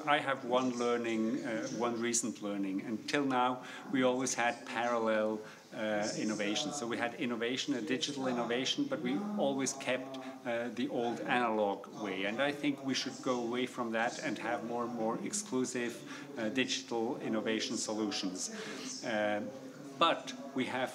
I have one learning, uh, one recent learning. Until now, we always had parallel uh, innovation. So we had innovation, a digital innovation, but we always kept uh, the old analog way. And I think we should go away from that and have more and more exclusive uh, digital innovation solutions. Uh, but we have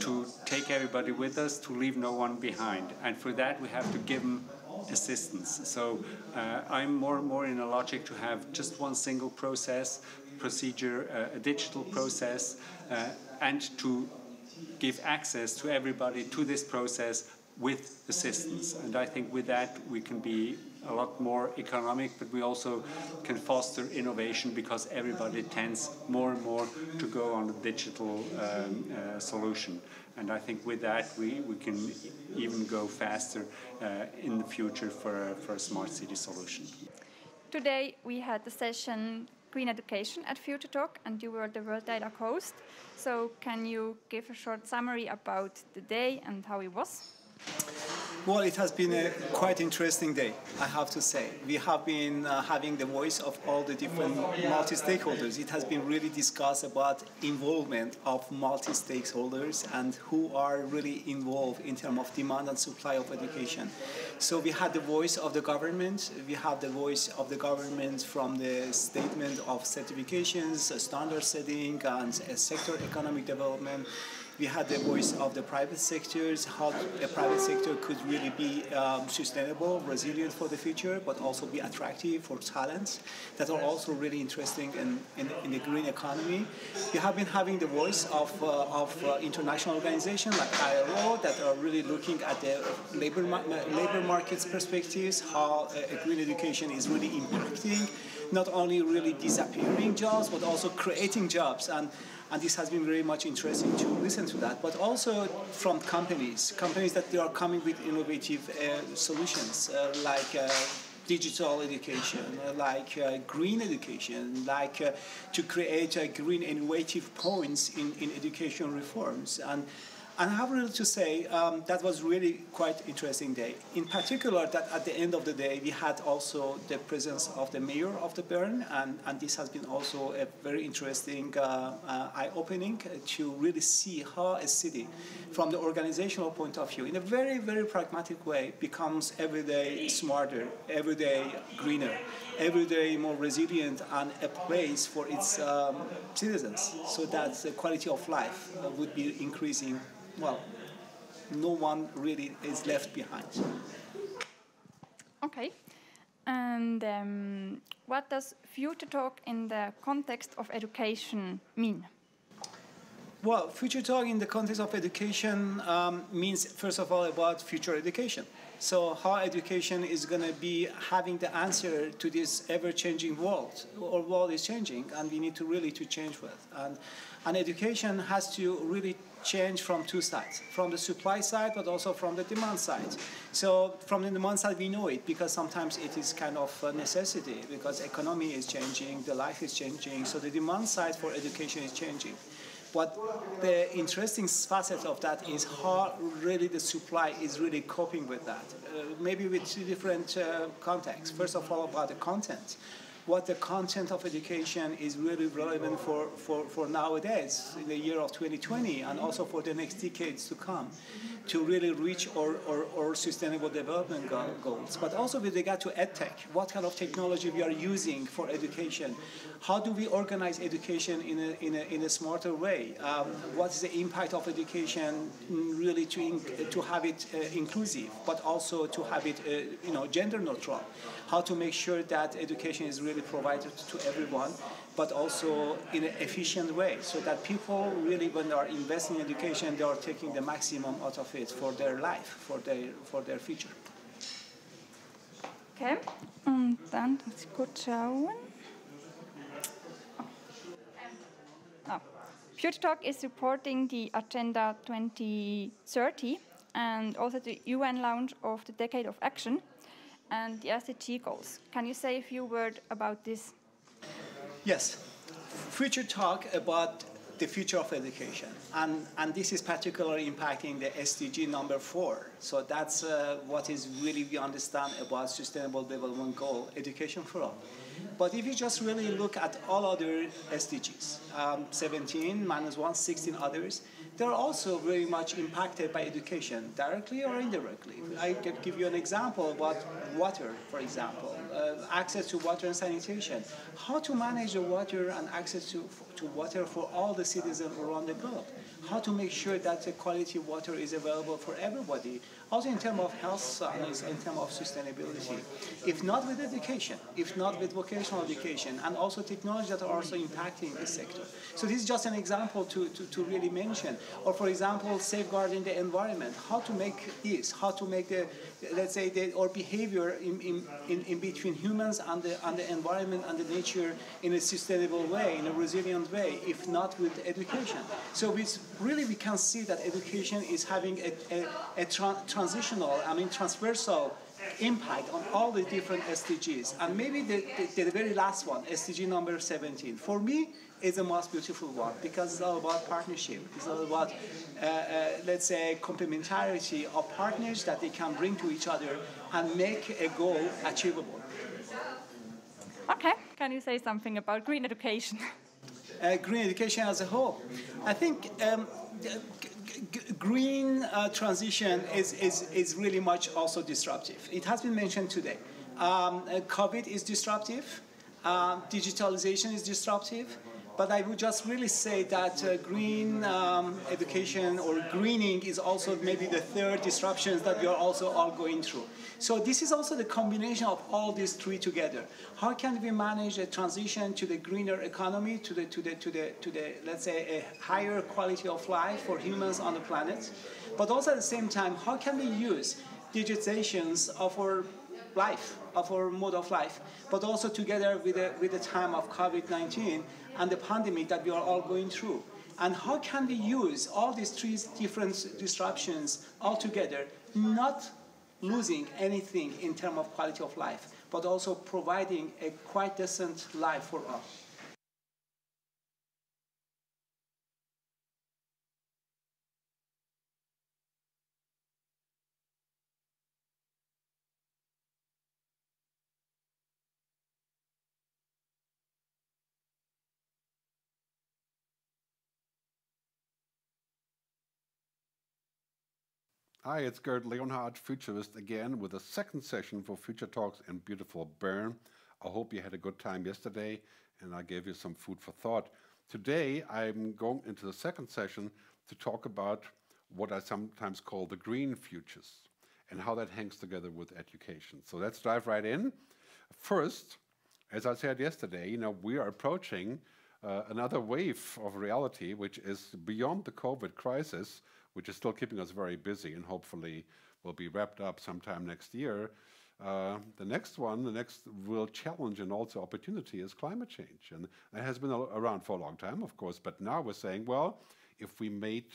to take everybody with us, to leave no one behind. And for that, we have to give them assistance. So uh, I'm more and more in a logic to have just one single process, procedure, uh, a digital process, uh, and to give access to everybody to this process with assistance. And I think with that we can be a lot more economic, but we also can foster innovation because everybody tends more and more to go on a digital um, uh, solution. And I think with that, we, we can even go faster uh, in the future for for a smart city solution. Today, we had the session Green Education at Future Talk, and you were the World Didac host. So, can you give a short summary about the day and how it was? Well, it has been a quite interesting day, I have to say. We have been uh, having the voice of all the different multi-stakeholders. It has been really discussed about involvement of multi-stakeholders and who are really involved in terms of demand and supply of education. So we had the voice of the government. We have the voice of the government from the statement of certifications, standard setting, and sector economic development we had the voice of the private sectors, how the private sector could really be um, sustainable, resilient for the future, but also be attractive for talents that are also really interesting in, in, in the green economy. We have been having the voice of, uh, of uh, international organizations like ILO that are really looking at the labor, ma labor markets perspectives, how uh, green education is really impacting not only really disappearing jobs, but also creating jobs. And and this has been very much interesting to listen to that. But also from companies, companies that they are coming with innovative uh, solutions uh, like. Uh, digital education, uh, like uh, green education, like uh, to create green innovative points in, in education reforms. And and I have really to say um, that was really quite interesting day. In particular, that at the end of the day, we had also the presence of the mayor of the Bern, and, and this has been also a very interesting uh, uh, eye-opening to really see how a city, from the organizational point of view, in a very, very pragmatic way, becomes every day smarter, every day greener, every day more resilient, and a place for its um, citizens, so that the quality of life would be increasing well, no one really is left behind. Okay. And um, what does future talk in the context of education mean? Well, future talk in the context of education um, means, first of all, about future education. So, how education is going to be having the answer to this ever-changing world, or world is changing, and we need to really to change with. And, and education has to really change from two sides, from the supply side, but also from the demand side. So, from the demand side, we know it because sometimes it is kind of a necessity because economy is changing, the life is changing. So, the demand side for education is changing. But the interesting facet of that is how really the supply is really coping with that. Uh, maybe with two different uh, contexts. First of all, about the content. What the content of education is really relevant for, for, for nowadays, in the year of 2020, and also for the next decades to come to really reach our, our, our sustainable development goals. But also with regard to EdTech, what kind of technology we are using for education, how do we organize education in a, in a, in a smarter way? Um, what is the impact of education really to, to have it uh, inclusive, but also to have it uh, you know, gender neutral? How to make sure that education is really provided to everyone but also in an efficient way so that people really when they are investing in education they are taking the maximum out of it for their life for their for their future. Okay. Und dann muss ich kurz schauen. Oh. Future Talk is supporting the Agenda 2030 and also the UN launch of the Decade of Action and the SDG goals. Can you say a few words about this? Yes, future talk about the future of education, and, and this is particularly impacting the SDG number four. So that's uh, what is really we understand about Sustainable Development Goal, education for all. But if you just really look at all other SDGs, um, 17 minus 1, 16 others, they're also very much impacted by education, directly or indirectly. I can give you an example about water, for example, uh, access to water and sanitation. How to manage the water and access to, to water for all the citizens around the globe. How to make sure that the quality water is available for everybody, also in terms of health science, in terms of sustainability. If not with education, if not with vocational education, and also technology that are also impacting the sector. So this is just an example to, to, to really mention. Or for example, safeguarding the environment, how to make this, how to make the, let's say, the, or behavior in, in, in, in between humans and the, and the environment and the nature in a sustainable way, in a resilient way, if not with education. So we really we can see that education is having a, a, a transitional, I mean transversal impact on all the different SDGs. And maybe the, the, the, very last one, SDG number 17, for me is the most beautiful one because it's all about partnership. It's all about, uh, uh, let's say, complementarity of partners that they can bring to each other and make a goal achievable. Okay, can you say something about green education? Uh, green education as a whole. I think um, green uh, transition is, is, is really much also disruptive. It has been mentioned today. Um, uh, COVID is disruptive, uh, digitalization is disruptive, but I would just really say that uh, green um, education or greening is also maybe the third disruptions that we are also all going through. So this is also the combination of all these three together. How can we manage a transition to the greener economy, to the, to the, to the, to the let's say, a higher quality of life for humans on the planet? But also at the same time, how can we use digitizations of our life, of our mode of life, but also together with the, with the time of COVID-19 and the pandemic that we are all going through. And how can we use all these three different disruptions all together, not losing anything in terms of quality of life, but also providing a quite decent life for all. Hi, it's Gerd Leonhard, futurist again, with a second session for Future Talks in beautiful Bern. I hope you had a good time yesterday and I gave you some food for thought. Today, I'm going into the second session to talk about what I sometimes call the green futures and how that hangs together with education. So let's dive right in. First, as I said yesterday, you know, we are approaching uh, another wave of reality, which is beyond the COVID crisis, which is still keeping us very busy and hopefully will be wrapped up sometime next year. Uh, the next one, the next real challenge and also opportunity is climate change. And it has been around for a long time, of course, but now we're saying, well, if we made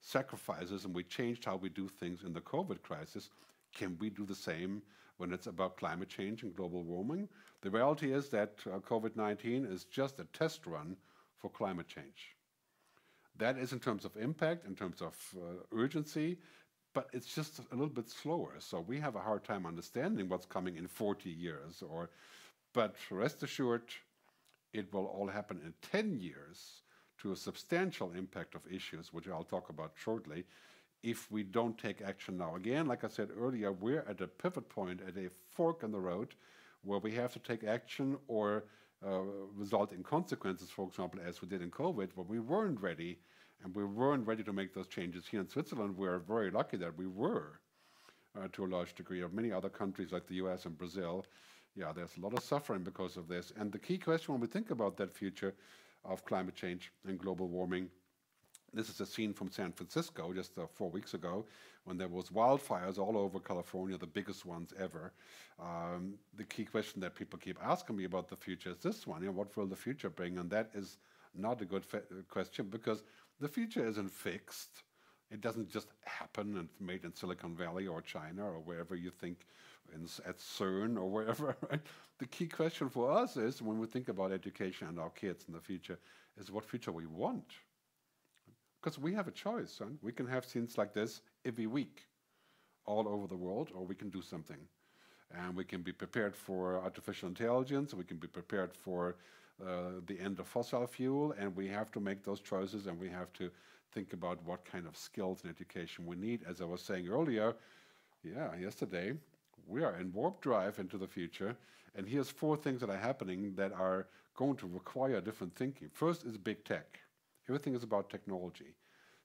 sacrifices and we changed how we do things in the COVID crisis, can we do the same when it's about climate change and global warming? The reality is that uh, COVID 19 is just a test run for climate change. That is in terms of impact, in terms of uh, urgency, but it's just a little bit slower. So we have a hard time understanding what's coming in 40 years. Or, but rest assured, it will all happen in 10 years to a substantial impact of issues, which I'll talk about shortly, if we don't take action now. Again, like I said earlier, we're at a pivot point, at a fork in the road, where we have to take action or result in consequences, for example, as we did in COVID, where we weren't ready and we weren't ready to make those changes. Here in Switzerland, we're very lucky that we were uh, to a large degree. Of many other countries like the US and Brazil, yeah, there's a lot of suffering because of this. And the key question when we think about that future of climate change and global warming this is a scene from San Francisco just uh, four weeks ago when there was wildfires all over California, the biggest ones ever. Um, the key question that people keep asking me about the future is this one, you know, what will the future bring? And that is not a good question because the future isn't fixed. It doesn't just happen and made in Silicon Valley or China or wherever you think in, at CERN or wherever. <laughs> Right? The key question for us is when we think about education and our kids in the future is what future we want. Because we have a choice, son. We can have scenes like this every week all over the world, or we can do something. And we can be prepared for artificial intelligence, we can be prepared for uh, the end of fossil fuel, and we have to make those choices and we have to think about what kind of skills and education we need. As I was saying earlier, yeah, yesterday, we are in warp drive into the future, and here's four things that are happening that are going to require different thinking. First is big tech. Everything is about technology.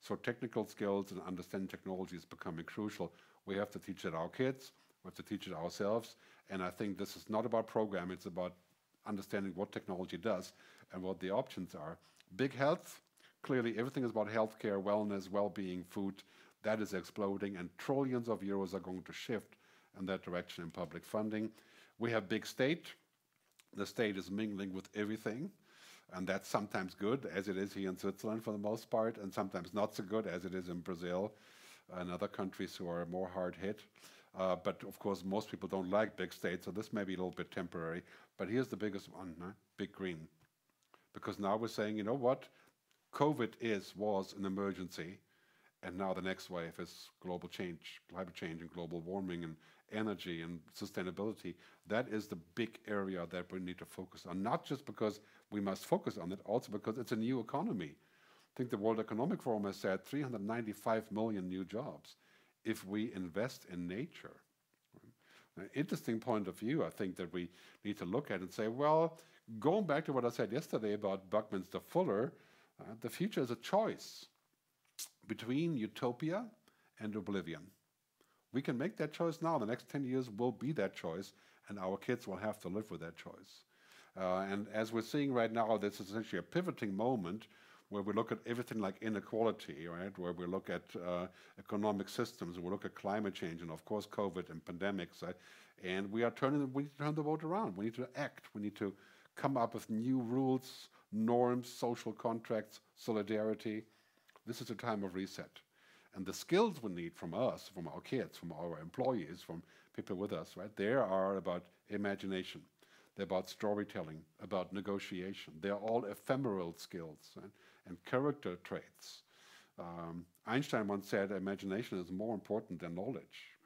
So technical skills and understanding technology is becoming crucial. We have to teach it our kids, we have to teach it ourselves. And I think this is not about programming, it's about understanding what technology does and what the options are. Big health, clearly everything is about healthcare, wellness, well-being, food. That is exploding, and trillions of euros are going to shift in that direction in public funding. We have big state. The state is mingling with everything. And that's sometimes good, as it is here in Switzerland for the most part, and sometimes not so good, as it is in Brazil and other countries who are more hard hit. Uh, but of course, most people don't like big states, so this may be a little bit temporary. But here's the biggest one, huh? big green. Because now we're saying, you know what? COVID is, was an emergency, and now the next wave is global change, climate change and global warming and energy and sustainability. That is the big area that we need to focus on, not just because we must focus on it, also because it's a new economy. I think the World Economic Forum has said 395 million new jobs if we invest in nature. An interesting point of view, I think, that we need to look at and say, well, going back to what I said yesterday about Buckminster Fuller, uh, the future is a choice between utopia and oblivion. We can make that choice now. The next 10 years will be that choice, and our kids will have to live with that choice. Uh, and as we're seeing right now, this is essentially a pivoting moment where we look at everything like inequality, right? Where we look at uh, economic systems, we look at climate change, and of course COVID and pandemics. Right? And we are turning, we need to turn the world around. We need to act. We need to come up with new rules, norms, social contracts, solidarity. This is a time of reset. And the skills we need from us, from our kids, from our employees, from people with us, right? They are about imagination. They're about storytelling, about negotiation. They're all ephemeral skills right? and character traits. Um, Einstein once said imagination is more important than knowledge.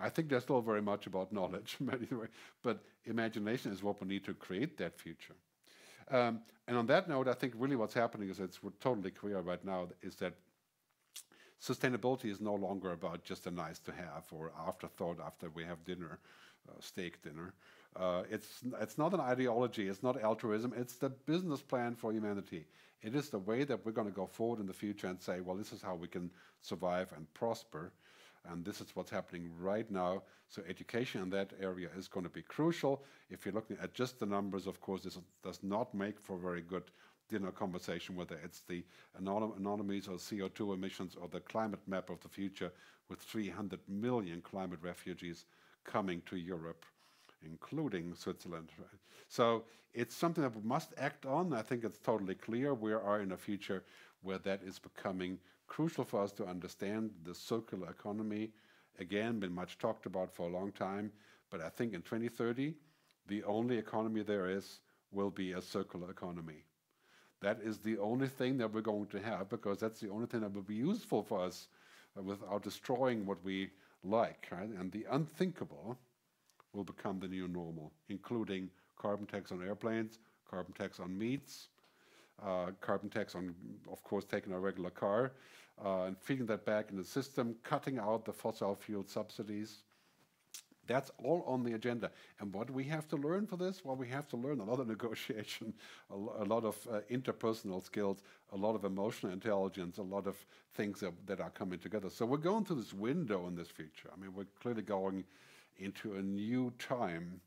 I think there's still very much about <laughs> knowledge, but imagination is what we need to create that future. Um, and on that note, I think really what's happening is it's totally clear right now is that sustainability is no longer about just a nice to have or afterthought after we have dinner, uh, steak dinner. Uh, it's, it's not an ideology, it's not altruism, it's the business plan for humanity. It is the way that we're going to go forward in the future and say, well, this is how we can survive and prosper. And this is what's happening right now. So education in that area is going to be crucial. If you're looking at just the numbers, of course, this does not make for very good dinner conversation, whether it's the economies or CO2 emissions or the climate map of the future with 300 million climate refugees coming to Europe, including Switzerland. So it's something that we must act on. I think it's totally clear we are in a future where that is becoming crucial for us to understand the circular economy. Again, been much talked about for a long time, but I think in 2030, the only economy there is will be a circular economy. That is the only thing that we're going to have because that's the only thing that will be useful for us without destroying what we like. Right? And the unthinkable will become the new normal, including carbon tax on airplanes, carbon tax on meats, uh, carbon tax on, of course, taking a regular car uh, and feeding that back in the system, cutting out the fossil fuel subsidies. That's all on the agenda. And what we have to learn for this? Well, we have to learn a lot of <laughs> negotiation, a, a lot of uh, interpersonal skills, a lot of emotional intelligence, a lot of things that, that are coming together. So we're going through this window in this future. I mean, we're clearly going into a new time.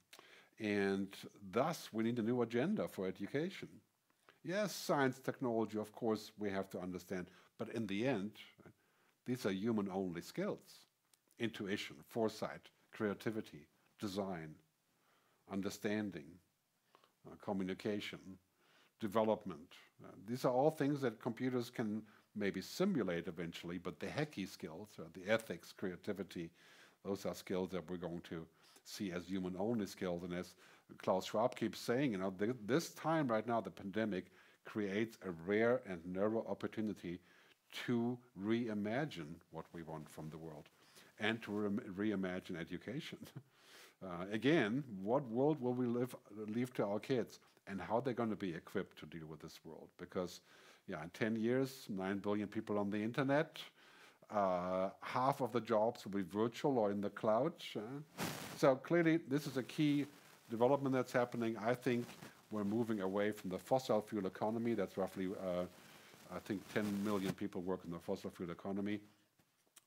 And thus, we need a new agenda for education. Yes, science, technology, of course, we have to understand. But in the end, these are human only skills intuition, foresight, creativity, design, understanding, uh, communication, development. Uh, these are all things that computers can maybe simulate eventually, but the HECI skills, the ethics, creativity, those are skills that we're going to see as human only skills. And as Klaus Schwab keeps saying, you know, th this time right now, the pandemic creates a rare and narrow opportunity to reimagine what we want from the world and to re reimagine education. <laughs> uh, again, what world will we live, leave to our kids and how they're going to be equipped to deal with this world? Because, yeah, in 10 years, 9 billion people on the internet, uh, half of the jobs will be virtual or in the cloud. So clearly, this is a key development that's happening. I think we're moving away from the fossil fuel economy. That's roughly, uh, I think, 10 million people work in the fossil fuel economy.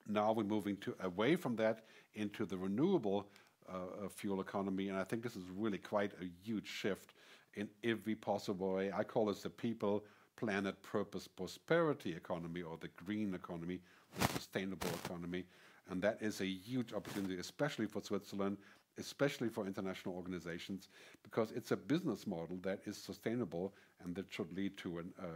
Now we're moving to away from that into the renewable uh, fuel economy, and I think this is really quite a huge shift in every possible way. I call this the people, planet, purpose, prosperity economy, or the green economy, sustainable economy, and that is a huge opportunity, especially for Switzerland, especially for international organizations, because it's a business model that is sustainable and that should lead to a uh,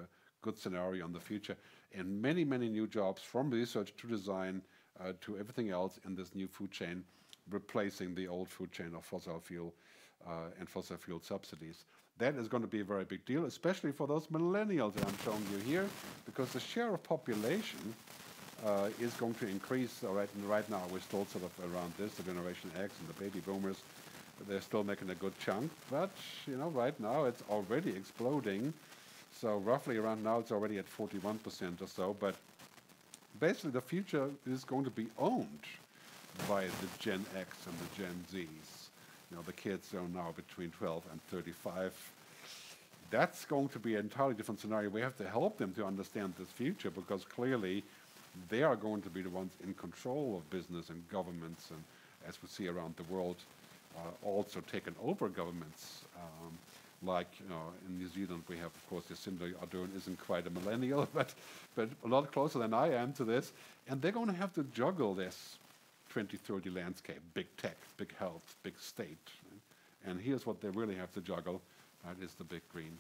good scenario in the future. And many, many new jobs from research to design uh, to everything else in this new food chain, replacing the old food chain of fossil fuel uh, and fossil fuel subsidies. That is going to be a very big deal, especially for those millennials that I'm showing you here, because the share of population uh, is going to increase. Right, right now, we're still sort of around this, the Generation X and the baby boomers. They're still making a good chunk, but you know, right now it's already exploding. So roughly around now, it's already at 41% or so. But basically, the future is going to be owned by the Gen X and the Gen Zs. You know, the kids are now between 12 and 35. That's going to be an entirely different scenario. We have to help them to understand this future because clearly they are going to be the ones in control of business and governments, and as we see around the world, uh, also taken over governments. Um, like you know, in New Zealand, we have, of course, Jacinda Ardern isn't quite a millennial, <laughs> but, but a lot closer than I am to this. And they're going to have to juggle this 2030 landscape big tech, big health, big state. And here's what they really have to juggle that is the big green.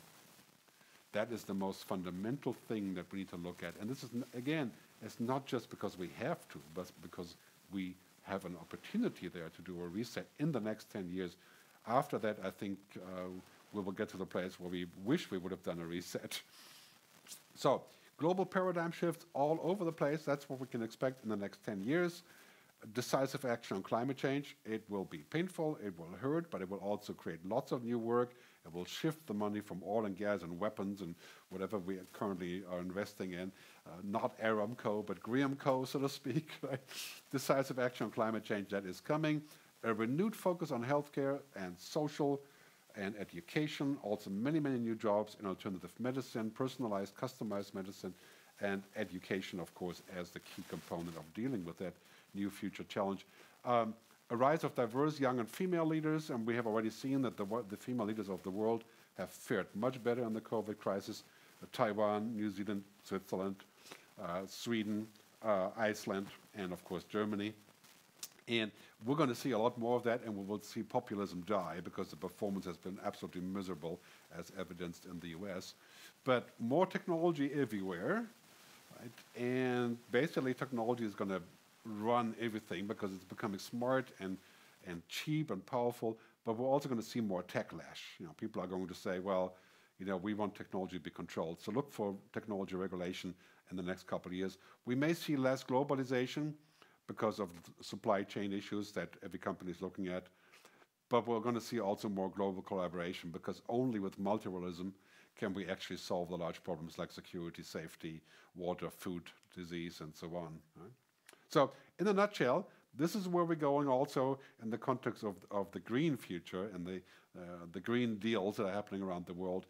That is the most fundamental thing that we need to look at. And this is, again, it's not just because we have to, but because we have an opportunity there to do a reset in the next 10 years. After that, I think uh, we will get to the place where we wish we would have done a reset. So, global paradigm shifts all over the place. That's what we can expect in the next 10 years. Decisive action on climate change. It will be painful, it will hurt, but it will also create lots of new work. It will shift the money from oil and gas and weapons and whatever we currently are investing in. Uh, not Aramco, but Griamco, so to speak. <laughs> Right? Decisive action on climate change that is coming. A renewed focus on healthcare and social and education, also many, many new jobs in alternative medicine, personalized, customized medicine, and education, of course, as the key component of dealing with that new future challenge. Um, a rise of diverse young and female leaders, and we have already seen that the, the female leaders of the world have fared much better in the COVID crisis. Uh, Taiwan, New Zealand, Switzerland, uh, Sweden, uh, Iceland, and of course Germany. And we're going to see a lot more of that, and we will see populism die because the performance has been absolutely miserable, as evidenced in the US. But more technology everywhere, right? And basically, technology is going to run everything because it's becoming smart and, and cheap and powerful. But we're also going to see more techlash. You know, people are going to say, well, you know, we want technology to be controlled. So look for technology regulation in the next couple of years. We may see less globalization because of supply chain issues that every company is looking at. But we're going to see also more global collaboration because only with multilateralism can we actually solve the large problems like security, safety, water, food, disease, and so on. Right? So, in a nutshell, this is where we're going also in the context of, of the green future and the, uh, the green deals that are happening around the world.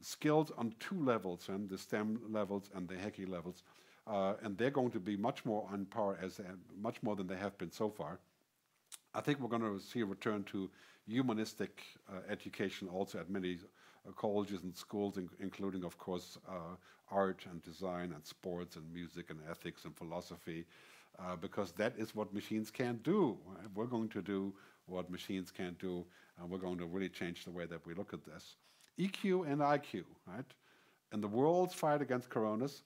Skills on two levels, and the STEM levels and the HECI levels. Uh, and they're going to be much more on par as uh, much more than they have been so far. I think we're going to see a return to humanistic uh, education also at many uh, colleges and schools, in, including, of course, art and design and sports and music and ethics and philosophy, uh, because that is what machines can't do. We're going to do what machines can't do, and we're going to really change the way that we look at this. EQ and IQ, right? In the world's fight against coronas,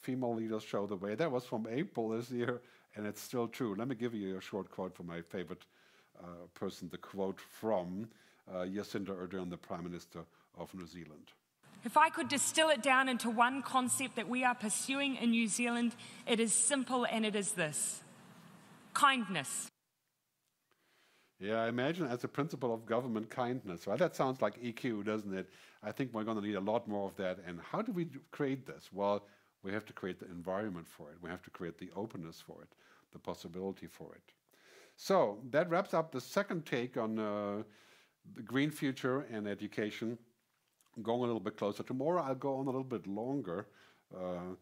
female leaders show the way. That was from April this year, and it's still true. Let me give you a short quote from my favorite uh, person, the quote from uh, Jacinda Ardern, the Prime Minister of New Zealand. If I could distill it down into one concept that we are pursuing in New Zealand, it is simple and it is this kindness. Yeah, I imagine as a principle of government kindness. Well, that sounds like EQ, doesn't it? I think we're going to need a lot more of that. And how do we create this? Well, we have to create the environment for it. We have to create the openness for it, the possibility for it. So that wraps up the second take on uh, the green future and education. Going a little bit closer. Tomorrow I'll go on a little bit longer uh,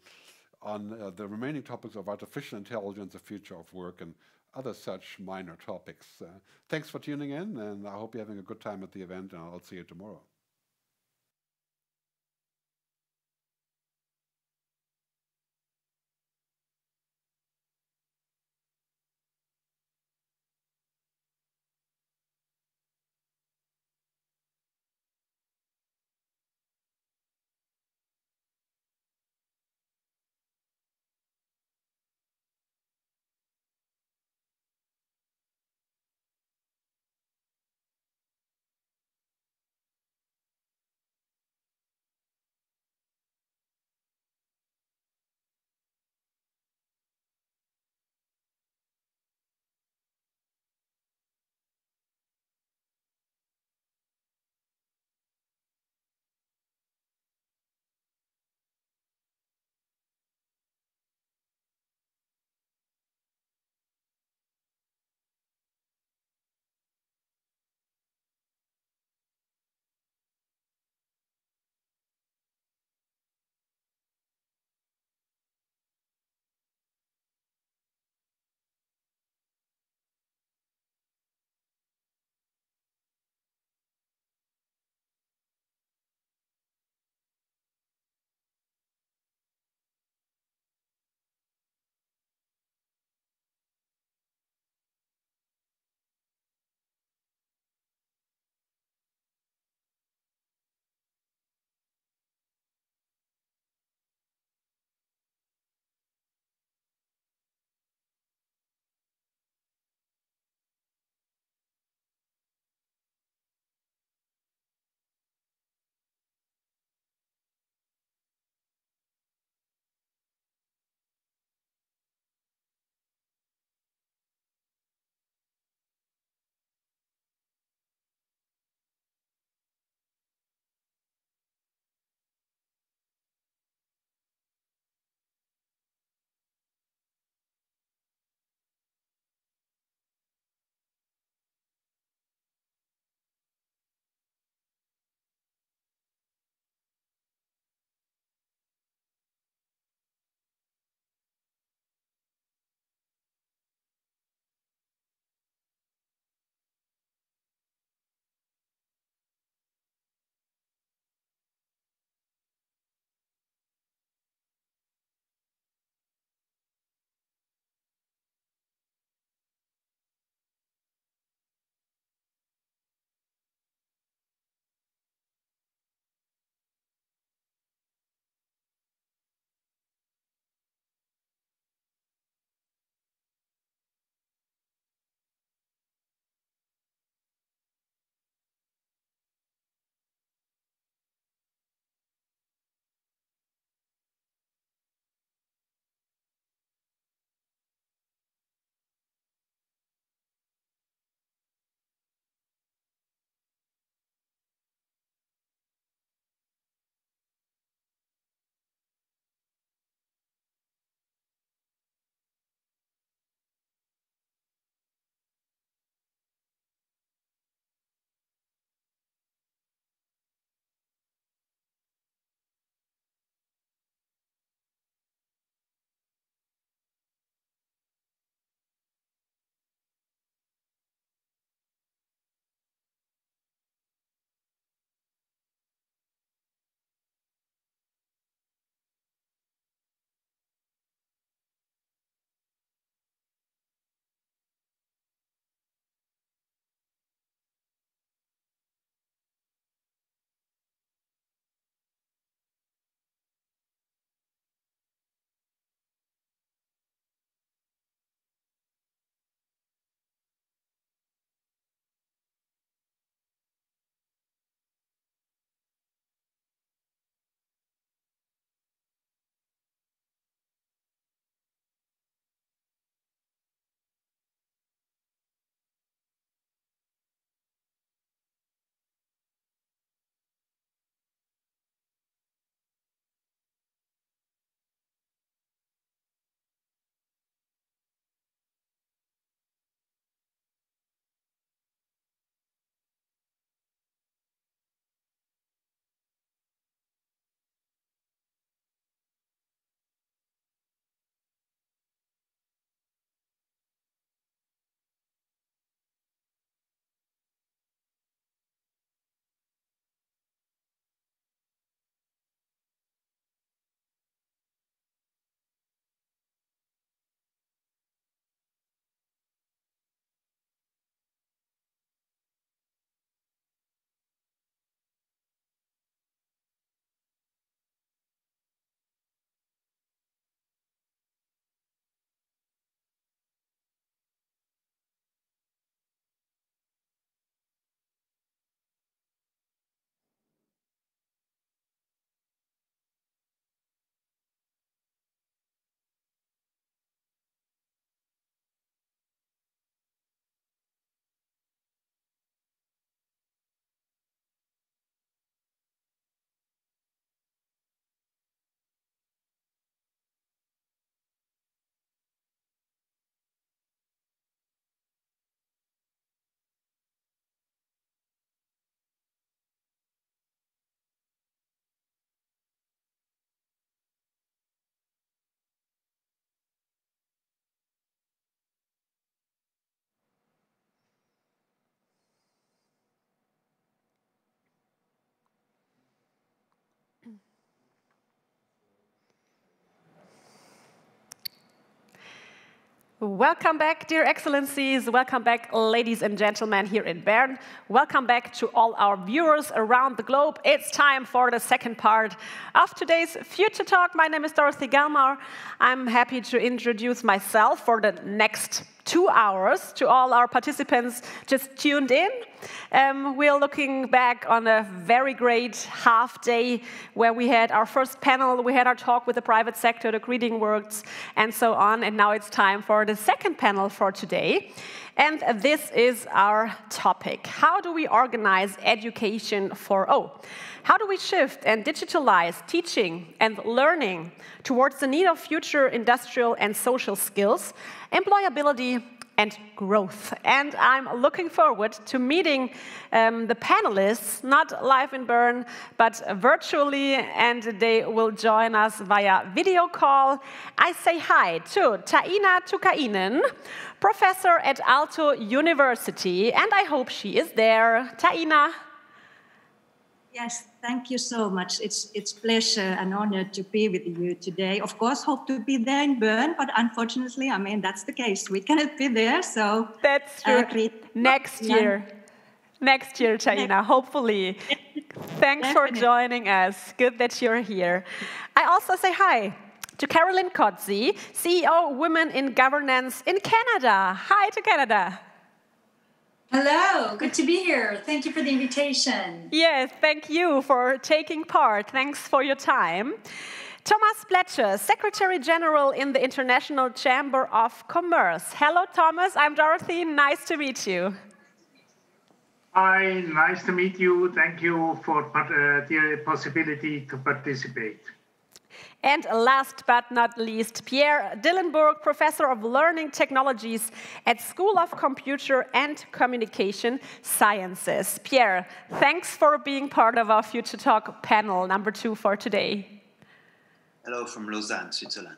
on uh, the remaining topics of artificial intelligence, the future of work, and other such minor topics. Uh, thanks for tuning in, and I hope you're having a good time at the event, and I'll see you tomorrow. Welcome back, dear excellencies. Welcome back, ladies and gentlemen, here in Bern. Welcome back to all our viewers around the globe. It's time for the second part of today's Future Talk. My name is Dorothy Gelmar. I'm happy to introduce myself for the next two hours to all our participants just tuned in. Um, we're looking back on a very great half day where we had our first panel, we had our talk with the private sector, the greeting words, and so on. And now it's time for the second panel for today. And this is our topic. How do we organize education for O? How do we shift and digitalize teaching and learning towards the need of future industrial and social skills, employability, and growth. And I'm looking forward to meeting um, the panelists, not live in Bern, but virtually, and they will join us via video call. I say hi to Taina Tukiainen, professor at Aalto University, and I hope she is there. Taina. Yes, thank you so much. It's it's pleasure and honor to be with you today. Of course, hope to be there in Bern, but unfortunately, I mean that's the case. We cannot be there, so that's true. Uh, Next year. Next year, China, hopefully. Thanks Definitely. for joining us. Good that you're here. I also say hi to Caroline Codsi, CEO Women in Governance in Canada. Hi to Canada. Hello, good to be here. Thank you for the invitation. Yes, thank you for taking part. Thanks for your time. Thomas Pletscher, Secretary General in the International Chamber of Commerce. Hello, Thomas. I'm Dorothy. Nice to meet you. Hi, nice to meet you. Thank you for uh, the possibility to participate. And last but not least, Pierre Dillenbourg, Professor of Learning Technologies at School of Computer and Communication Sciences. Pierre, thanks for being part of our Future Talk panel number two for today. Hello from Lausanne, Switzerland.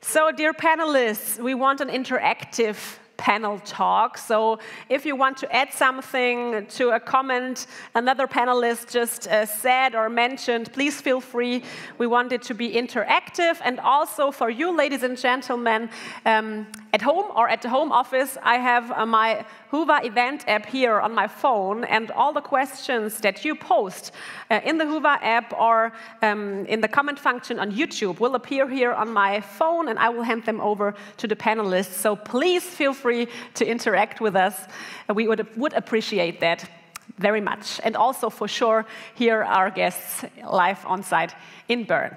So, dear panelists, we want an interactive panel talk. So if you want to add something to a comment another panelist just uh, said or mentioned, please feel free. We want it to be interactive. And also for you, ladies and gentlemen, um, at home or at the home office, I have uh, my Whova event app here on my phone, and all the questions that you post uh, in the Whova app or um, in the comment function on YouTube will appear here on my phone, and I will hand them over to the panelists. So please feel free to interact with us. We would, would appreciate that very much. And also, for sure, hear our guests live on site in Bern.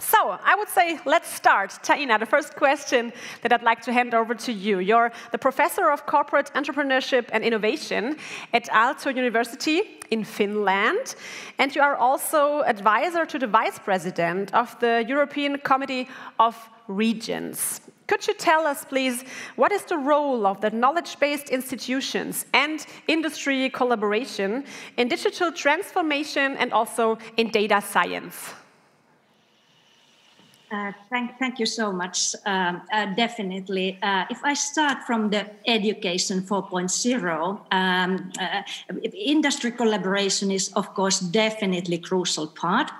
So I would say let's start. Taina, the first question that I'd like to hand over to you. You're the professor of corporate entrepreneurship and innovation at Aalto University in Finland, and you are also advisor to the vice president of the European Committee of Regions. Could you tell us, please, what is the role of the knowledge-based institutions and industry collaboration in digital transformation and also in data science? Uh, thank, thank you so much. Um, uh, definitely. Uh, if I start from the education 4.0, um, uh, industry collaboration is, of course, definitely crucial part.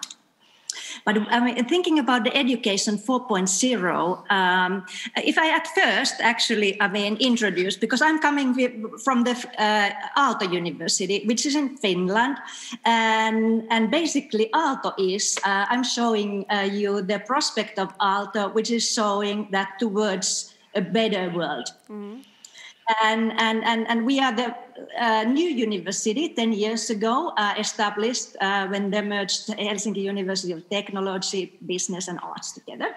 But I mean, thinking about the education 4.0, um, if I at first actually, I mean, introduce, because I'm coming from the uh, Aalto University, which is in Finland, and, and basically Aalto is, uh, I'm showing uh, you the prospect of Aalto, which is showing that towards a better world. Mm-hmm and, and, and, and we are the uh, new university 10 years ago uh, established uh, when they merged Helsinki University of Technology, Business and Arts together.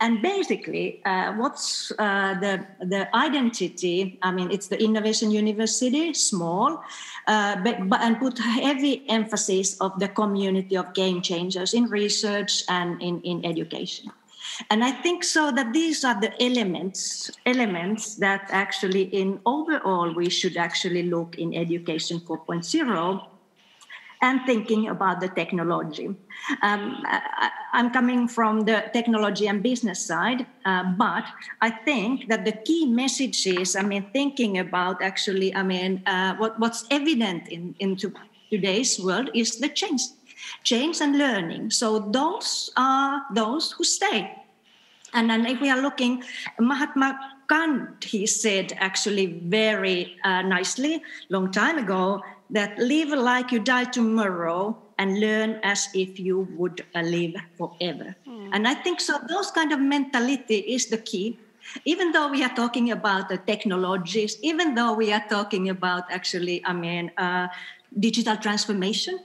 And basically, uh, what's uh, the, the identity? I mean, it's the innovation university, small, uh, but, but, and put heavy emphasis of the community of game changers in research and in, in education. And I think so that these are the elements elements that actually in overall we should actually look in education 4.0 and thinking about the technology. Um, I, am coming from the technology and business side, uh, but I think that the key messages, I mean, thinking about actually, I mean, uh, what, what's evident in into today's world is the change, change and learning. So those are those who stay And then if we are looking, Mahatma Gandhi said actually very uh, nicely, long time ago, that live like you die tomorrow and learn as if you would uh, live forever. Mm. And I think so. Those kind of mentality is the key. Even though we are talking about the technologies, even though we are talking about actually, I mean, uh, digital transformation,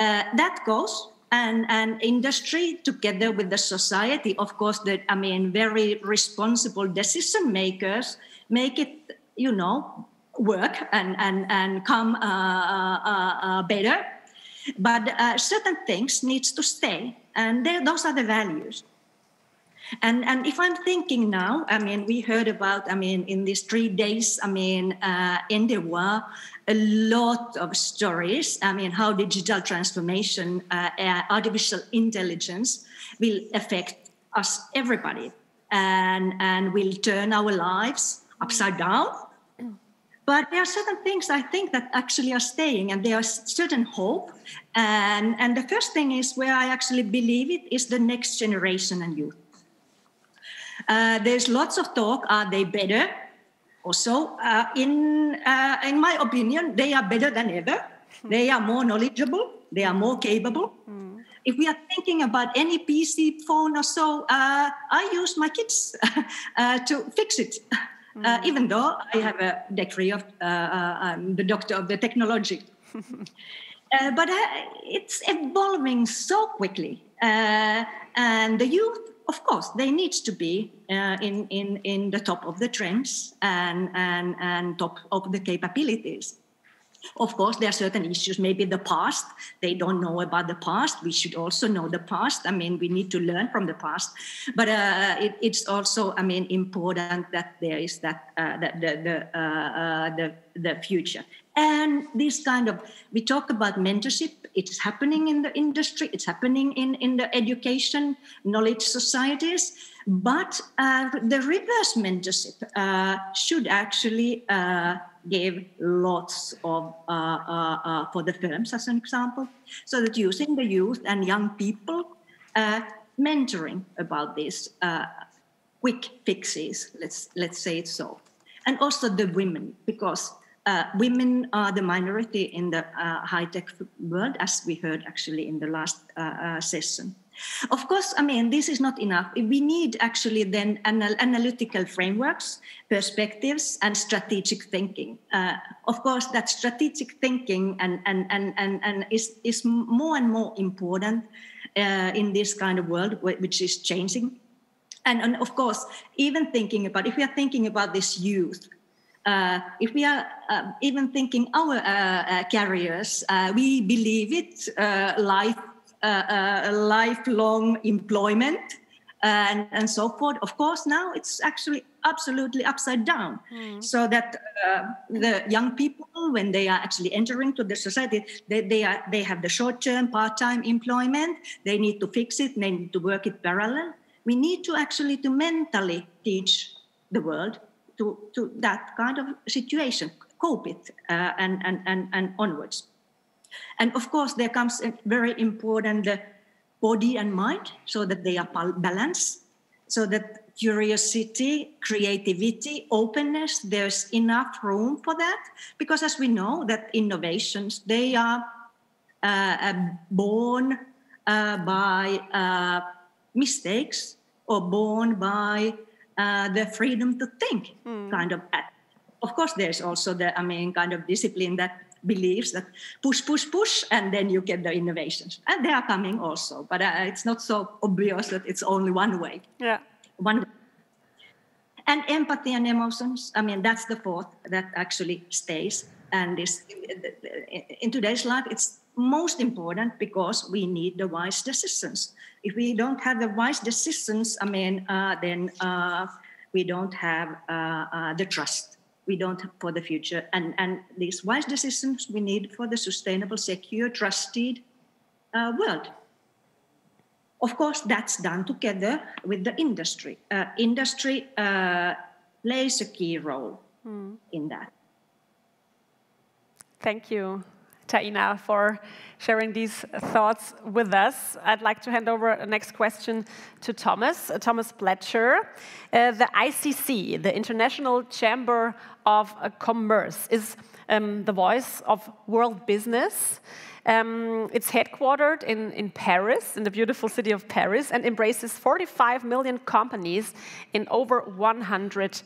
uh, that goes and, and industry together with the society, of course, that I mean, very responsible decision makers make it, you know, work and and and come uh, uh, uh, better. But uh, certain things needs to stay, and those are the values. And and if I'm thinking now, I mean, we heard about, I mean, in these three days, I mean, uh, in the war, a lot of stories. I mean, how digital transformation, uh, artificial intelligence will affect us, everybody, and, and will turn our lives upside down. But there are certain things I think that actually are staying, and there are certain hope. And, and the first thing is where I actually believe it is the next generation and youth. Uh, there's lots of talk. Are they better? Also, uh, in uh, in my opinion, they are better than ever. They are more knowledgeable. They are more capable. Mm. If we are thinking about any PC phone or so, uh, I use my kids <laughs> uh, to fix it. Mm. even though I have a degree of I'm the doctor of the technology. <laughs> but it's evolving so quickly, and the youth of course, they need to be uh, in, in, in the top of the trends and, and, and top of the capabilities. Of course, there are certain issues, maybe the past, they don't know about the past. We should also know the past. I mean, we need to learn from the past. But uh, it, it's also, I mean, important that there is that, uh, that the, the, uh, uh, the, the future. And this kind of, we talk about mentorship, it's happening in the industry, it's happening in, in the education, knowledge societies, but uh, the reverse mentorship uh, should actually uh, give lots of, uh, uh, uh, for the firms as an example, so that using the youth and young people, mentoring about these quick fixes, let's, let's say it so. And also the women, because uh, women are the minority in the uh, high-tech world, as we heard actually in the last uh, uh, session. Of course, I mean, this is not enough. We need actually then anal analytical frameworks, perspectives, and strategic thinking. Uh, of course, that strategic thinking and, and, and, and, and is, is more and more important uh, in this kind of world, which is changing. And, and of course, even thinking about, if we are thinking about this youth, uh, if we are uh, even thinking our uh, uh careers, uh, we believe it uh, life, lifelong employment and, and so forth. Of course, now it's actually absolutely upside down. Mm. So that the young people, when they are actually entering to the society, they, they, are, they have the short-term, part-time employment. They need to fix it. They need to work it parallel. We need to actually to mentally teach the world to, to that kind of situation, cope it, uh, and, and, and, and onwards. And of course, there comes a very important uh, body and mind so that they are balanced, so that curiosity, creativity, openness, there's enough room for that. Because as we know that innovations, they are uh, uh born uh, by uh, mistakes or born by uh, the freedom to think mm. kind of of course there's also the i mean kind of discipline that believes that push push push and then you get the innovations and they are coming also but uh, it's not so obvious that it's only one way yeah one way. and empathy and emotions i mean that's the fourth that actually stays and is in today's life it's most important because we need the wise decisions. If we don't have the wise decisions, I mean, uh, then uh, we don't have uh, uh the trust. We don't have for the future, and and these wise decisions we need for the sustainable, secure, trusted uh, world. Of course, that's done together with the industry. Uh, industry plays a key role mm. in that. Thank you. Taina, for sharing these thoughts with us. I'd like to hand over the next question to Thomas, uh, Thomas Pletscher. Uh, the ICC, the International Chamber of Commerce, is um, the voice of world business. Um, it's headquartered in, in Paris, in the beautiful city of Paris, and embraces 45 million companies in over 100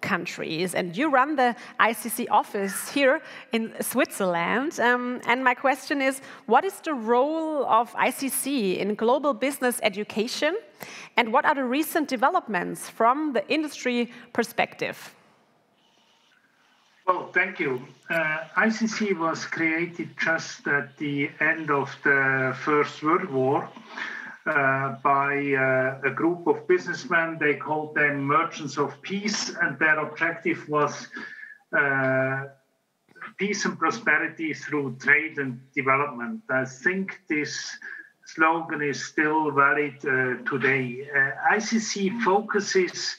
countries. And you run the ICC office here in Switzerland. Um, and my question is what is the role of ICC in global business education? And what are the recent developments from the industry perspective? Well, thank you. Uh, ICC was created just at the end of the First World War by uh, a group of businessmen. They called them Merchants of Peace, and their objective was uh, peace and prosperity through trade and development. I think this slogan is still valid uh, today. Uh, ICC focuses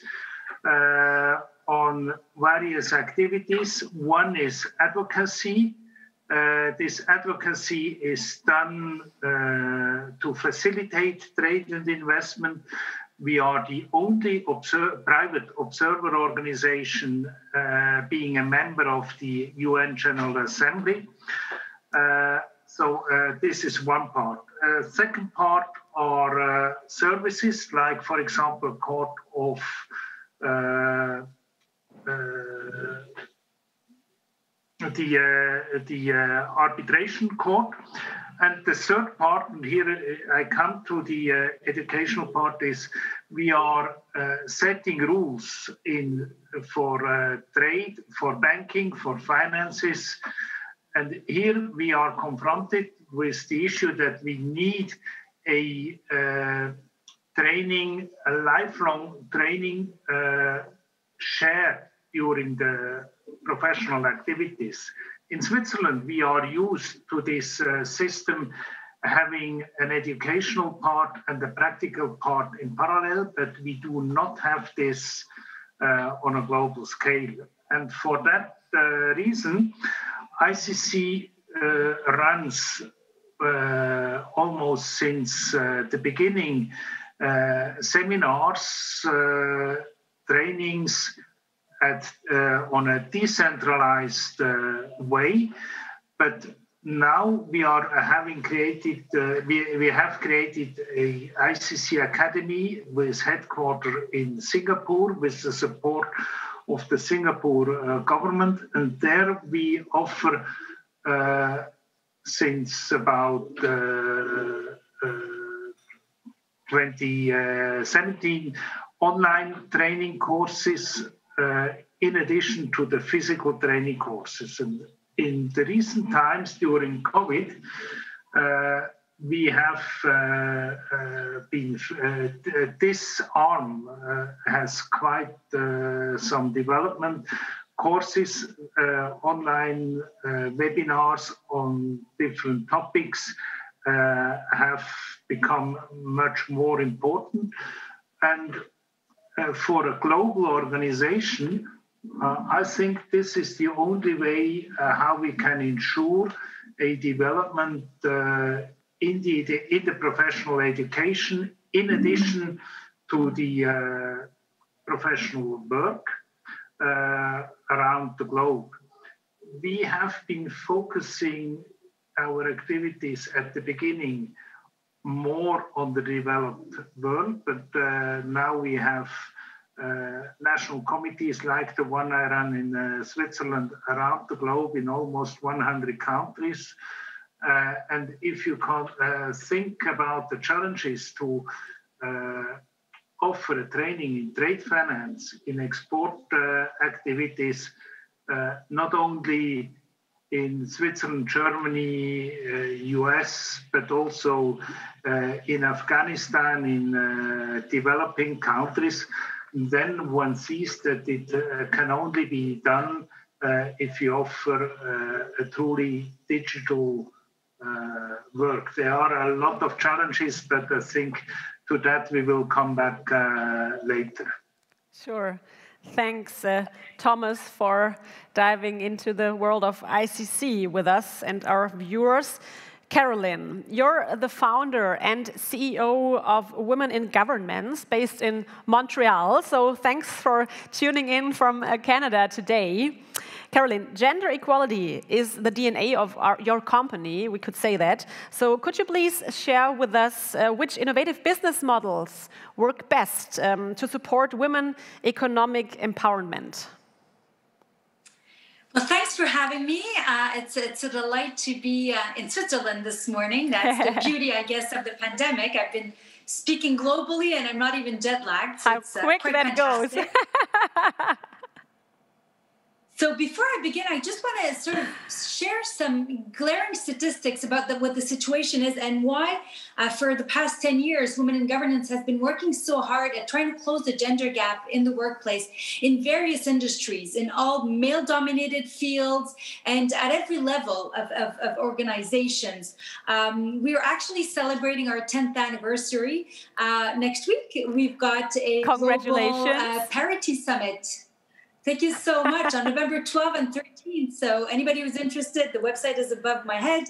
on various activities. One is advocacy. Uh, this advocacy is done uh, to facilitate trade and investment. We are the only private observer organization uh, being a member of the UN General Assembly. Uh, so uh, this is one part. Second part are services like, for example, Court of the uh, the uh, arbitration court. And the third part, and here I come to the uh, educational part, is we are uh, setting rules in for uh, trade, for banking, for finances, and here we are confronted with the issue that we need a training, a lifelong training share during the professional activities. In Switzerland, we are used to this uh, system having an educational part and a practical part in parallel, but we do not have this uh, on a global scale. And for that uh, reason, ICC uh, runs uh, almost since uh, the beginning seminars, trainings, at, uh, on a decentralized uh, way. But now we are having created, uh, we, we have created a ICC Academy with headquarters in Singapore with the support of the Singapore uh, government. And there we offer uh, since about uh, 2017 online training courses uh, in addition to the physical training courses. And in the recent times during COVID, uh, we have uh, uh, been, uh, this arm has quite some development courses, online webinars on different topics have become much more important. And for a global organization, uh, I think this is the only way uh, how we can ensure a development uh, in, the, in the professional education, in addition to the uh, professional work uh, around the globe. We have been focusing our activities at the beginning more on the developed world, but uh, now we have uh, national committees like the one I run in uh, Switzerland around the globe in almost 100 countries. Uh, and if you can uh, think about the challenges to uh, offer a training in trade finance, in export activities, not only in Switzerland, Germany, uh, US, but also uh, in Afghanistan, in uh, developing countries, then one sees that it uh, can only be done uh, if you offer uh, a truly digital work. There are a lot of challenges, but I think to that we will come back later. Sure. Thanks, uh, Thomas, for diving into the world of ICC with us and our viewers. Caroline, you're the founder and CEO of Women in Governance based in Montreal. So thanks for tuning in from uh, Canada today. Caroline, gender equality is the DNA of our, your company, we could say that. So could you please share with us uh, which innovative business models work best um, to support women economic empowerment? Well, thanks for having me. Uh, it's, it's a delight to be uh, in Switzerland this morning. That's the <laughs> beauty, I guess, of the pandemic. I've been speaking globally and I'm not even jet lagged. So How uh, quick that fantastic. goes. <laughs> So before I begin, I just want to sort of share some glaring statistics about the, what the situation is and why, uh, for the past 10 years, Women in Governance has been working so hard at trying to close the gender gap in the workplace in various industries, in all male dominated fields, and at every level of, of, of organizations. Um, we are actually celebrating our 10th anniversary uh, next week. We've got a Congratulations. global uh, parity summit Thank you so much on November 12th and 13th. So, anybody who's interested, the website is above my head.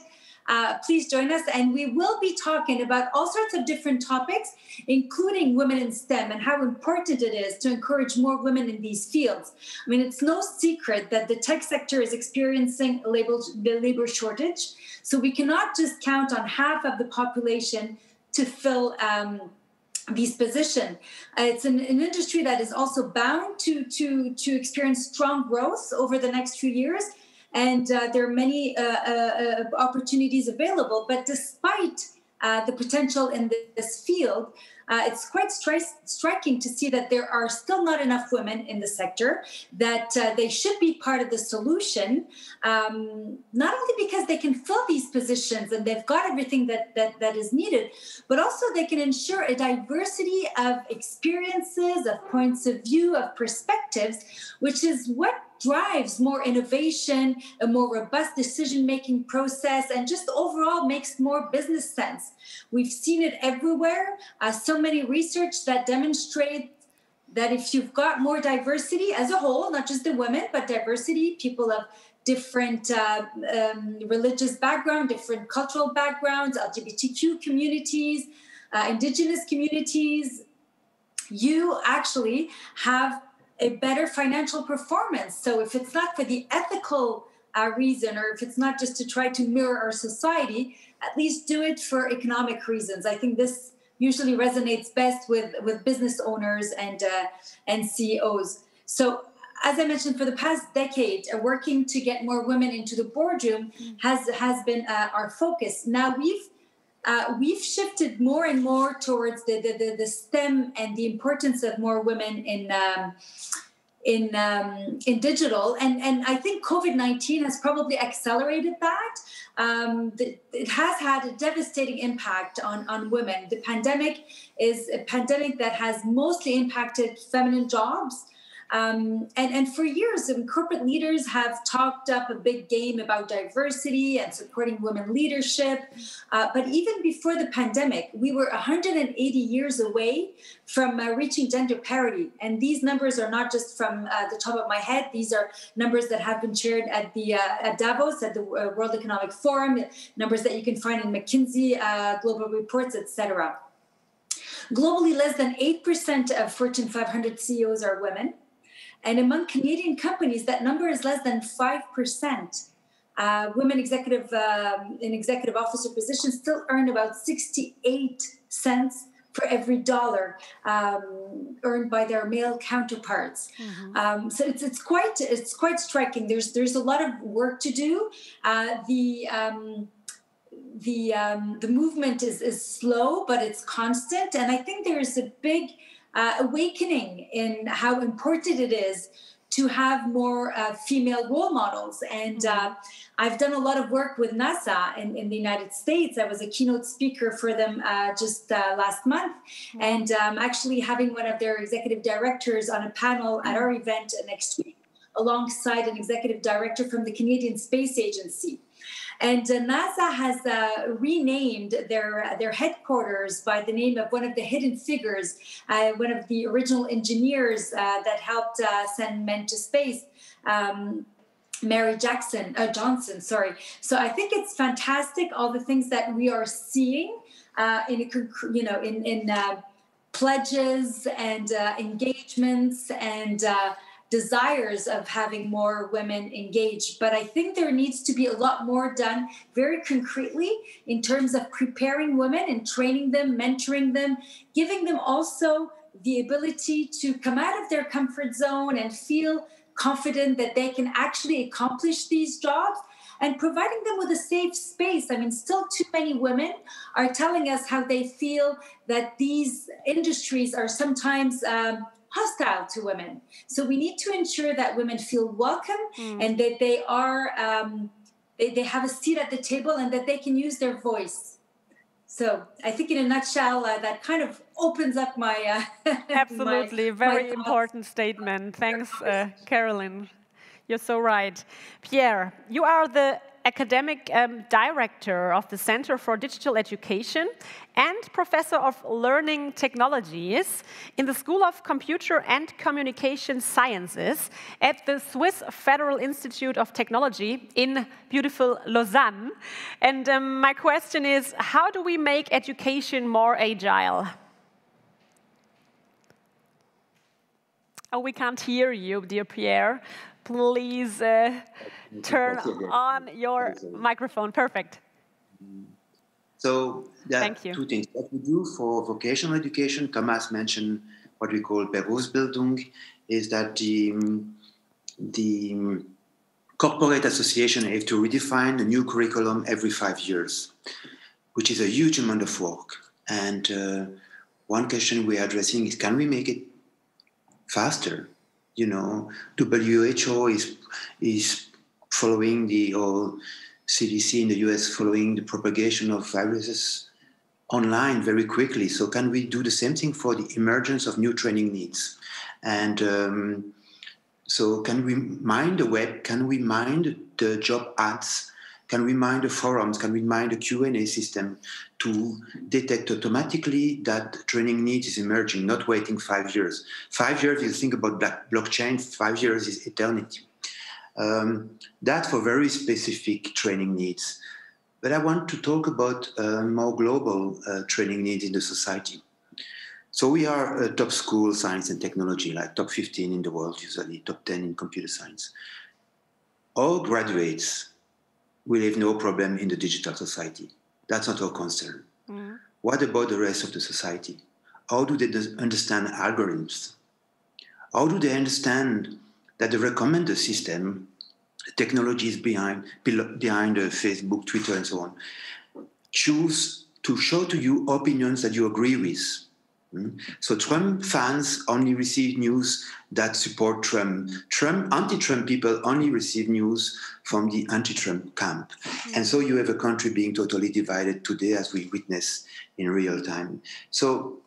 Uh, please join us. And we will be talking about all sorts of different topics, including women in STEM and how important it is to encourage more women in these fields. I mean, it's no secret that the tech sector is experiencing labor, the labor shortage. So, we cannot just count on half of the population to fill. Um, these position. Uh, it's an, an, industry that is also bound to, to, to experience strong growth over the next few years. And uh, there are many uh, uh, opportunities available. But despite uh, the potential in this field, uh, it's quite stri- striking to see that there are still not enough women in the sector, that uh, they should be part of the solution, um, not only because they can fill these positions and they've got everything that, that, that is needed, but also they can ensure a diversity of experiences, of points of view, of perspectives, which is what drives more innovation, a more robust decision making process, and just overall makes more business sense. We've seen it everywhere. Uh, so many research that demonstrate that if you've got more diversity as a whole, not just the women, but diversity, people of different uh, um, religious background, different cultural backgrounds, LGBTQ communities, uh, indigenous communities, you actually have a better financial performance. So if it's not for the ethical uh, reason, or if it's not just to try to mirror our society, at least do it for economic reasons. I think this usually resonates best with with business owners and uh, and CEOs. So. As I mentioned, for the past decade, uh, working to get more women into the boardroom has has been uh, our focus. Now we've uh, we've shifted more and more towards the, the, the, the, STEM and the importance of more women in um, in um, in digital, and and I think COVID nineteen has probably accelerated that. Um, the, it has had a devastating impact on on women. The pandemic is a pandemic that has mostly impacted feminine jobs. Um, and, and for years, um, corporate leaders have talked up a big game about diversity and supporting women leadership. Uh, but even before the pandemic, we were 180 years away from uh, reaching gender parity. And these numbers are not just from uh, the top of my head, these are numbers that have been shared at, the, uh, at Davos, at the uh, World Economic Forum, numbers that you can find in McKinsey uh, global reports, etc. Globally, less than 8% of Fortune 500 CEOs are women. And among Canadian companies, that number is less than 5%. Uh, women executive um, in executive officer positions still earn about 68 cents for every dollar um, earned by their male counterparts. Mm-hmm. Um, so it's, it's quite it's quite striking. There's there's a lot of work to do. Uh, the um, the um, the movement is is slow, but it's constant, and I think there's a big uh, awakening in how important it is to have more uh, female role models. And uh, I've done a lot of work with NASA in, in, the United States. I was a keynote speaker for them uh, just uh, last month, and um, actually having one of their executive directors on a panel at our event next week, alongside an executive director from the Canadian Space Agency. And uh, NASA has uh, renamed their, their headquarters by the name of one of the hidden figures, uh, one of the original engineers uh, that helped uh, send men to space. Um, Mary Jackson, uh, Johnson, sorry. So I think it's fantastic all the things that we are seeing uh, in you know in in uh, pledges and uh, engagements and uh, desires of having more women engaged. But I think there needs to be a lot more done very concretely in terms of preparing women and training them, mentoring them, giving them also the ability to come out of their comfort zone and feel confident that they can actually accomplish these jobs and providing them with a safe space. I mean, still too many women are telling us how they feel that these industries are sometimes um, hostile to women. So we need to ensure that women feel welcome mm. and that they are um, they, they have a seat at the table and that they can use their voice. So I think, in a nutshell, uh, that kind of opens up my uh, <laughs> absolutely my, very my important statement. Thanks, uh, Caroline. You're so right, Pierre. You are the academic um, director of the Center for Digital Education and professor of learning technologies in the School of Computer and Communication Sciences at the Swiss Federal Institute of Technology in beautiful Lausanne. And um, my question is how do we make education more agile? Oh, we can't hear you, dear Pierre please uh, <laughs> turn on your microphone. Perfect. Mm-hmm. So there are two things. What we do for vocational education, Thomas mentioned what we call Berufsbildung, is that the, um, the um, corporate association have to redefine a new curriculum every five years, which is a huge amount of work. And uh, one question we are addressing is can we make it faster? you know, WHO is is following the CDC in the US following the propagation of viruses online very quickly. So can we do the same thing for the emergence of new training needs? And um, so can we mine the web? Can we mine the job ads? Can we mine the forums? Can we mine the Q&A system to detect automatically that training need is emerging, not waiting five years? Five years, you think about blockchain, five years is eternity. Um, that for very specific training needs. But I want to talk about uh, more global uh, training needs in the society. So we are a top school, science and technology, like top 15 in the world, usually top 10 in computer science. All graduates will have no problem in the digital society. That's not our concern. Mm. What about the rest of the society? How do they understand algorithms? How do they understand that the recommender system, technologies behind, behind uh, Facebook, Twitter, and so on, choose to show to you opinions that you agree with? Mm. So Trump fans only receive news that support Trump. Trump anti-Trump people only receive news from the anti-Trump camp. Mm. And so you have a country being totally divided today as we witness in real time. So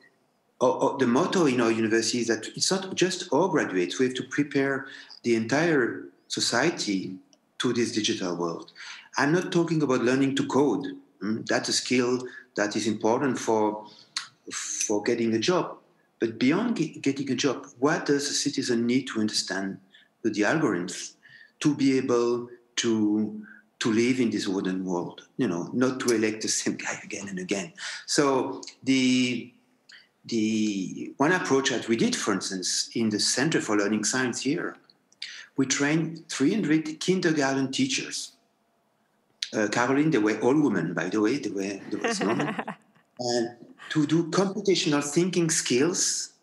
the motto in our university is that it's not just our graduates, we have to prepare the entire society to this digital world. I'm not talking about learning to code. Mm. That's a skill that is important for for getting a job. But beyond getting a job, what does a citizen need to understand the algorithms to be able to to live in this modern world? You know, not to elect the same guy again and again. So the the one approach that we did, for instance, in the Center for Learning Science here, we trained 300 kindergarten teachers. Uh, Caroline, they were all women, by the way. They were there was no and to do computational thinking skills,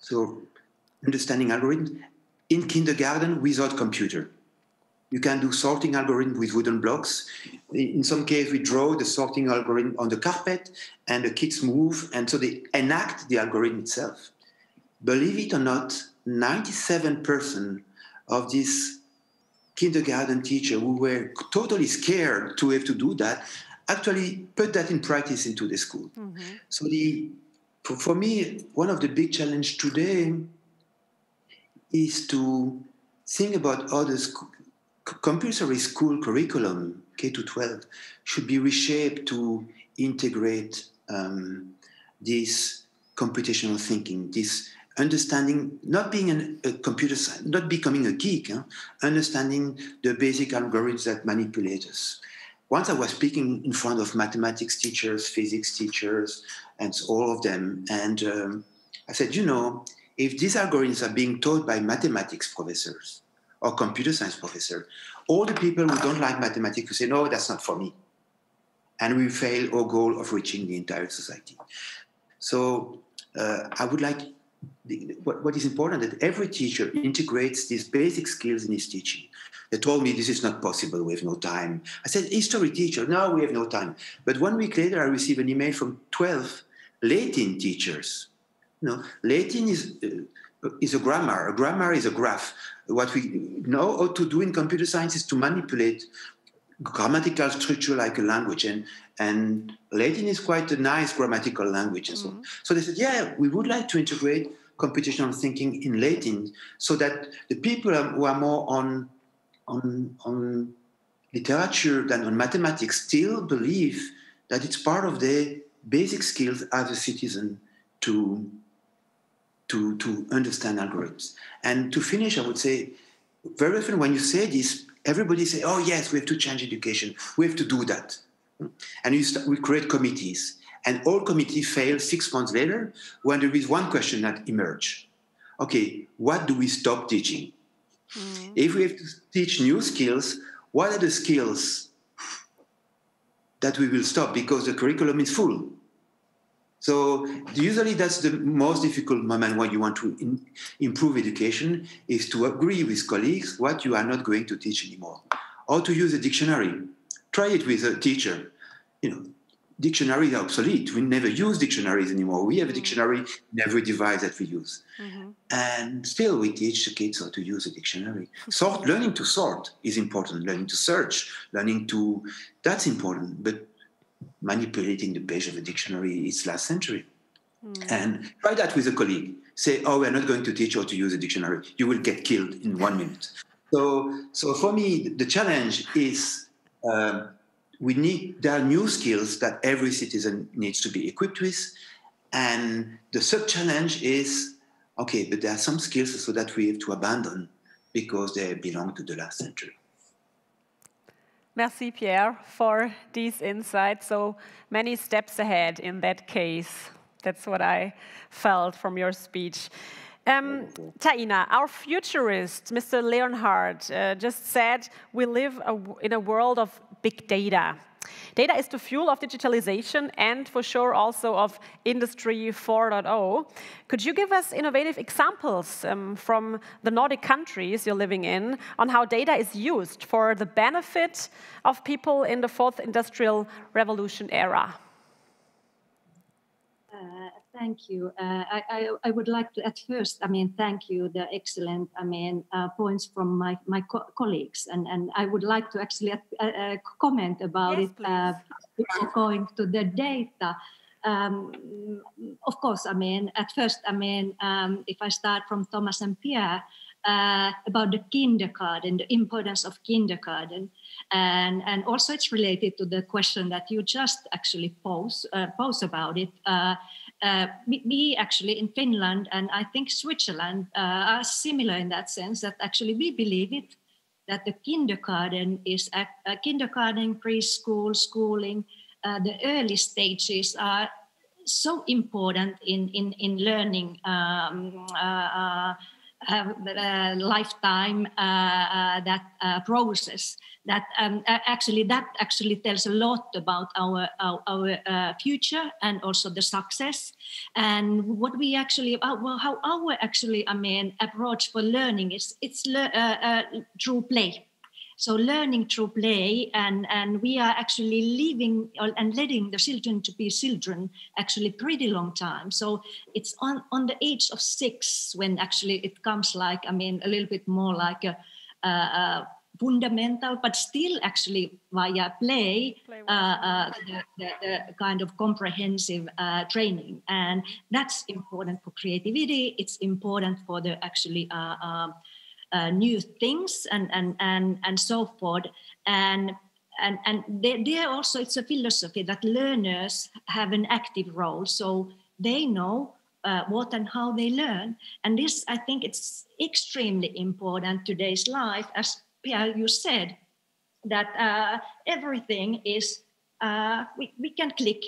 so understanding algorithms, in kindergarten without computer. You can do sorting algorithm with wooden blocks. In some case, we draw the sorting algorithm on the carpet and the kids move, and so they enact the algorithm itself. Believe it or not, 97% of this kindergarten teacher who were totally scared to have to do that actually put that in practice into the school. Mm-hmm. So the for, me, one of the big challenge today is to think about how the, compulsory school curriculum, K to 12, should be reshaped to integrate um, this computational thinking, this understanding, not being an, a computer science, not becoming a geek, huh? understanding the basic algorithms that manipulate us. Once I was speaking in front of mathematics teachers, physics teachers, and all of them, and um, I said, you know, if these algorithms are being taught by mathematics professors, or computer science professors, all the people who don't like mathematics will say, no, that's not for me. And we fail our goal of reaching the entire society. So uh, I would like, what, what is important that every teacher integrates these basic skills in his teaching. They told me this is not possible, we have no time. I said, history teacher, now we have no time. But one week later, I received an email from 12 Latin teachers. You know, Latin is, uh, is a grammar. A grammar is a graph what we know how to do in computer science is to manipulate grammatical structure like a language and and latin is quite a nice grammatical language and so mm-hmm. so they said yeah we would like to integrate computational thinking in latin so that the people who are more on on on literature than on mathematics still believe that it's part of their basic skills as a citizen to to, to understand algorithms. And to finish, I would say, very often when you say this, everybody say, oh yes, we have to change education. We have to do that. And we, start, we create committees. And all committees fail six months later when there is one question that emerge. Okay, what do we stop teaching? Mm. If we have to teach new skills, what are the skills that we will stop because the curriculum is full? So usually that's the most difficult moment when you want to in, improve education is to agree with colleagues what you are not going to teach anymore, or to use a dictionary. Try it with a teacher. You know, dictionaries are obsolete. We never use dictionaries anymore. We have a dictionary in every device that we use, mm-hmm. and still we teach the kids how to use a dictionary. <laughs> Sort, learning to sort is important. Learning to search, learning to that's important, but manipulating the page of a dictionary is last century. Mm. And try that with a colleague. Say, oh, we're not going to teach you how to use a dictionary. You will get killed in one minute. So, so for me, the challenge is uh, we need there are new skills that every citizen needs to be equipped with, and the sub challenge is okay, but there are some skills so that we have to abandon because they belong to the last century. Merci, Pierre, for these insights. So many steps ahead in that case. That's what I felt from your speech. Um, Taina, our futurist, Mr. Leonhard, uh, just said we live in a world of big data. Data is the fuel of digitalization and for sure also of Industry 4.0. Could you give us innovative examples um, from the Nordic countries you're living in on how data is used for the benefit of people in the fourth industrial revolution era? Uh, Thank you. Uh, I, I, I, would like to at first, I mean, thank you the excellent, I mean, uh, points from my, my co colleagues. And, and I would like to actually uh, uh comment about yes, it uh, before going to the data. Um, of course, I mean, at first, I mean, um, if I start from Thomas and Pierre, uh, about the kindergarten, the importance of kindergarten. And, and also it's related to the question that you just actually pose, uh, pose about it. Uh, uh, we actually in Finland and I think Switzerland uh, are similar in that sense that actually we believe it that the kindergarten is a, a kindergarten, preschool, schooling, uh, the early stages are so important in in in learning um, uh, uh, uh, lifetime uh, uh, that process that um, actually that actually tells a lot about our our, our future and also the success. And what we actually well, how our actually I mean approach for learning is it's through play so learning through play and and we are actually leaving and letting the children to be children actually pretty long time so it's on on the age of six when actually it comes like i mean a little bit more like a, a, a fundamental, but still actually via play, play uh, uh, the, the, the, kind of comprehensive uh, training. And that's important for creativity. It's important for the actually uh, um, uh, new things and, and, and, and so forth. And, and, and there, also it's a philosophy that learners have an active role. So they know uh, what and how they learn. And this, I think it's extremely important today's life, as Pierre, you said, that uh, everything is, uh, we, we can click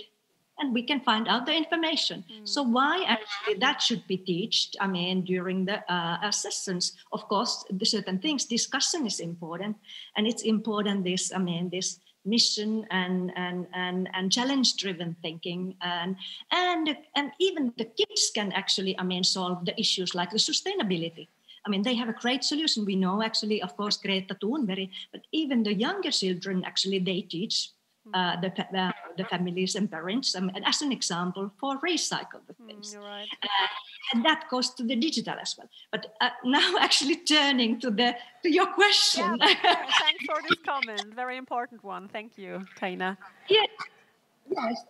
and we can find out the information. Mm. So why actually that should be taught? I mean, during the uh, sessions, of course, the certain things discussion is important, and it's important. This, I mean, this mission and and and, and challenge driven thinking and and and even the kids can actually, I mean, solve the issues like the sustainability. I mean, they have a great solution. We know actually, of course, Greta Thunberg, but even the younger children actually they teach uh, the, uh, the families and parents um, and as an example for recycle the things. mm, right. uh, and that goes to the digital as well. But uh, now <laughs> actually turning to the to your question. Yeah, <laughs> thanks for this comment. Very important one. Thank you Taina. Yeah. Yes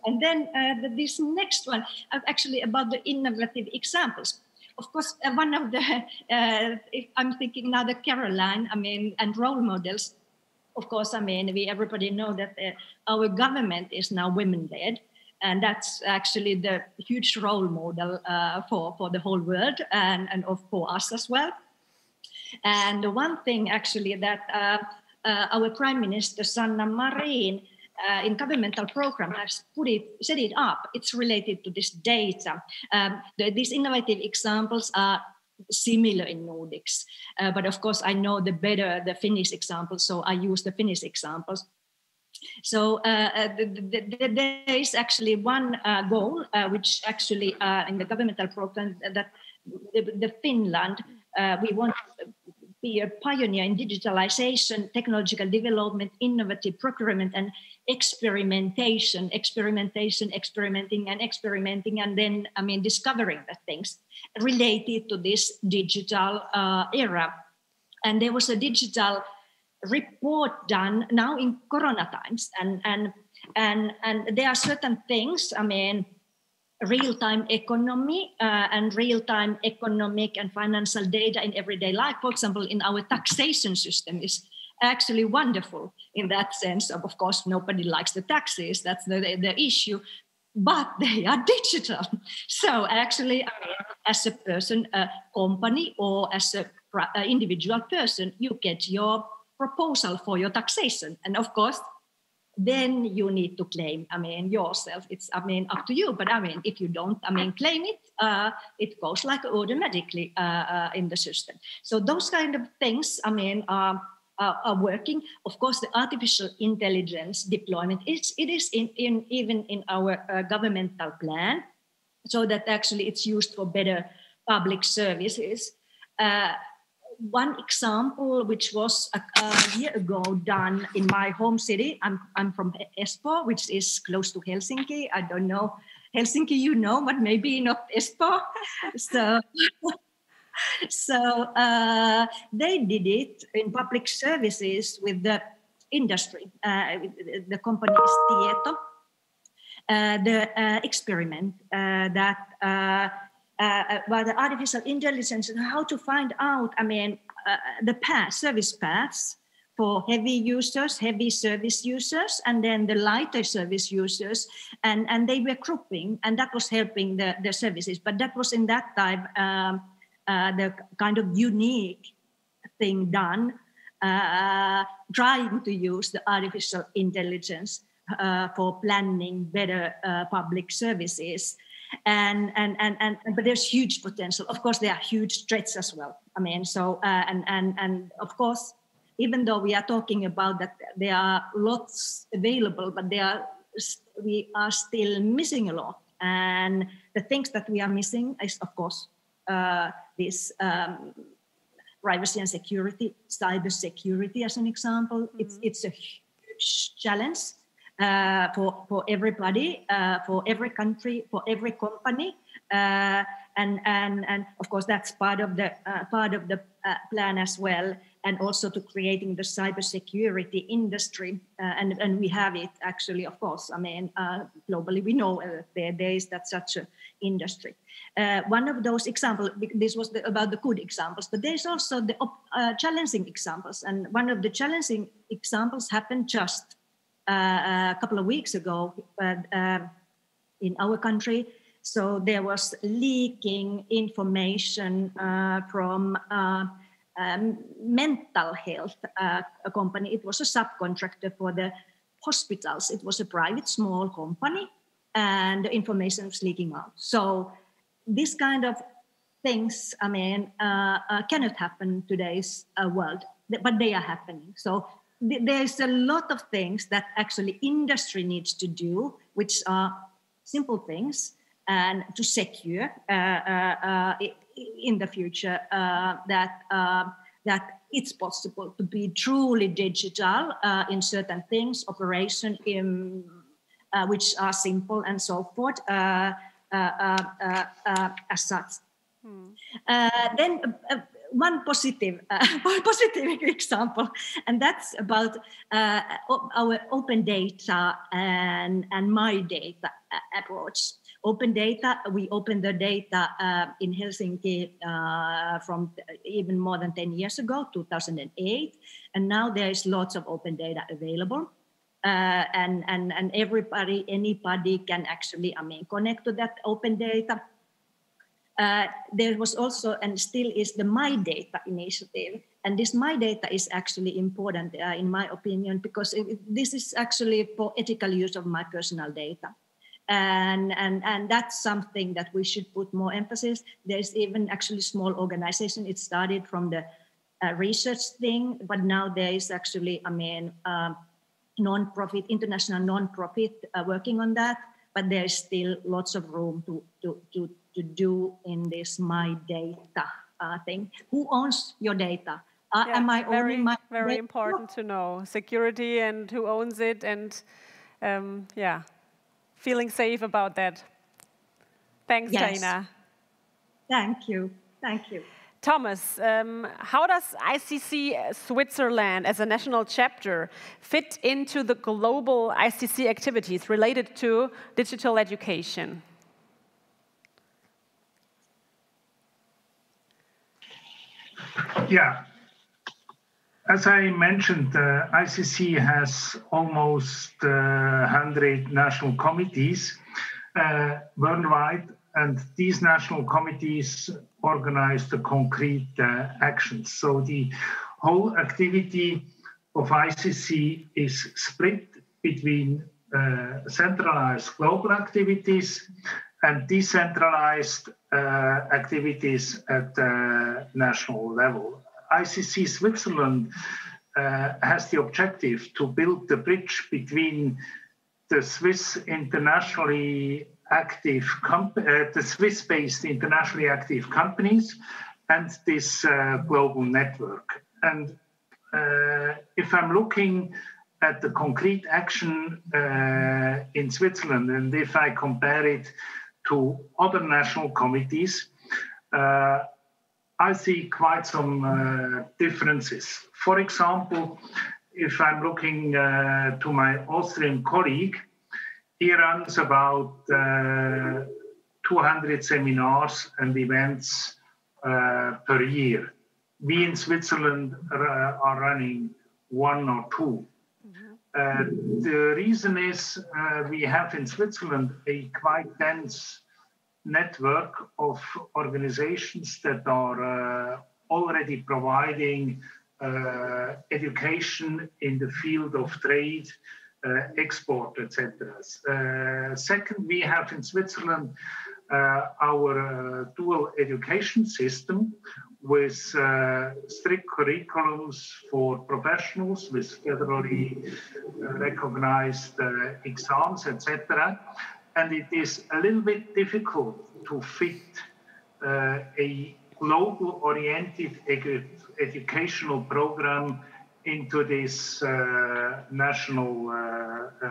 and then uh, the, this next one uh, actually about the innovative examples. Of course, one of the, <laughs> I'm thinking now the Caroline, I mean, and role models of course, I mean, we everybody know that uh, our government is now women-led, and that's actually the huge role model uh, for for the whole world and and of for us as well. And the one thing actually that uh, uh our Prime Minister Sanna Marin. Uh, in governmental program has put it set it up. It's related to this data. Um, the, these innovative examples are similar in Nordics. Uh, but of course, I know the better the Finnish example, so I use the Finnish examples. So uh, uh the, the, the, there is actually one uh, goal, uh, which actually uh, in the governmental program that the, Finland, we want to be a pioneer in digitalization, technological development, innovative procurement, and experimentation, experimentation, experimenting, and experimenting, and then, I mean, discovering the things related to this digital uh, era. And there was a digital report done now in Corona times, and and and and there are certain things. I mean real-time economy uh, and real-time economic and financial data in everyday life for example in our taxation system is actually wonderful in that sense. Of, of course nobody likes the taxes that's the, the, the issue. But <laughs> they are digital. So actually as a person a company or as a individual person you get your proposal for your taxation. And of course then you need to claim i mean yourself. It's i mean up to you. But i mean if you don't i mean claim it uh, it goes like automatically uh, uh, in the system. So those kind of things i mean are, are working of course the artificial intelligence deployment is it is in, in even in our uh, governmental plan so that actually it's used for better public services uh, one example, which was a, a, year ago done in my home city. I'm, I'm from Espoo, which is close to Helsinki. I don't know Helsinki, you know, but maybe not Espoo. <laughs> so, so uh, they did it in public services with the industry. Uh, the company is Tieto. Uh, the uh, experiment uh, that uh, uh, the artificial intelligence and how to find out, I mean, the path, service paths for heavy users, heavy service users, and then the lighter service users. And, and they were grouping, and that was helping the, the services. But that was in that time um, uh, the kind of unique thing done, uh, trying to use the artificial intelligence uh, for planning better uh, public services. And and and and but there's huge potential. Of course there are huge threats as well. I mean so uh, and and and of course even though we are talking about that there are lots available but there are we are still missing a lot. And the things that we are missing is of course uh, this um, privacy and security cyber security as an example mm-hmm. it's it's a huge challenge uh, for, for everybody, uh, for every country, for every company. Uh, and, and, and of course, that's part of the, uh, part of the uh, plan as well. And also to creating the cybersecurity industry. Uh, and, and we have it actually, of course. I mean, globally, we know there, there is that such a industry. Uh, one of those examples, this was the, about the good examples, but there's also the uh, challenging examples. And one of the challenging examples happened just uh, a couple of weeks ago uh, in our country. So there was leaking information uh, from uh, um, mental health company. It was a subcontractor for the hospitals. It was a private small company and the information was leaking out. So this kind of things, I mean, uh, uh, cannot happen today's uh, world, but they are happening. So th- there's a lot of things that actually industry needs to do, which are simple things, and to secure uh, uh, uh, in the future that that it's possible to be truly digital in certain things, operation in which are simple and so forth. Uh, uh, uh, as such. Hmm. then one positive <laughs> positive <laughs> example, and that's about our open data and, and my data approach open data. We opened the data uh, in Helsinki uh, from even more than 10 years ago, 2008. And now there is lots of open data available uh, and, and, and everybody, anybody can actually, I mean, connect to that open data. Uh, there was also and still is the My Data initiative. And this My Data is actually important, uh, in my opinion, because it, this is actually for ethical use of my personal data. And, and, and that's something that we should put more emphasis. There's even actually small organization. It started from the uh, research thing, but now there is actually, I mean, um, non-profit, international non-profit uh, working on that, but there's still lots of room to, to, to, to do in this my data uh, thing. Who owns your data? Uh, yeah, am I very, owning my Very data? important to know. Security and who owns it and um, yeah, feeling safe about that. Thanks, yes. Taina. Thank you. Thank you. Thomas, um, how does ICC Switzerland as a national chapter fit into the global ICC activities related to digital education? Yeah. As I mentioned, uh, ICC has almost uh, 100 national committees uh, worldwide and these national committees organize the concrete uh, actions. So the whole activity of ICC is split between uh, centralized global activities and decentralized uh, activities at the national level. ICC Switzerland uh, has the objective to build the bridge between the Swiss internationally active, comp- uh, the Swiss-based internationally active companies and this uh, global network. And uh, if I'm looking at the concrete action uh, in Switzerland, and if I compare it to other national committees, uh, I see quite some uh, differences. For example, if I'm looking to my Austrian colleague, he runs about uh, 200 seminars and events uh, per year. We in Switzerland are, are running one or 2 uh, the reason is uh, we have in Switzerland a quite dense network of organizations that are uh, already providing uh, education in the field of trade, uh, Uh, export, etc. Uh, second, we have in Switzerland uh, our uh, dual education system with uh, strict curriculums for professionals with federally recognized exams, etc. And it is a little bit difficult to fit a global oriented edu educational program into this uh, national uh,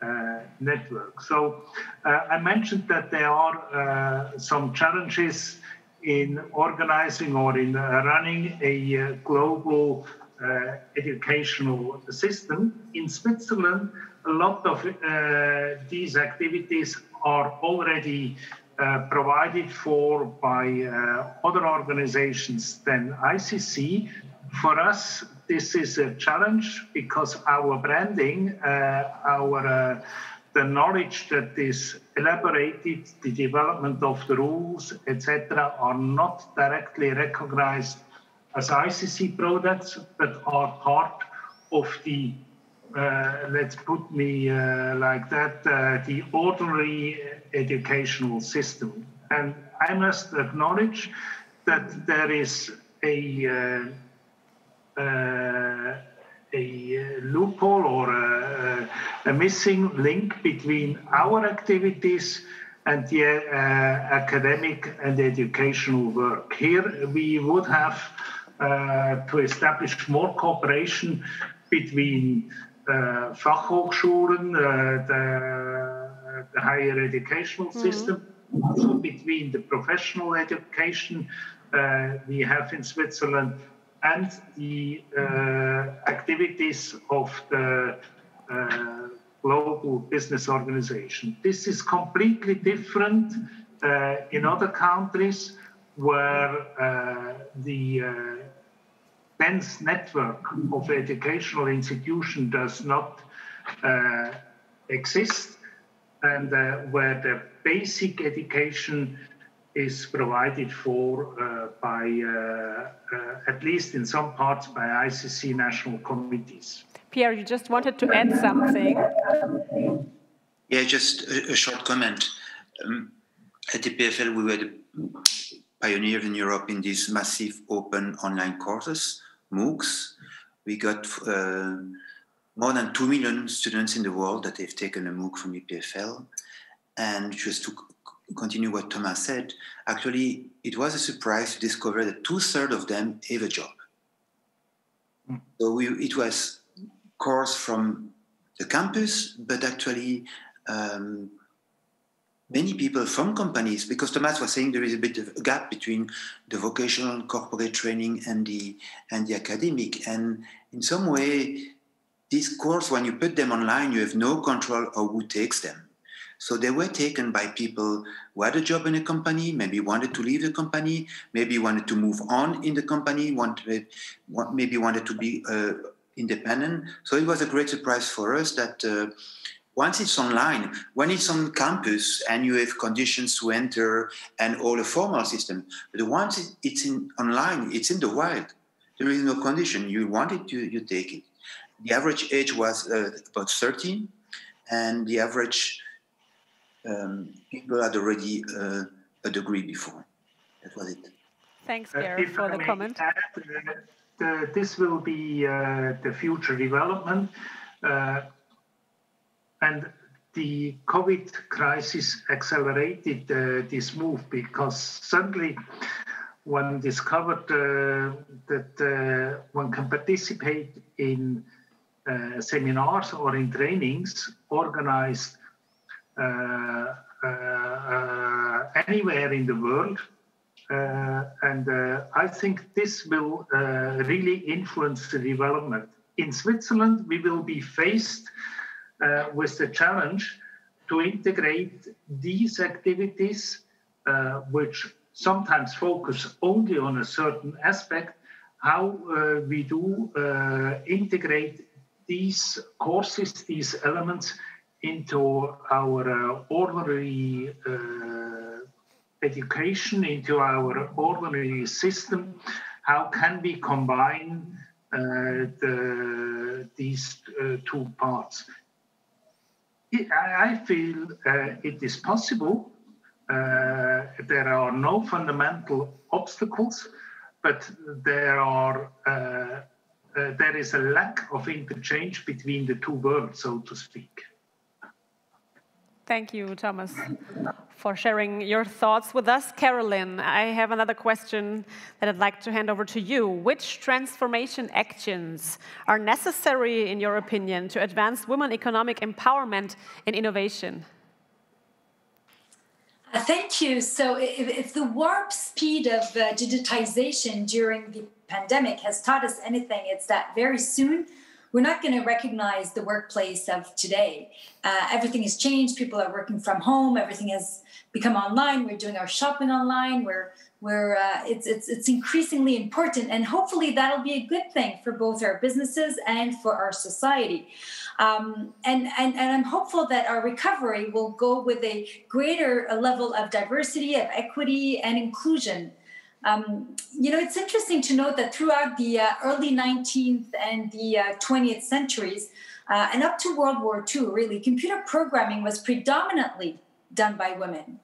uh, network. So I mentioned that there are some challenges in organizing or in running a global uh, educational system. In Switzerland, a lot of uh, these activities are already uh, provided for by other organizations than ICC. For us, this is a challenge because our branding, uh, our uh, the knowledge that is elaborated, the development of the rules, etc., are not directly recognized as ICC products, but are part of the uh, let's put me uh, like that, uh, the ordinary educational system. And I must acknowledge that there is a, a loophole or a, a, missing link between our activities and the uh, academic and educational work. Here we would have uh, to establish more cooperation between uh, Fachhochschulen, uh, the, the, higher educational mm-hmm. system, also between the professional education uh, we have in Switzerland and the uh, activities of the uh, global business organization. This is completely different uh, in other countries where the dense network of educational institution does not uh, exist and uh, where the basic education is provided for uh, by, uh, uh, at least in some parts, by ICC national committees. Pierre, you just wanted to add something. Yeah, just a, a short comment. Um, at the EPFL, we were the pioneers in Europe in these massive open online courses MOOCs. We got uh, more than 2 million students in the world that have taken a MOOC from EPFL. And just to continue what Thomas said, actually, it was a surprise to discover that two thirds of them have a job. Mm. So we, it was course from the campus, but actually um, many people from companies, because Thomas was saying there is a bit of a gap between the vocational corporate training and the and the academic, and in some way, these courses, when you put them online, you have no control of who takes them. So they were taken by people who had a job in a company, maybe wanted to leave the company, maybe wanted to move on in the company, wanted, maybe wanted to be uh, independent. So it was a great surprise for us that uh, once it's online, when it's on campus and you have conditions to enter and all the formal system, but once it's in online, it's in the wild. There is no condition. You want it, you, you take it. The average age was uh, about 13, and the average um, people had already uh, a degree before. That was it. Thanks, Pierre, uh, for the comment. Add, the, this will be uh, the future development. Uh, and the COVID crisis accelerated uh, this move because suddenly one discovered uh, that uh, one can participate in uh, seminars or in trainings organized uh, uh, anywhere in the world. and I think this will really influence the development. In Switzerland, we will be faced uh, with the challenge to integrate these activities, uh, which sometimes focus only on a certain aspect, how uh, we do uh, integrate these courses, these elements into our uh, ordinary uh, education, into our ordinary system. How can we combine the, these two parts? I feel uh, it is possible. Uh, there are no fundamental obstacles, but there are uh, uh, there is a lack of interchange between the two worlds, so to speak. Thank you, Thomas for sharing your thoughts with us. Caroline, I have another question that I'd like to hand over to you. Which transformation actions are necessary, in your opinion, to advance women economic empowerment and innovation? Uh, thank you. So, if, if, the warp speed of uh, digitization during the pandemic has taught us anything, it's that very soon we're not going to recognize the workplace of today. Uh, everything has changed. People are working from home. Everything has become online. We're doing our shopping online. We're we're uh, it's it's it's increasingly important, and hopefully that'll be a good thing for both our businesses and for our society. Um, and, and and I'm hopeful that our recovery will go with a greater level of diversity, of equity, and inclusion. Um, you know, it's interesting to note that throughout the uh, early 19th and the uh, 20th centuries, uh, and up to World War II, really, computer programming was predominantly done by women.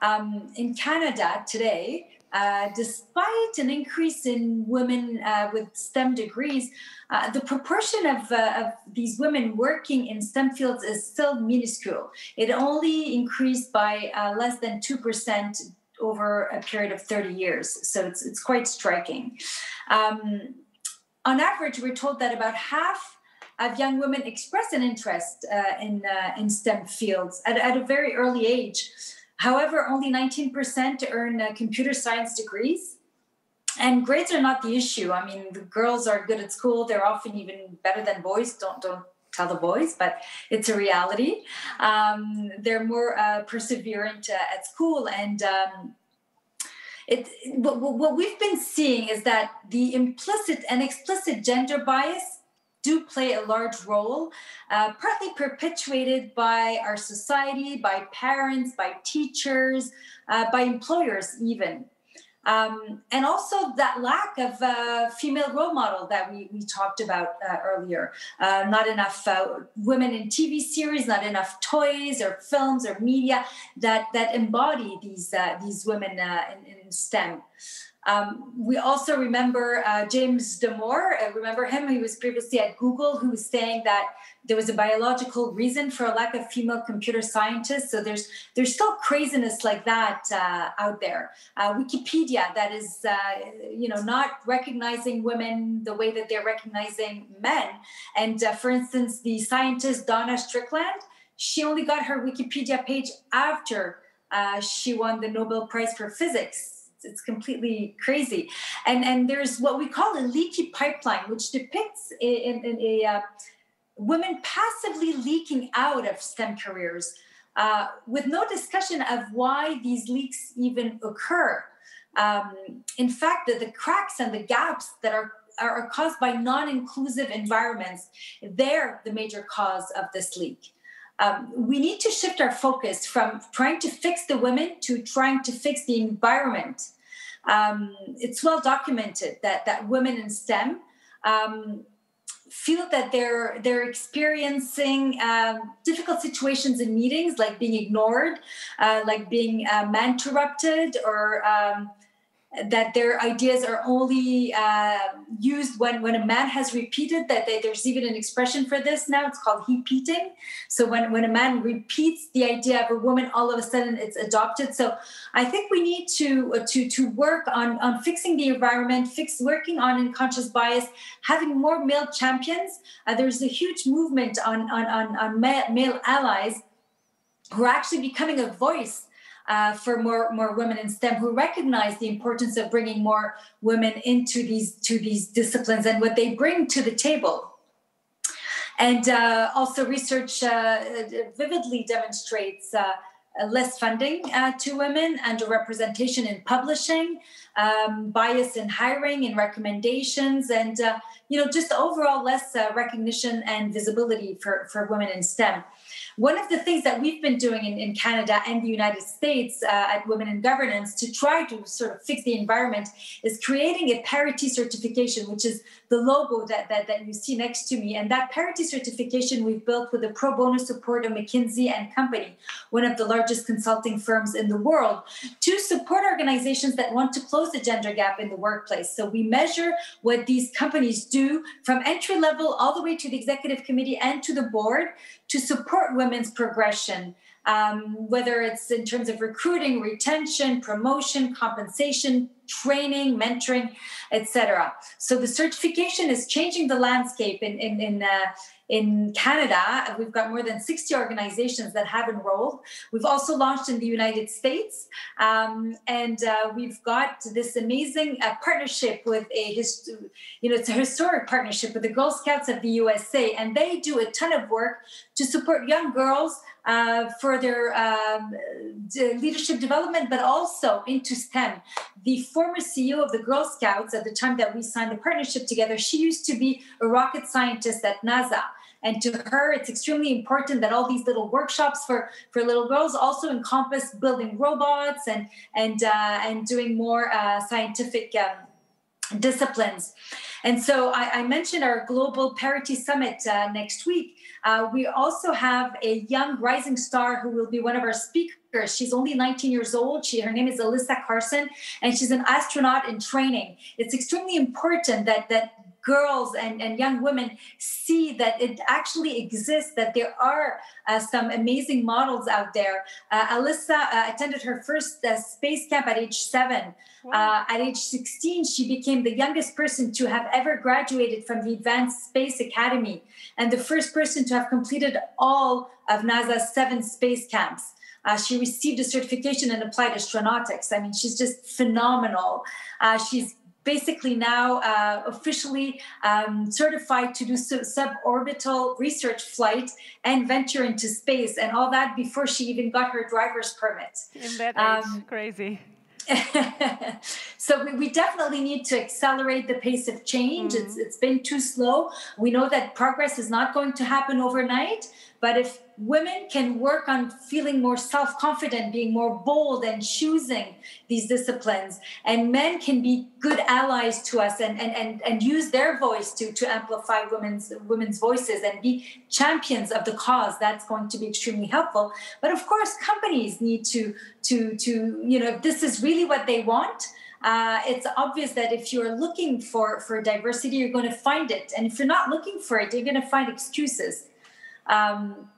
Um, in Canada today, uh, despite an increase in women uh, with STEM degrees, uh, the proportion of, of, these women working in STEM fields is still minuscule. It only increased by less than 2% over a period of 30 years. So it's, it's quite striking. Um, on average, we're told that about half of young women express an interest uh, in, in STEM fields at, at a very early age. However, only 19% earn uh, computer science degrees. And grades are not the issue. I mean, the girls are good at school. They're often even better than boys. Don't don't tell the boys, but it's a reality. Um, they're more uh, perseverant uh, at school, and um, it, what, what we've been seeing is that the implicit and explicit gender bias do play a large role, uh, partly perpetuated by our society, by parents, by teachers, uh, by employers, even. Um, and also that lack of uh, female role model that we, we talked about uh, earlier. Uh, not enough uh, women in TV series, not enough toys or films or media that, that embody these, these women in, in STEM. Um, we also remember uh, James Damore. Uh, remember him? He was previously at Google, who was saying that there was a biological reason for a lack of female computer scientists. So there's there's still craziness like that uh, out there. Uh, Wikipedia, that is, uh, you know, not recognizing women the way that they're recognizing men. And uh, for instance, the scientist Donna Strickland, she only got her Wikipedia page after she won the Nobel Prize for Physics it's completely crazy. And and there's what we call a leaky pipeline, which depicts in, a uh, women passively leaking out of STEM careers, uh, with no discussion of why these leaks even occur. Um, in fact, the, the cracks and the gaps that are are caused by non-inclusive environments. They're the major cause of this leak. Um, we need to shift our focus from trying to fix the women to trying to fix the environment. Um, it's well documented that that women in STEM um, feel that they're they're experiencing um, difficult situations in meetings, like being ignored, uh, like being uh, man interrupted, or um, that their ideas are only uh, used when, when a man has repeated that they, there's even an expression for this now. It's called hepeating so when, when a man repeats the idea of a woman all of a sudden it's adopted. So i think we need to uh, to to work on on fixing the environment fix working on unconscious bias having more male champions. Uh, there's a huge movement on on on, on male allies who are actually becoming a voice uh, for more more women in STEM who recognize the importance of bringing more women into these to these disciplines and what they bring to the table. And uh, also, research uh, vividly demonstrates uh, less funding uh, to women, underrepresentation in publishing, um, bias in hiring and recommendations, and uh, you know just overall less recognition and visibility for, for women in STEM. One of the things that we've been doing in, in Canada and the United States uh, at Women in Governance to try to sort of fix the environment is creating a parity certification, which is the logo that, that, that you see next to me. And that parity certification we've built with the pro bono support of McKinsey and Company, one of the largest consulting firms in the world, to support organizations that want to close the gender gap in the workplace. So we measure what these companies do from entry level all the way to the executive committee and to the board to support women's progression um, whether it's in terms of recruiting, retention, promotion, compensation, training, mentoring, etc. So the certification is changing the landscape in in in, uh, in Canada. We've got more than 60 organizations that have enrolled. We've also launched in the United States, um, and uh, we've got this amazing uh, partnership with a his, you know it's a historic partnership with the Girl Scouts of the USA, and they do a ton of work to support young girls uh, for their um, leadership development, but also into STEM. The former CEO of the Girl Scouts at the time that we signed the partnership together, she used to be a rocket scientist at NASA. And to her, it's extremely important that all these little workshops for, for little girls also encompass building robots and and uh, and doing more uh, scientific um, disciplines. And so I, I, mentioned our global parity summit uh, next week. Uh, we also have a young rising star who will be one of our speakers. She's only 19 years old. She, her name is Alyssa Carson, and she's an astronaut in training. It's extremely important that that girls and, and young women see that it actually exists, that there are uh, some amazing models out there. Uh, Alyssa uh, attended her first uh, space camp at age seven. Uh, at age 16, she became the youngest person to have ever graduated from the Advanced Space Academy and the first person to have completed all of NASA's seven space camps. Uh, she received a certification in applied astronautics. I mean, she's just phenomenal. Uh, she's basically now uh, officially um, certified to do suborbital research flight and venture into space and all that before she even got her driver's permit. In that age, um, crazy. <laughs> so we, we, definitely need to accelerate the pace of change. Mm-hmm. It's, it's been too slow. We know that progress is not going to happen overnight, but if women can work on feeling more self confident, being more bold, and choosing these disciplines. And men can be good allies to us and, and, and, and use their voice to, to amplify women's, women's voices and be champions of the cause. That's going to be extremely helpful. But of course, companies need to, to, to you know, if this is really what they want. Uh, it's obvious that if you're looking for, for diversity, you're going to find it. And if you're not looking for it, you're going to find excuses. Um,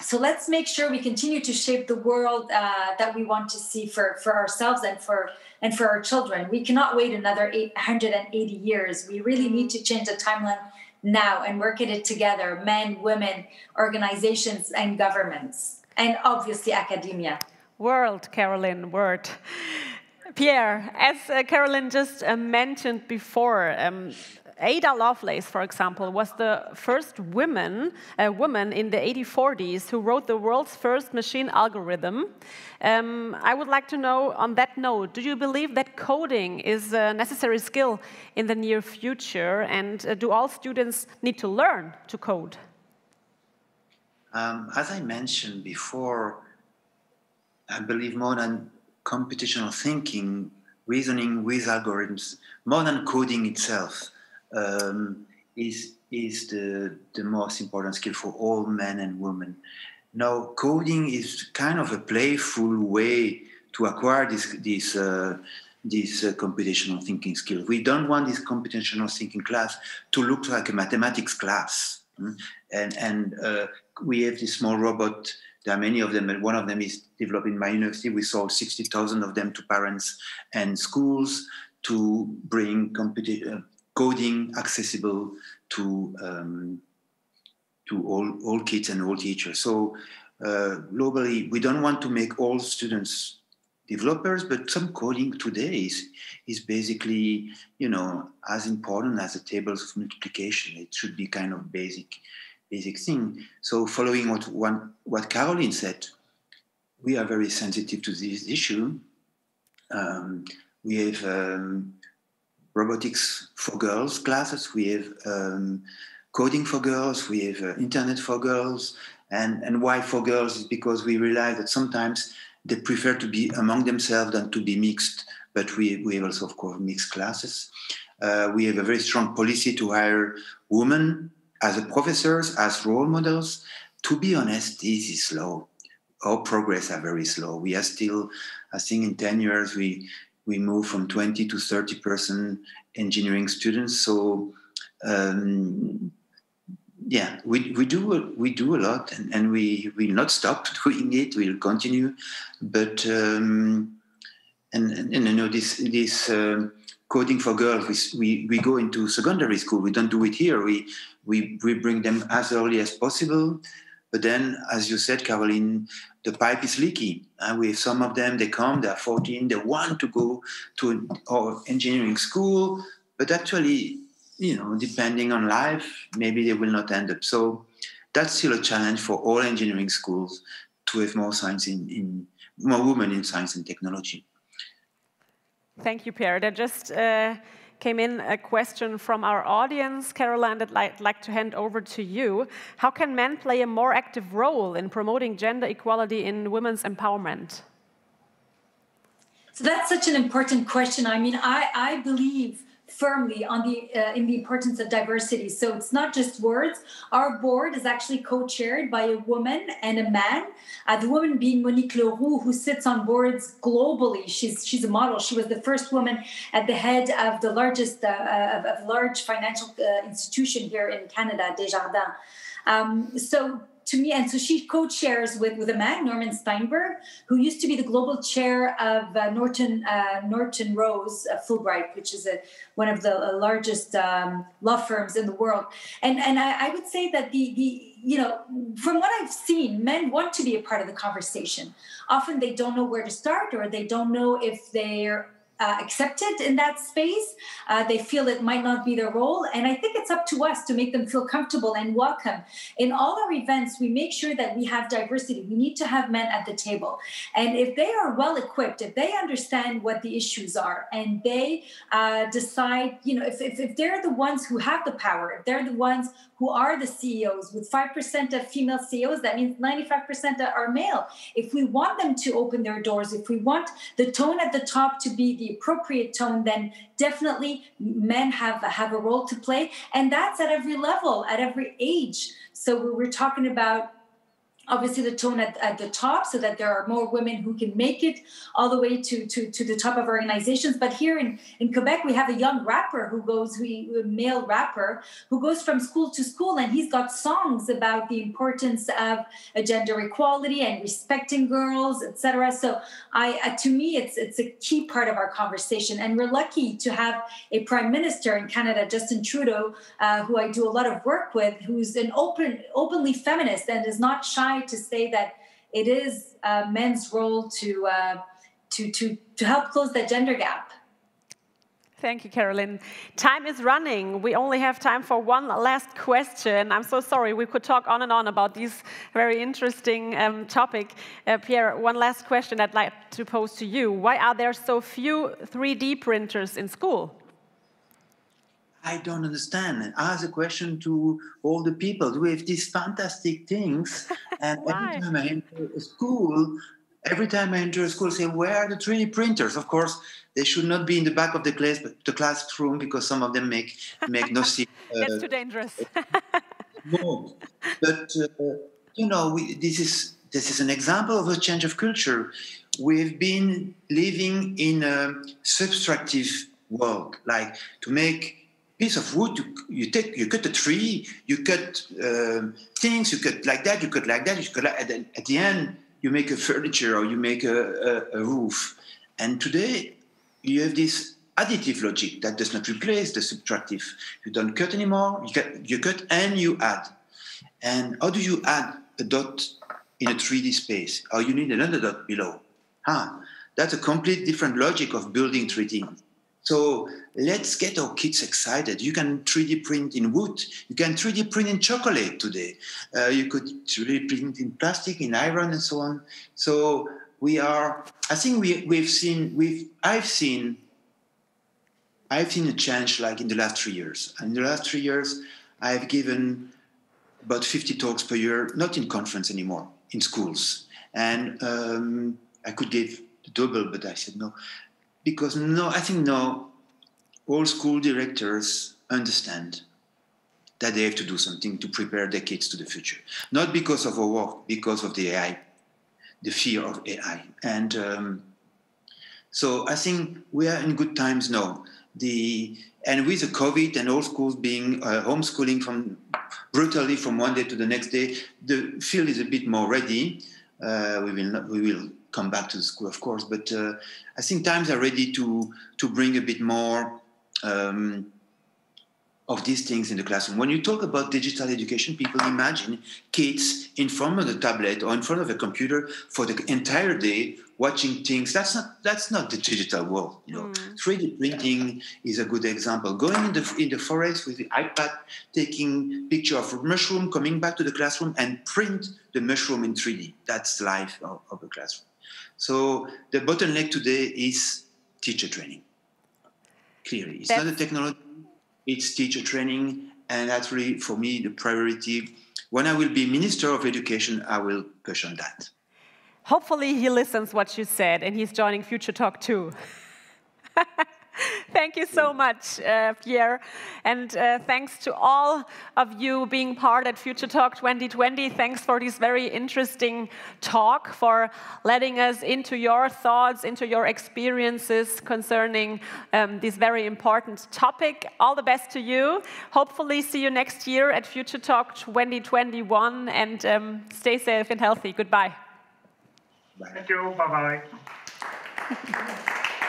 so let's make sure we continue to shape the world uh, that we want to see for, for ourselves and for and for our children. We cannot wait another 880 years. We really need to change the timeline now and work at it together men, women, organizations, and governments, and obviously academia. World, Carolyn, word. Pierre, as uh, Carolyn just uh, mentioned before, um, Ada Lovelace, for example, was the first woman, woman in the 1840s who wrote the world's first machine algorithm. Um, I would like to know, on that note, do you believe that coding is a necessary skill in the near future, and uh, do all students need to learn to code? Um, as I mentioned before, I believe more than computational thinking, reasoning with algorithms, more than coding itself um, is is the the most important skill for all men and women. Now, coding is kind of a playful way to acquire this this uh, this uh, computational thinking skill. We don't want this computational thinking class to look like a mathematics class. Mm? And and uh, we have this small robot. There are many of them, and one of them is developed in my university. We sold 60,000 of them to parents and schools to bring computi- uh, coding accessible to um, to all, all kids and all teachers. So uh, globally, we don't want to make all students developers, but some coding today is, is basically, you know, as important as the tables of multiplication. It should be kind of basic, basic thing. So following what one, what Caroline said, we are very sensitive to this issue. Um, we have um, robotics for girls classes. We have um, coding for girls. We have uh, internet for girls. And, and why for girls is because we realize that sometimes they prefer to be among themselves than to be mixed. But we, we have also, of course, mixed classes. Uh, we have a very strong policy to hire women as professors, as role models. To be honest, this is slow. Our progress are very slow. We are still, I think, in 10 years, we we move from 20 to 30 percent engineering students. So um, yeah, we, we do we do a lot, and, and we will not stop <laughs> doing it. We'll continue, but um, and, and, and you know this this uh, coding for girls. We, we we go into secondary school. We don't do it here. We we we bring them as early as possible. But then, as you said, Caroline, the pipe is leaky. And with some of them, they come, they're 14, they want to go to our engineering school, but actually you know, depending on life, maybe they will not end up. So that's still a challenge for all engineering schools to have more science in, in more women in science and technology. Thank you, Pierre. There just uh, came in a question from our audience. Caroline, I'd like to hand over to you. How can men play a more active role in promoting gender equality in women's empowerment? So that's such an important question. I mean, I, I believe firmly on the uh, in the importance of diversity. So it's not just words. Our board is actually co-chaired by a woman and a man. Uh, the woman being Monique Leroux, who sits on boards globally. She's she's a model. She was the first woman at the head of the largest uh, of, of, large financial uh, institution here in Canada, Desjardins. Um, so to me, and so she co-chairs with, with a man, Norman Steinberg, who used to be the global chair of uh, Norton uh, Norton Rose uh, Fulbright, which is a, one of the uh, largest um, law firms in the world. And and I, I, would say that the the you know from what I've seen, men want to be a part of the conversation. Often they don't know where to start, or they don't know if they're uh, accepted in that space. Uh, they feel it might not be their role. And I think it's up to us to make them feel comfortable and welcome. In all our events, we make sure that we have diversity. We need to have men at the table. And if they are well equipped, if they understand what the issues are, and they uh, decide, you know, if, if, if they're the ones who have the power, if they're the ones who are the CEOs, with 5% of female CEOs, that means 95% are male. If we want them to open their doors, if we want the tone at the top to be the appropriate tone, then definitely men have, have a role to play. And that's at every level, at every age. So we're talking about obviously the tone at, at the top so that there are more women who can make it all the way to, to, to the top of organizations. But here in, in quebec we have a young rapper who goes a male rapper who goes from school to school and he's got songs about the importance of gender equality and respecting girls etc so i uh, to me it's it's a key part of our conversation. And we're lucky to have a prime minister in canada justin trudeau uh, who i do a lot of work with who's an open openly feminist and is not shy to say that it is uh, men's role to, uh, to, to, to help close that gender gap. Thank you, Caroline. Time is running. We only have time for one last question. I'm so sorry. We could talk on and on about this very interesting um, topic. Uh, Pierre, one last question I'd like to pose to you. Why are there so few 3D printers in school? I don't understand. Ask a question to all the people. We have these fantastic things, <laughs> and every time I enter a school, every time I enter a school, I say, "Where are the 3D printers?" Of course, they should not be in the back of the class, but the classroom, because some of them make make no <laughs> sense. That's uh, too dangerous. <laughs> no, but uh, you know, we, this is this is an example of a change of culture. We've been living in a subtractive world, like to make piece of wood, you, you take, you cut a tree, you cut um, things, you cut like that, you cut like that, you cut like, at, the, at the end, you make a furniture or you make a, a, a roof. And today, you have this additive logic that does not replace the subtractive. You don't cut anymore, you cut, you cut and you add. And how do you add a dot in a 3D space? Or you need another dot below. Huh. That's a complete different logic of building 3D. So let's get our kids excited. You can 3D print in wood. You can 3D print in chocolate today. Uh, you could 3D print in plastic, in iron, and so on. So we are. I think we, we've seen. We've. I've seen. I've seen a change like in the last three years. In the last three years, I've given about 50 talks per year, not in conference anymore, in schools. And um, I could give double, but I said no because no, I think no, all school directors understand that they have to do something to prepare their kids to the future. Not because of our work, because of the AI, the fear of AI. And um, so I think we are in good times now. the and with the COVID and all schools being uh, homeschooling from brutally from one day to the next day, the field is a bit more ready. Uh, we will not, we will come back to the school, of course, but uh, I think times are ready to to bring a bit more. Um, of these things in the classroom. When you talk about digital education, people imagine kids in front of the tablet or in front of a computer for the entire day watching things. That's not that's not the digital world. You know, mm. 3D printing is a good example. Going in the in the forest with the iPad, taking picture of a mushroom, coming back to the classroom and print the mushroom in 3D. That's life of, of the classroom. So the bottleneck today is teacher training. Clearly, it's that's- not a technology it's teacher training, and that's really for me the priority. When I will be Minister of Education, I will push on that. Hopefully, he listens what you said, and he's joining Future Talk too. <laughs> <laughs> Thank you so much, uh, Pierre. And uh, thanks to all of you being part at Future Talk 2020. Thanks for this very interesting talk, for letting us into your thoughts, into your experiences concerning um, this very important topic. All the best to you. Hopefully, see you next year at Future Talk 2021. And um, stay safe and healthy. Goodbye. Bye. Thank you. Bye bye. <laughs>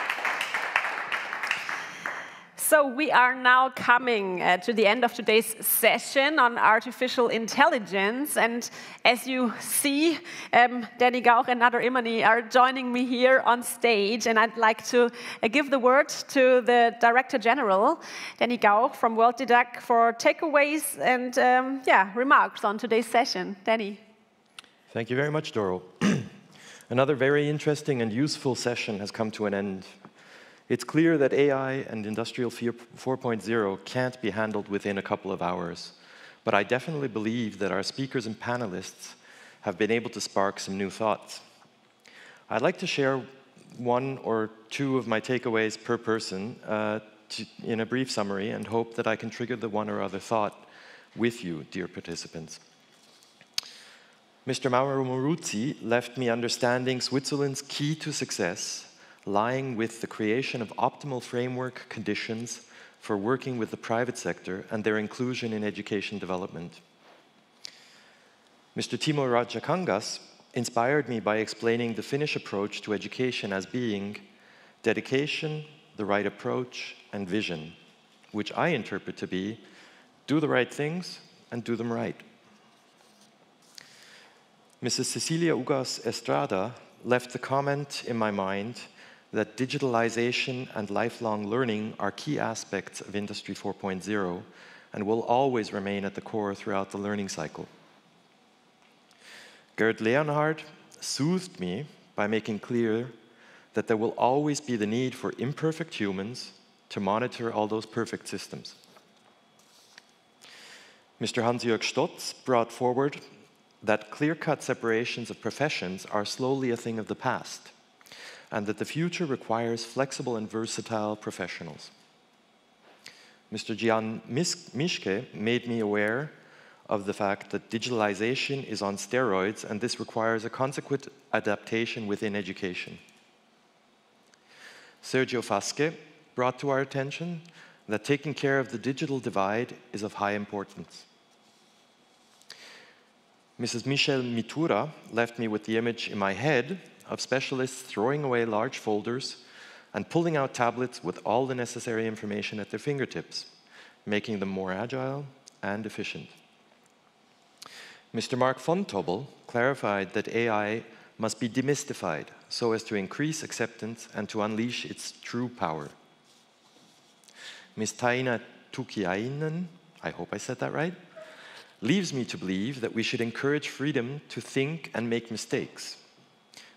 So we are now coming uh, to the end of today's session on artificial intelligence. And as you see, um, Danny Gauch and Nader Imani are joining me here on stage. And I'd like to uh, give the word to the Director General, Danny Gauch from World Worldidact for takeaways and um, yeah, remarks on today's session. Danny. Thank you very much, Doro. <clears throat> Another very interesting and useful session has come to an end. It's clear that AI and Industrial 4.0 can't be handled within a couple of hours, but I definitely believe that our speakers and panelists have been able to spark some new thoughts. I'd like to share one or two of my takeaways per person uh, to, in a brief summary and hope that I can trigger the one or other thought with you, dear participants. Mr. Mauro Moruzzi left me understanding Switzerland's key to success lying with the creation of optimal framework conditions for working with the private sector and their inclusion in education development. Mr. Timo Rajakangas inspired me by explaining the Finnish approach to education as being dedication, the right approach, and vision, which I interpret to be do the right things and do them right. Mrs. Cecilia Ugaz Estrada left the comment in my mind that digitalization and lifelong learning are key aspects of Industry 4.0 and will always remain at the core throughout the learning cycle. Gerd Leonhard soothed me by making clear that there will always be the need for imperfect humans to monitor all those perfect systems. Mr. Hans-Jörg Stotz brought forward that clear-cut separations of professions are slowly a thing of the past and that the future requires flexible and versatile professionals. Mr. Jan Mischke made me aware of the fact that digitalization is on steroids and this requires a consequent adaptation within education. Sergio Fasce brought to our attention that taking care of the digital divide is of high importance. Mrs. Michelle Mitura left me with the image in my head of specialists throwing away large folders and pulling out tablets with all the necessary information at their fingertips, making them more agile and efficient. Mr. Marc Vontobel clarified that AI must be demystified so as to increase acceptance and to unleash its true power. Ms. Taina Tukiainen, I hope I said that right, leaves me to believe that we should encourage freedom to think and make mistakes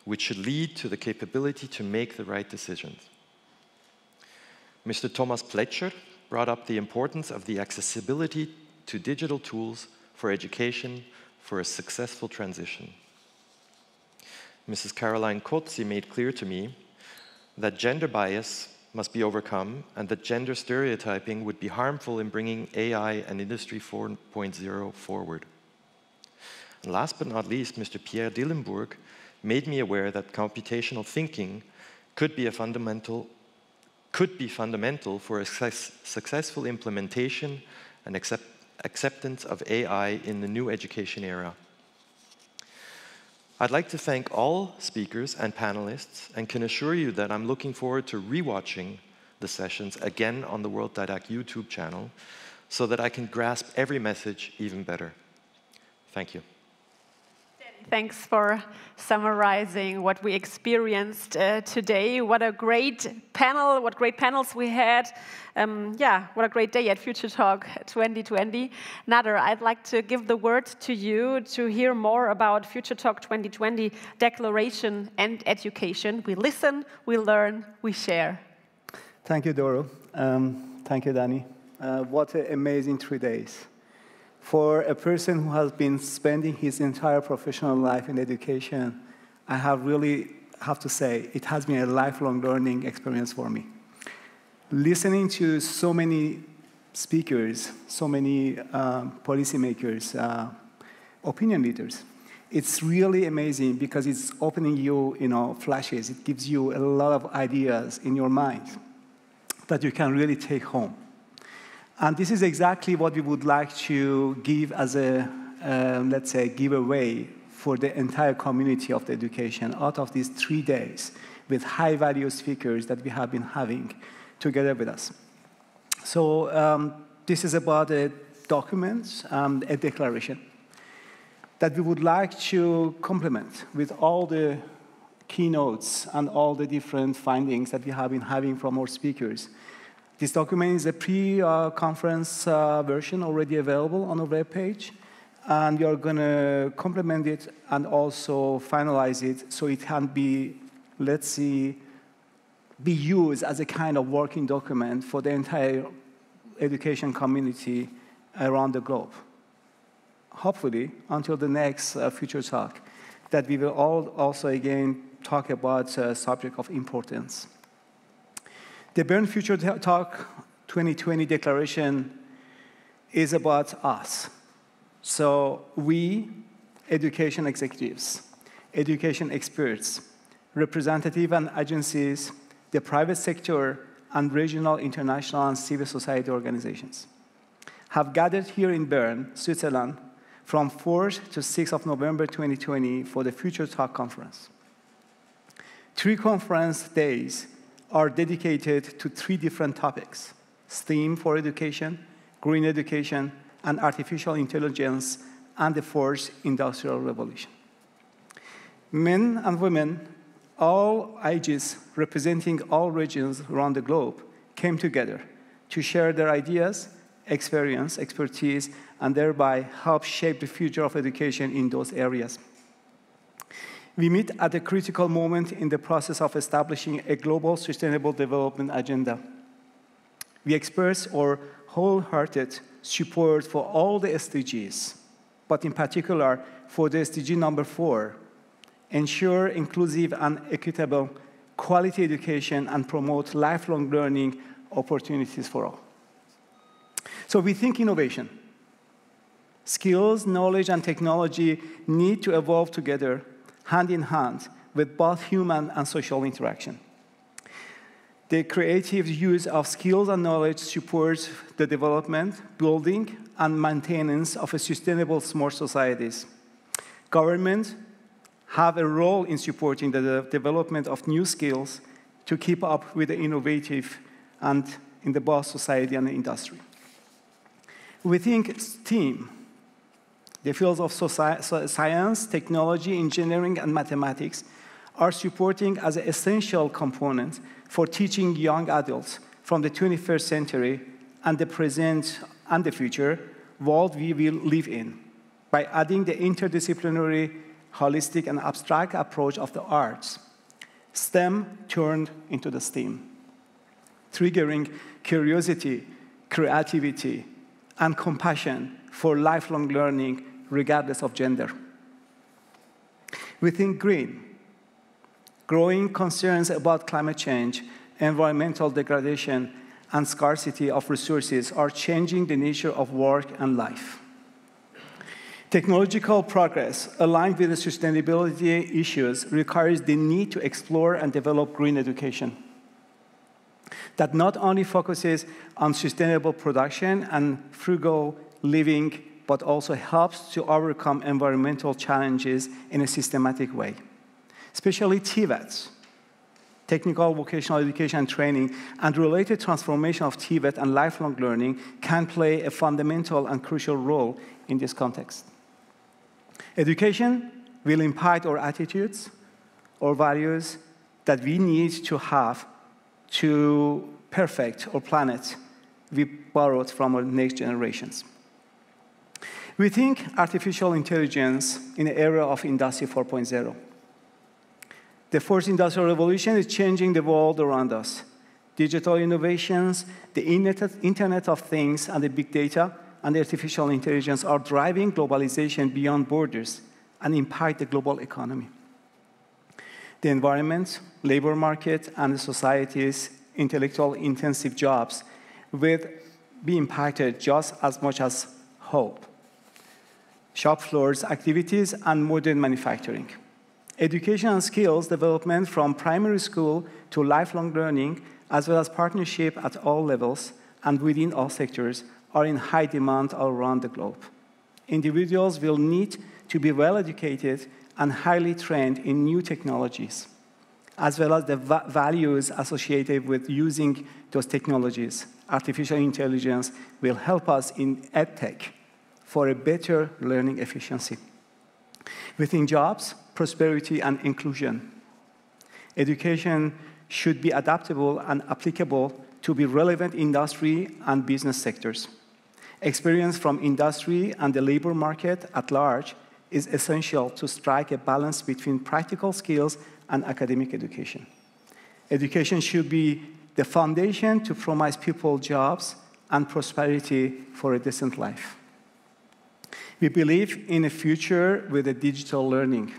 which should lead to the capability to make the right decisions. Mr. Thomas Pletscher brought up the importance of the accessibility to digital tools for education for a successful transition. Mrs. Caroline Codsi made clear to me that gender bias must be overcome and that gender stereotyping would be harmful in bringing AI and Industry 4.0 forward. And last but not least, Mr. Pierre Dillenbourg made me aware that computational thinking could be a fundamental could be fundamental for a success, successful implementation and accept, acceptance of AI in the new education era. I'd like to thank all speakers and panelists and can assure you that I'm looking forward to rewatching the sessions again on the World Didac YouTube channel so that I can grasp every message even better. Thank you. Thanks for summarizing what we experienced uh, today. What a great panel, what great panels we had. Um, yeah, what a great day at Future Talk 2020. Nader, I'd like to give the word to you to hear more about Future Talk 2020 declaration and education. We listen, we learn, we share. Thank you, Doro. Um, thank you, Danny. Uh, what an amazing three days for a person who has been spending his entire professional life in education, I have really have to say it has been a lifelong learning experience for me. Listening to so many speakers, so many uh, policymakers, uh, opinion leaders, it's really amazing because it's opening you, you know, flashes. It gives you a lot of ideas in your mind that you can really take home. And this is exactly what we would like to give as a, um, let's say, giveaway for the entire community of the education out of these three days with high value speakers that we have been having together with us. So um, this is about a document, um, a declaration that we would like to complement with all the keynotes and all the different findings that we have been having from our speakers this document is a pre-conference uh, version already available on our webpage, and we are going to complement it and also finalize it so it can be, let's see, be used as a kind of working document for the entire education community around the globe. Hopefully, until the next uh, future talk, that we will all also again talk about a subject of importance. The Bern Future Talk 2020 declaration is about us. So we, education executives, education experts, representative and agencies, the private sector, and regional, international, and civil society organizations have gathered here in Bern, Switzerland, from 4th to 6th of November 2020 for the Future Talk conference. Three conference days are dedicated to three different topics STEAM for education, green education, and artificial intelligence, and the fourth industrial revolution. Men and women, all ages, representing all regions around the globe, came together to share their ideas, experience, expertise, and thereby help shape the future of education in those areas. We meet at a critical moment in the process of establishing a global sustainable development agenda. We express our wholehearted support for all the SDGs, but in particular for the SDG number four, ensure inclusive and equitable quality education and promote lifelong learning opportunities for all. So we think innovation. Skills, knowledge, and technology need to evolve together hand in hand with both human and social interaction. The creative use of skills and knowledge supports the development, building, and maintenance of a sustainable smart societies. Governments have a role in supporting the development of new skills to keep up with the innovative and in the both society and the industry. We think STEAM the fields of science, technology, engineering, and mathematics are supporting as an essential component for teaching young adults from the 21st century and the present and the future world we will live in by adding the interdisciplinary, holistic, and abstract approach of the arts. STEM turned into the STEAM, triggering curiosity, creativity, and compassion for lifelong learning regardless of gender. We think green. Growing concerns about climate change, environmental degradation, and scarcity of resources are changing the nature of work and life. Technological progress aligned with the sustainability issues requires the need to explore and develop green education. that not only focuses on sustainable production and frugal living, but also helps to overcome environmental challenges in a systematic way. Especially TVETs, technical vocational education and training, and related transformation of TVET and lifelong learning can play a fundamental and crucial role in this context. Education will impact our attitudes, or values that we need to have to perfect our planet we borrowed from our next generations. We think artificial intelligence in the era of Industry 4.0. The fourth industrial revolution is changing the world around us. Digital innovations, the Internet of Things, and the big data and artificial intelligence are driving globalization beyond borders and impact the global economy. The environment, labor market, and society's intellectual intensive jobs will be impacted just as much as hope, shop floors activities, and modern manufacturing. Education and skills development from primary school to lifelong learning, as well as partnership at all levels and within all sectors, are in high demand all around the globe. Individuals will need to be well educated and highly trained in new technologies, as well as the va values associated with using those technologies. Artificial intelligence will help us in EdTech for a better learning efficiency. Within jobs, prosperity, and inclusion, education should be adaptable and applicable to be relevant industry and business sectors. Experience from industry and the labor market at large is essential to strike a balance between practical skills and academic education. Education should be the foundation to promise people jobs and prosperity for a decent life. We believe in a future with a digital learning.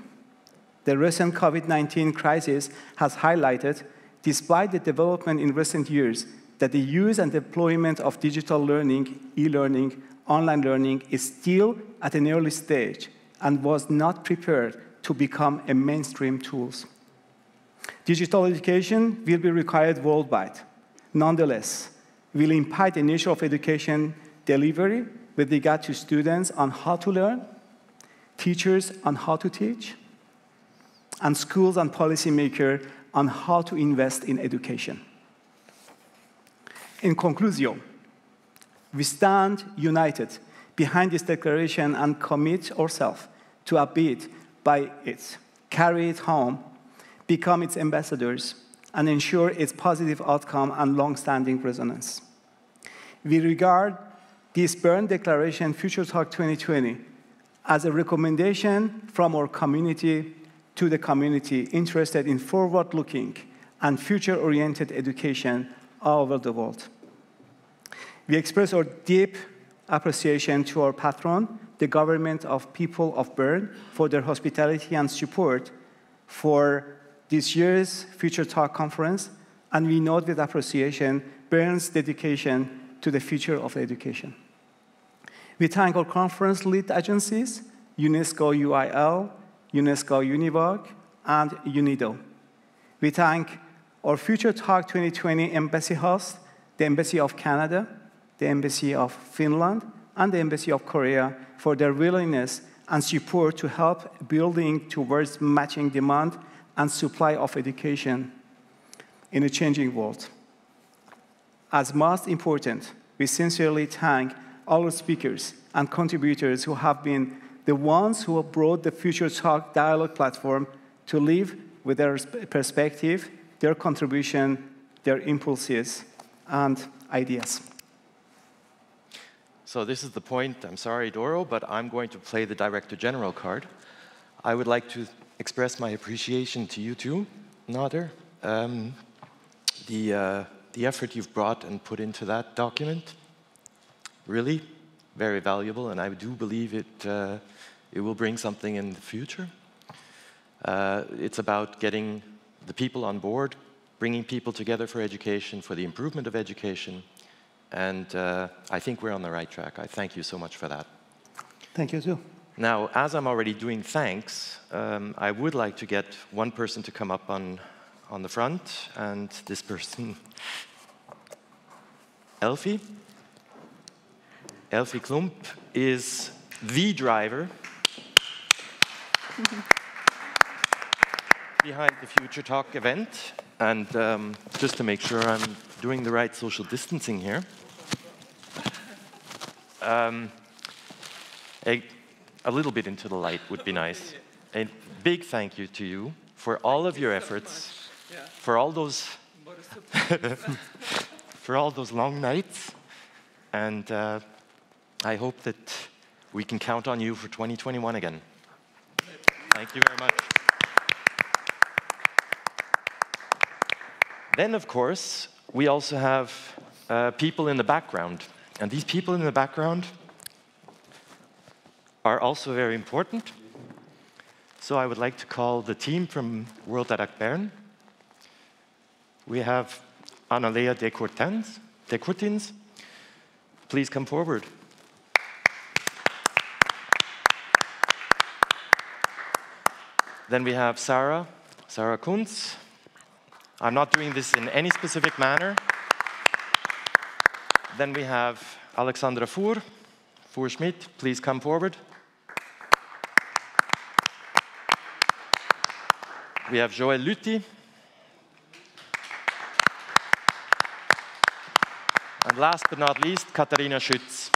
The recent COVID-19 crisis has highlighted, despite the development in recent years, that the use and deployment of digital learning, e-learning, online learning is still at an early stage and was not prepared to become a mainstream tool. Digital education will be required worldwide. Nonetheless, will impact the nature of education delivery with regard to students on how to learn, teachers on how to teach, and schools and policymakers on how to invest in education. In conclusion, we stand united behind this declaration and commit ourselves to abide by it, carry it home, become its ambassadors, and ensure its positive outcome and long-standing resonance. We regard this Bern Declaration Future Talk 2020 as a recommendation from our community to the community interested in forward-looking and future-oriented education all over the world. We express our deep appreciation to our patron, the government of people of Bern, for their hospitality and support for this year's Future Talk conference, and we note with appreciation Bern's dedication to the future of education. We thank our conference lead agencies, UNESCO UIL, UNESCO UNEVOC, and UNIDO. We thank our Future Talk 2020 embassy host, the Embassy of Canada, the Embassy of Finland, and the Embassy of Korea for their willingness and support to help building towards matching demand and supply of education in a changing world. As most important, we sincerely thank all our speakers and contributors who have been the ones who have brought the Future Talk dialogue platform to live with their perspective, their contribution, their impulses, and ideas. So this is the point. I'm sorry, Doro, but I'm going to play the Director General card. I would like to express my appreciation to you too, Nader. Um, the, uh, the effort you've brought and put into that document, really very valuable, and I do believe it, uh, it will bring something in the future. Uh, it's about getting the people on board, bringing people together for education, for the improvement of education, and uh, I think we're on the right track. I thank you so much for that. Thank you too. Now, as I'm already doing thanks, um, I would like to get one person to come up on, on the front, and this person <laughs> Elfie. Elfie Klump is the driver behind the Future Talk event. And um, just to make sure I'm doing the right social distancing here, um, a, a little bit into the light would be nice. A big thank you to you for all of your efforts, for all those, <laughs> for all those long nights, and uh, I hope that we can count on you for 2021 again. Thank you very much. Then, of course, we also have uh, people in the background. And these people in the background are also very important. So I would like to call the team from World Didac Bern. We have Analea de Courtins. Please come forward. Then we have Sarah, Sarah Kunz. I'm not doing this in any specific manner. Then we have Alexandra Fuhr, Fuhr Schmidt, please come forward. We have Joël Lutti. And last but not least, Katharina Schütz.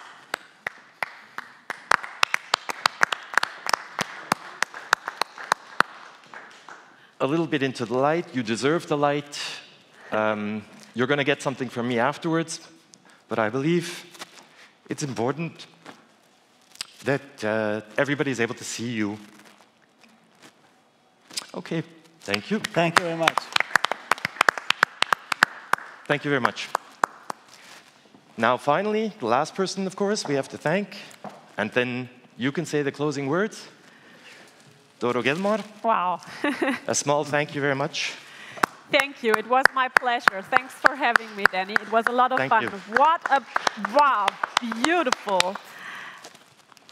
a little bit into the light. You deserve the light. Um, you're going to get something from me afterwards. But I believe it's important that uh, everybody is able to see you. Okay, thank you. Thank you very much. Thank you very much. Now, finally, the last person, of course, we have to thank, and then you can say the closing words. Doro Gilmore. Wow. <laughs> a small thank you very much. Thank you. It was my pleasure. Thanks for having me, Danny. It was a lot of thank fun. You. What a wow, beautiful.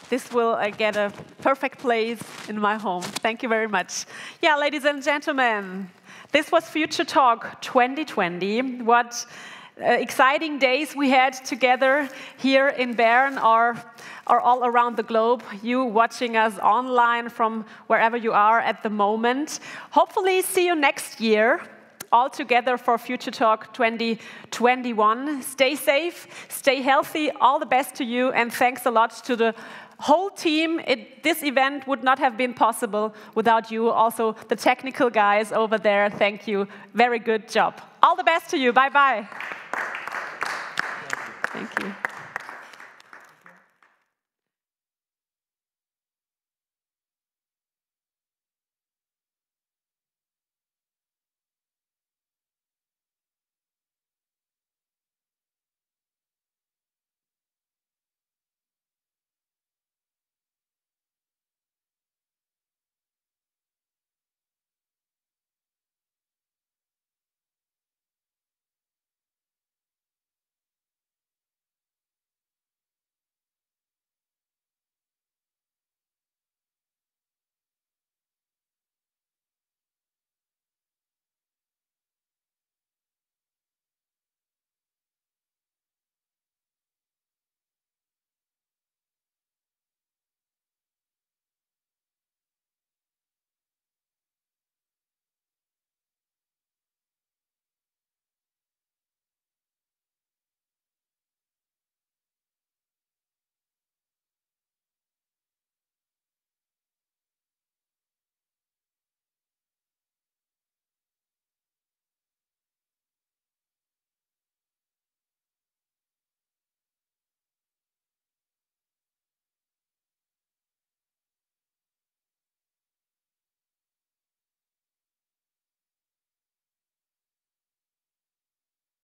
This will uh, get a perfect place in my home. Thank you very much. Yeah, ladies and gentlemen, this was Future Talk 2020. What uh, exciting days we had together here in Bern or, or all around the globe. You watching us online from wherever you are at the moment. Hopefully, see you next year all together for Future Talk 2021. Stay safe, stay healthy, all the best to you, and thanks a lot to the whole team. It, this event would not have been possible without you. Also, the technical guys over there, thank you. Very good job. All the best to you. Bye bye. Thank you.